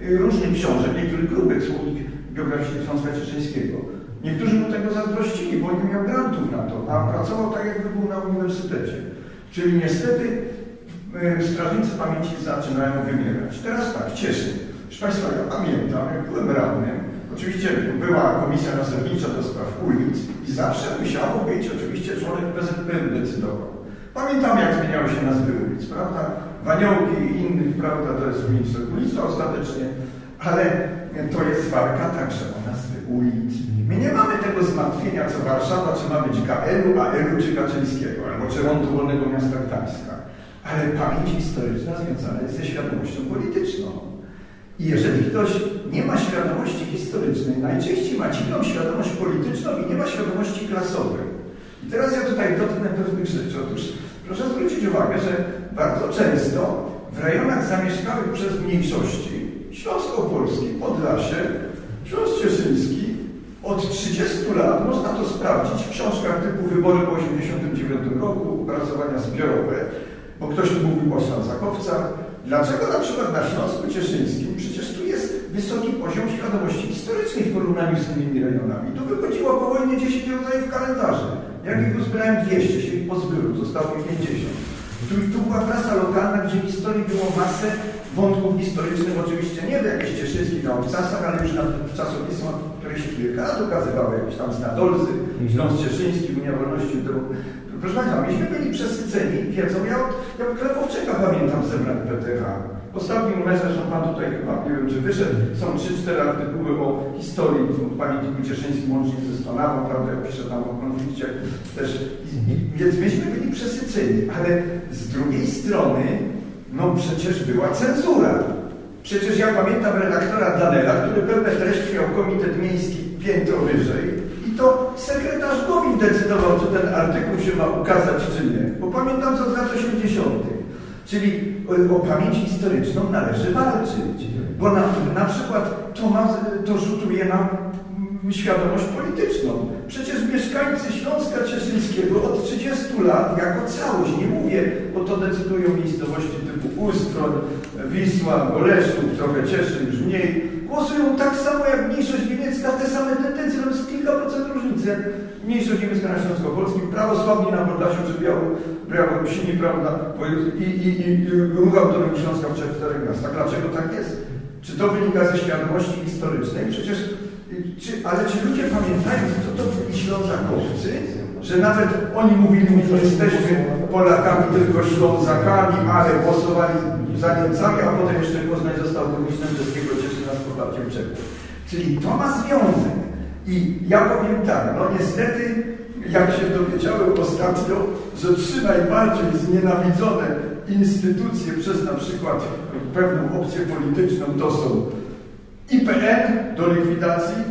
y, różnych książek, niektórych grubych słownik geograficzny Śląska Cieszyńskiego. Niektórzy mu tego zazdrościli, bo nie miał grantów na to, a pracował tak, jakby był na uniwersytecie. Czyli niestety y, strażnicy pamięci zaczynają wymierać. Teraz tak, cieszy. Proszę Państwa, ja pamiętam, jak byłem radnym, Oczywiście była komisja nazewnicza do spraw ulic i zawsze musiało być oczywiście członek PZP decydował. Pamiętam, jak zmieniały się nazwy ulic, prawda? Waniołki i innych, prawda, to jest ulica ostatecznie, ale to jest walka także o nazwy ulic. My nie mamy tego zmartwienia, co Warszawa, czy ma być KL-u, AL-u, czy Kaczyńskiego, albo czy Rondu Wolnego Miasta Gdańska. Ale pamięć historyczna związana jest ze świadomością polityczną. I jeżeli ktoś nie ma świadomości historycznej, najczęściej ma dziwną świadomość polityczną i nie ma świadomości klasowej. I teraz ja tutaj dotknę pewnych rzeczy. Otóż proszę zwrócić uwagę, że bardzo często w rejonach zamieszkałych przez mniejszości, Śląsko-Polski, Podlasie, Śląsk Cieszyński, od 30 lat można to sprawdzić w książkach typu Wybory po 1989 roku, opracowania zbiorowe, bo ktoś tu mówił o Ślązakowcach, Dlaczego na przykład na Śląsku Cieszyńskim przecież tu jest wysoki poziom świadomości historycznej w porównaniu z innymi rejonami. Tu wychodziło po wojnie 10 rodzajów kalendarzy. Jak ich uzbrałem 200, się ich pozbyło, zostało 50. Tu, tu była prasa lokalna, gdzie w historii było masę wątków historycznych, oczywiście nie w jakichś cieszyńskich na obcasach, ale już na, w czasopismach, które się kilka lat ukazywały, jakieś tam z Nadolzy. Śląsk Cieszyński, Unia Wolności Proszę Państwa, myśmy byli przesyceni wiedzą. Ja, ja Klepowczyka pamiętam z zebrań PTH. Ostatnim zresztą Pan tutaj chyba, nie wiem czy wyszedł, są 3-4 artykuły o historii w pamiętniku cieszyńskim, łącznie ze Stonawą, prawda, ja piszę tam o konflikcie też. Więc myśmy byli przesyceni, ale z drugiej strony, no przecież była cenzura. Przecież ja pamiętam redaktora Danela, który pewne treści miał komitet miejski piętro wyżej to sekretarz Gowin decydował, czy ten artykuł się ma ukazać, czy nie. Bo pamiętam co z lat 80. Czyli o, o pamięć historyczną należy walczyć. Bo na, na przykład to, ma, to rzutuje na mm, świadomość polityczną. Przecież mieszkańcy Śląska Cieszyńskiego od 30 lat jako całość, nie mówię, bo to decydują miejscowości typu Ustroń, Wisła, Goleszów, trochę Cieszyn, już mniej, głosują tak samo jak mniejszość niemiecka, te same tendencje, to jest kilka procent różnicy. Mniejszość niemiecka na Śląsko-Polskim, prawosławni na Podlasiu czy Biało, Białorusini, prawda, i, i, i, i ruch autonomii Śląska w czterech miastach. Dlaczego tak jest? Czy to wynika ze świadomości historycznej? Przecież, czy, ale czy ludzie pamiętają, kto to byli Ślązakowcy? Że nawet oni mówili, że jesteśmy Polakami, tylko Ślązakami, ale głosowali za a potem jeszcze Poznań został burmistrzem czeskiego Cieszyna z poparciem Czechów. Czyli to ma związek. I ja powiem tak, no niestety, jak się dowiedziałem ostatnio, że trzy najbardziej znienawidzone instytucje przez na przykład pewną opcję polityczną to są IPN do likwidacji,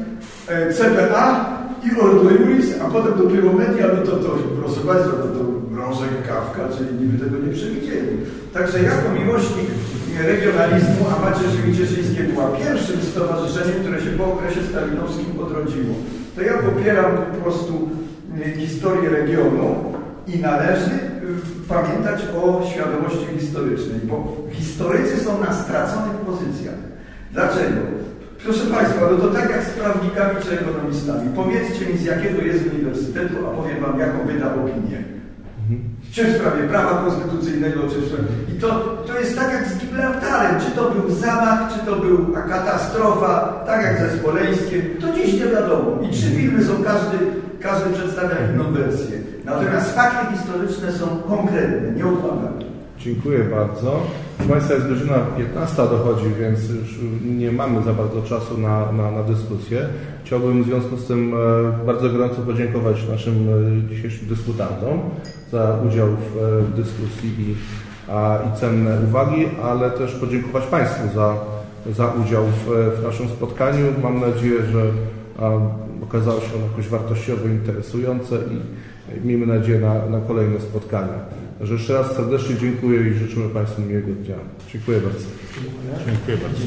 e, CBA i Ordo Juris, a potem dopiero media, no to to, proszę Państwa, to, to Mrożek, Kawka, czyli niby tego nie przewidzieli. Także jako miłośnik regionalizmu, a Macierzywi Cieszyńskie była pierwszym stowarzyszeniem, które się po okresie stalinowskim odrodziło. To ja popieram po prostu y, historię regionu i należy y, pamiętać o świadomości historycznej, bo historycy są na straconych pozycjach. Dlaczego? Proszę Państwa, no to tak jak z prawnikami czy ekonomistami. Powiedzcie mi z jakiego jest uniwersytetu, a powiem Wam jaką wydał opinię. Czy w sprawie prawa konstytucyjnego, czy w sprawie... I to, to jest tak jak z Gibraltarem. Czy to był zamach, czy to była katastrofa, tak jak ze Smoleńskiem. To dziś nie wiadomo. I trzy filmy są, każdy, każdy przedstawia inną wersję. Natomiast fakty historyczne są konkretne, nieodkładalne. Dziękuję bardzo. Proszę Państwa, jest godzina 15 dochodzi, więc już nie mamy za bardzo czasu na, na, na dyskusję. Chciałbym w związku z tym e, bardzo gorąco podziękować naszym e, dzisiejszym dyskutantom za udział e, w dyskusji i, a, i cenne uwagi, ale też podziękować Państwu za, za udział w, w naszym spotkaniu. Mam nadzieję, że a, okazało się ono jakoś wartościowe, interesujące i miejmy nadzieję na, na kolejne spotkania. Także jeszcze raz serdecznie dziękuję i życzymy Państwu miłego dnia. Dziękuję bardzo. Dziękuję bardzo.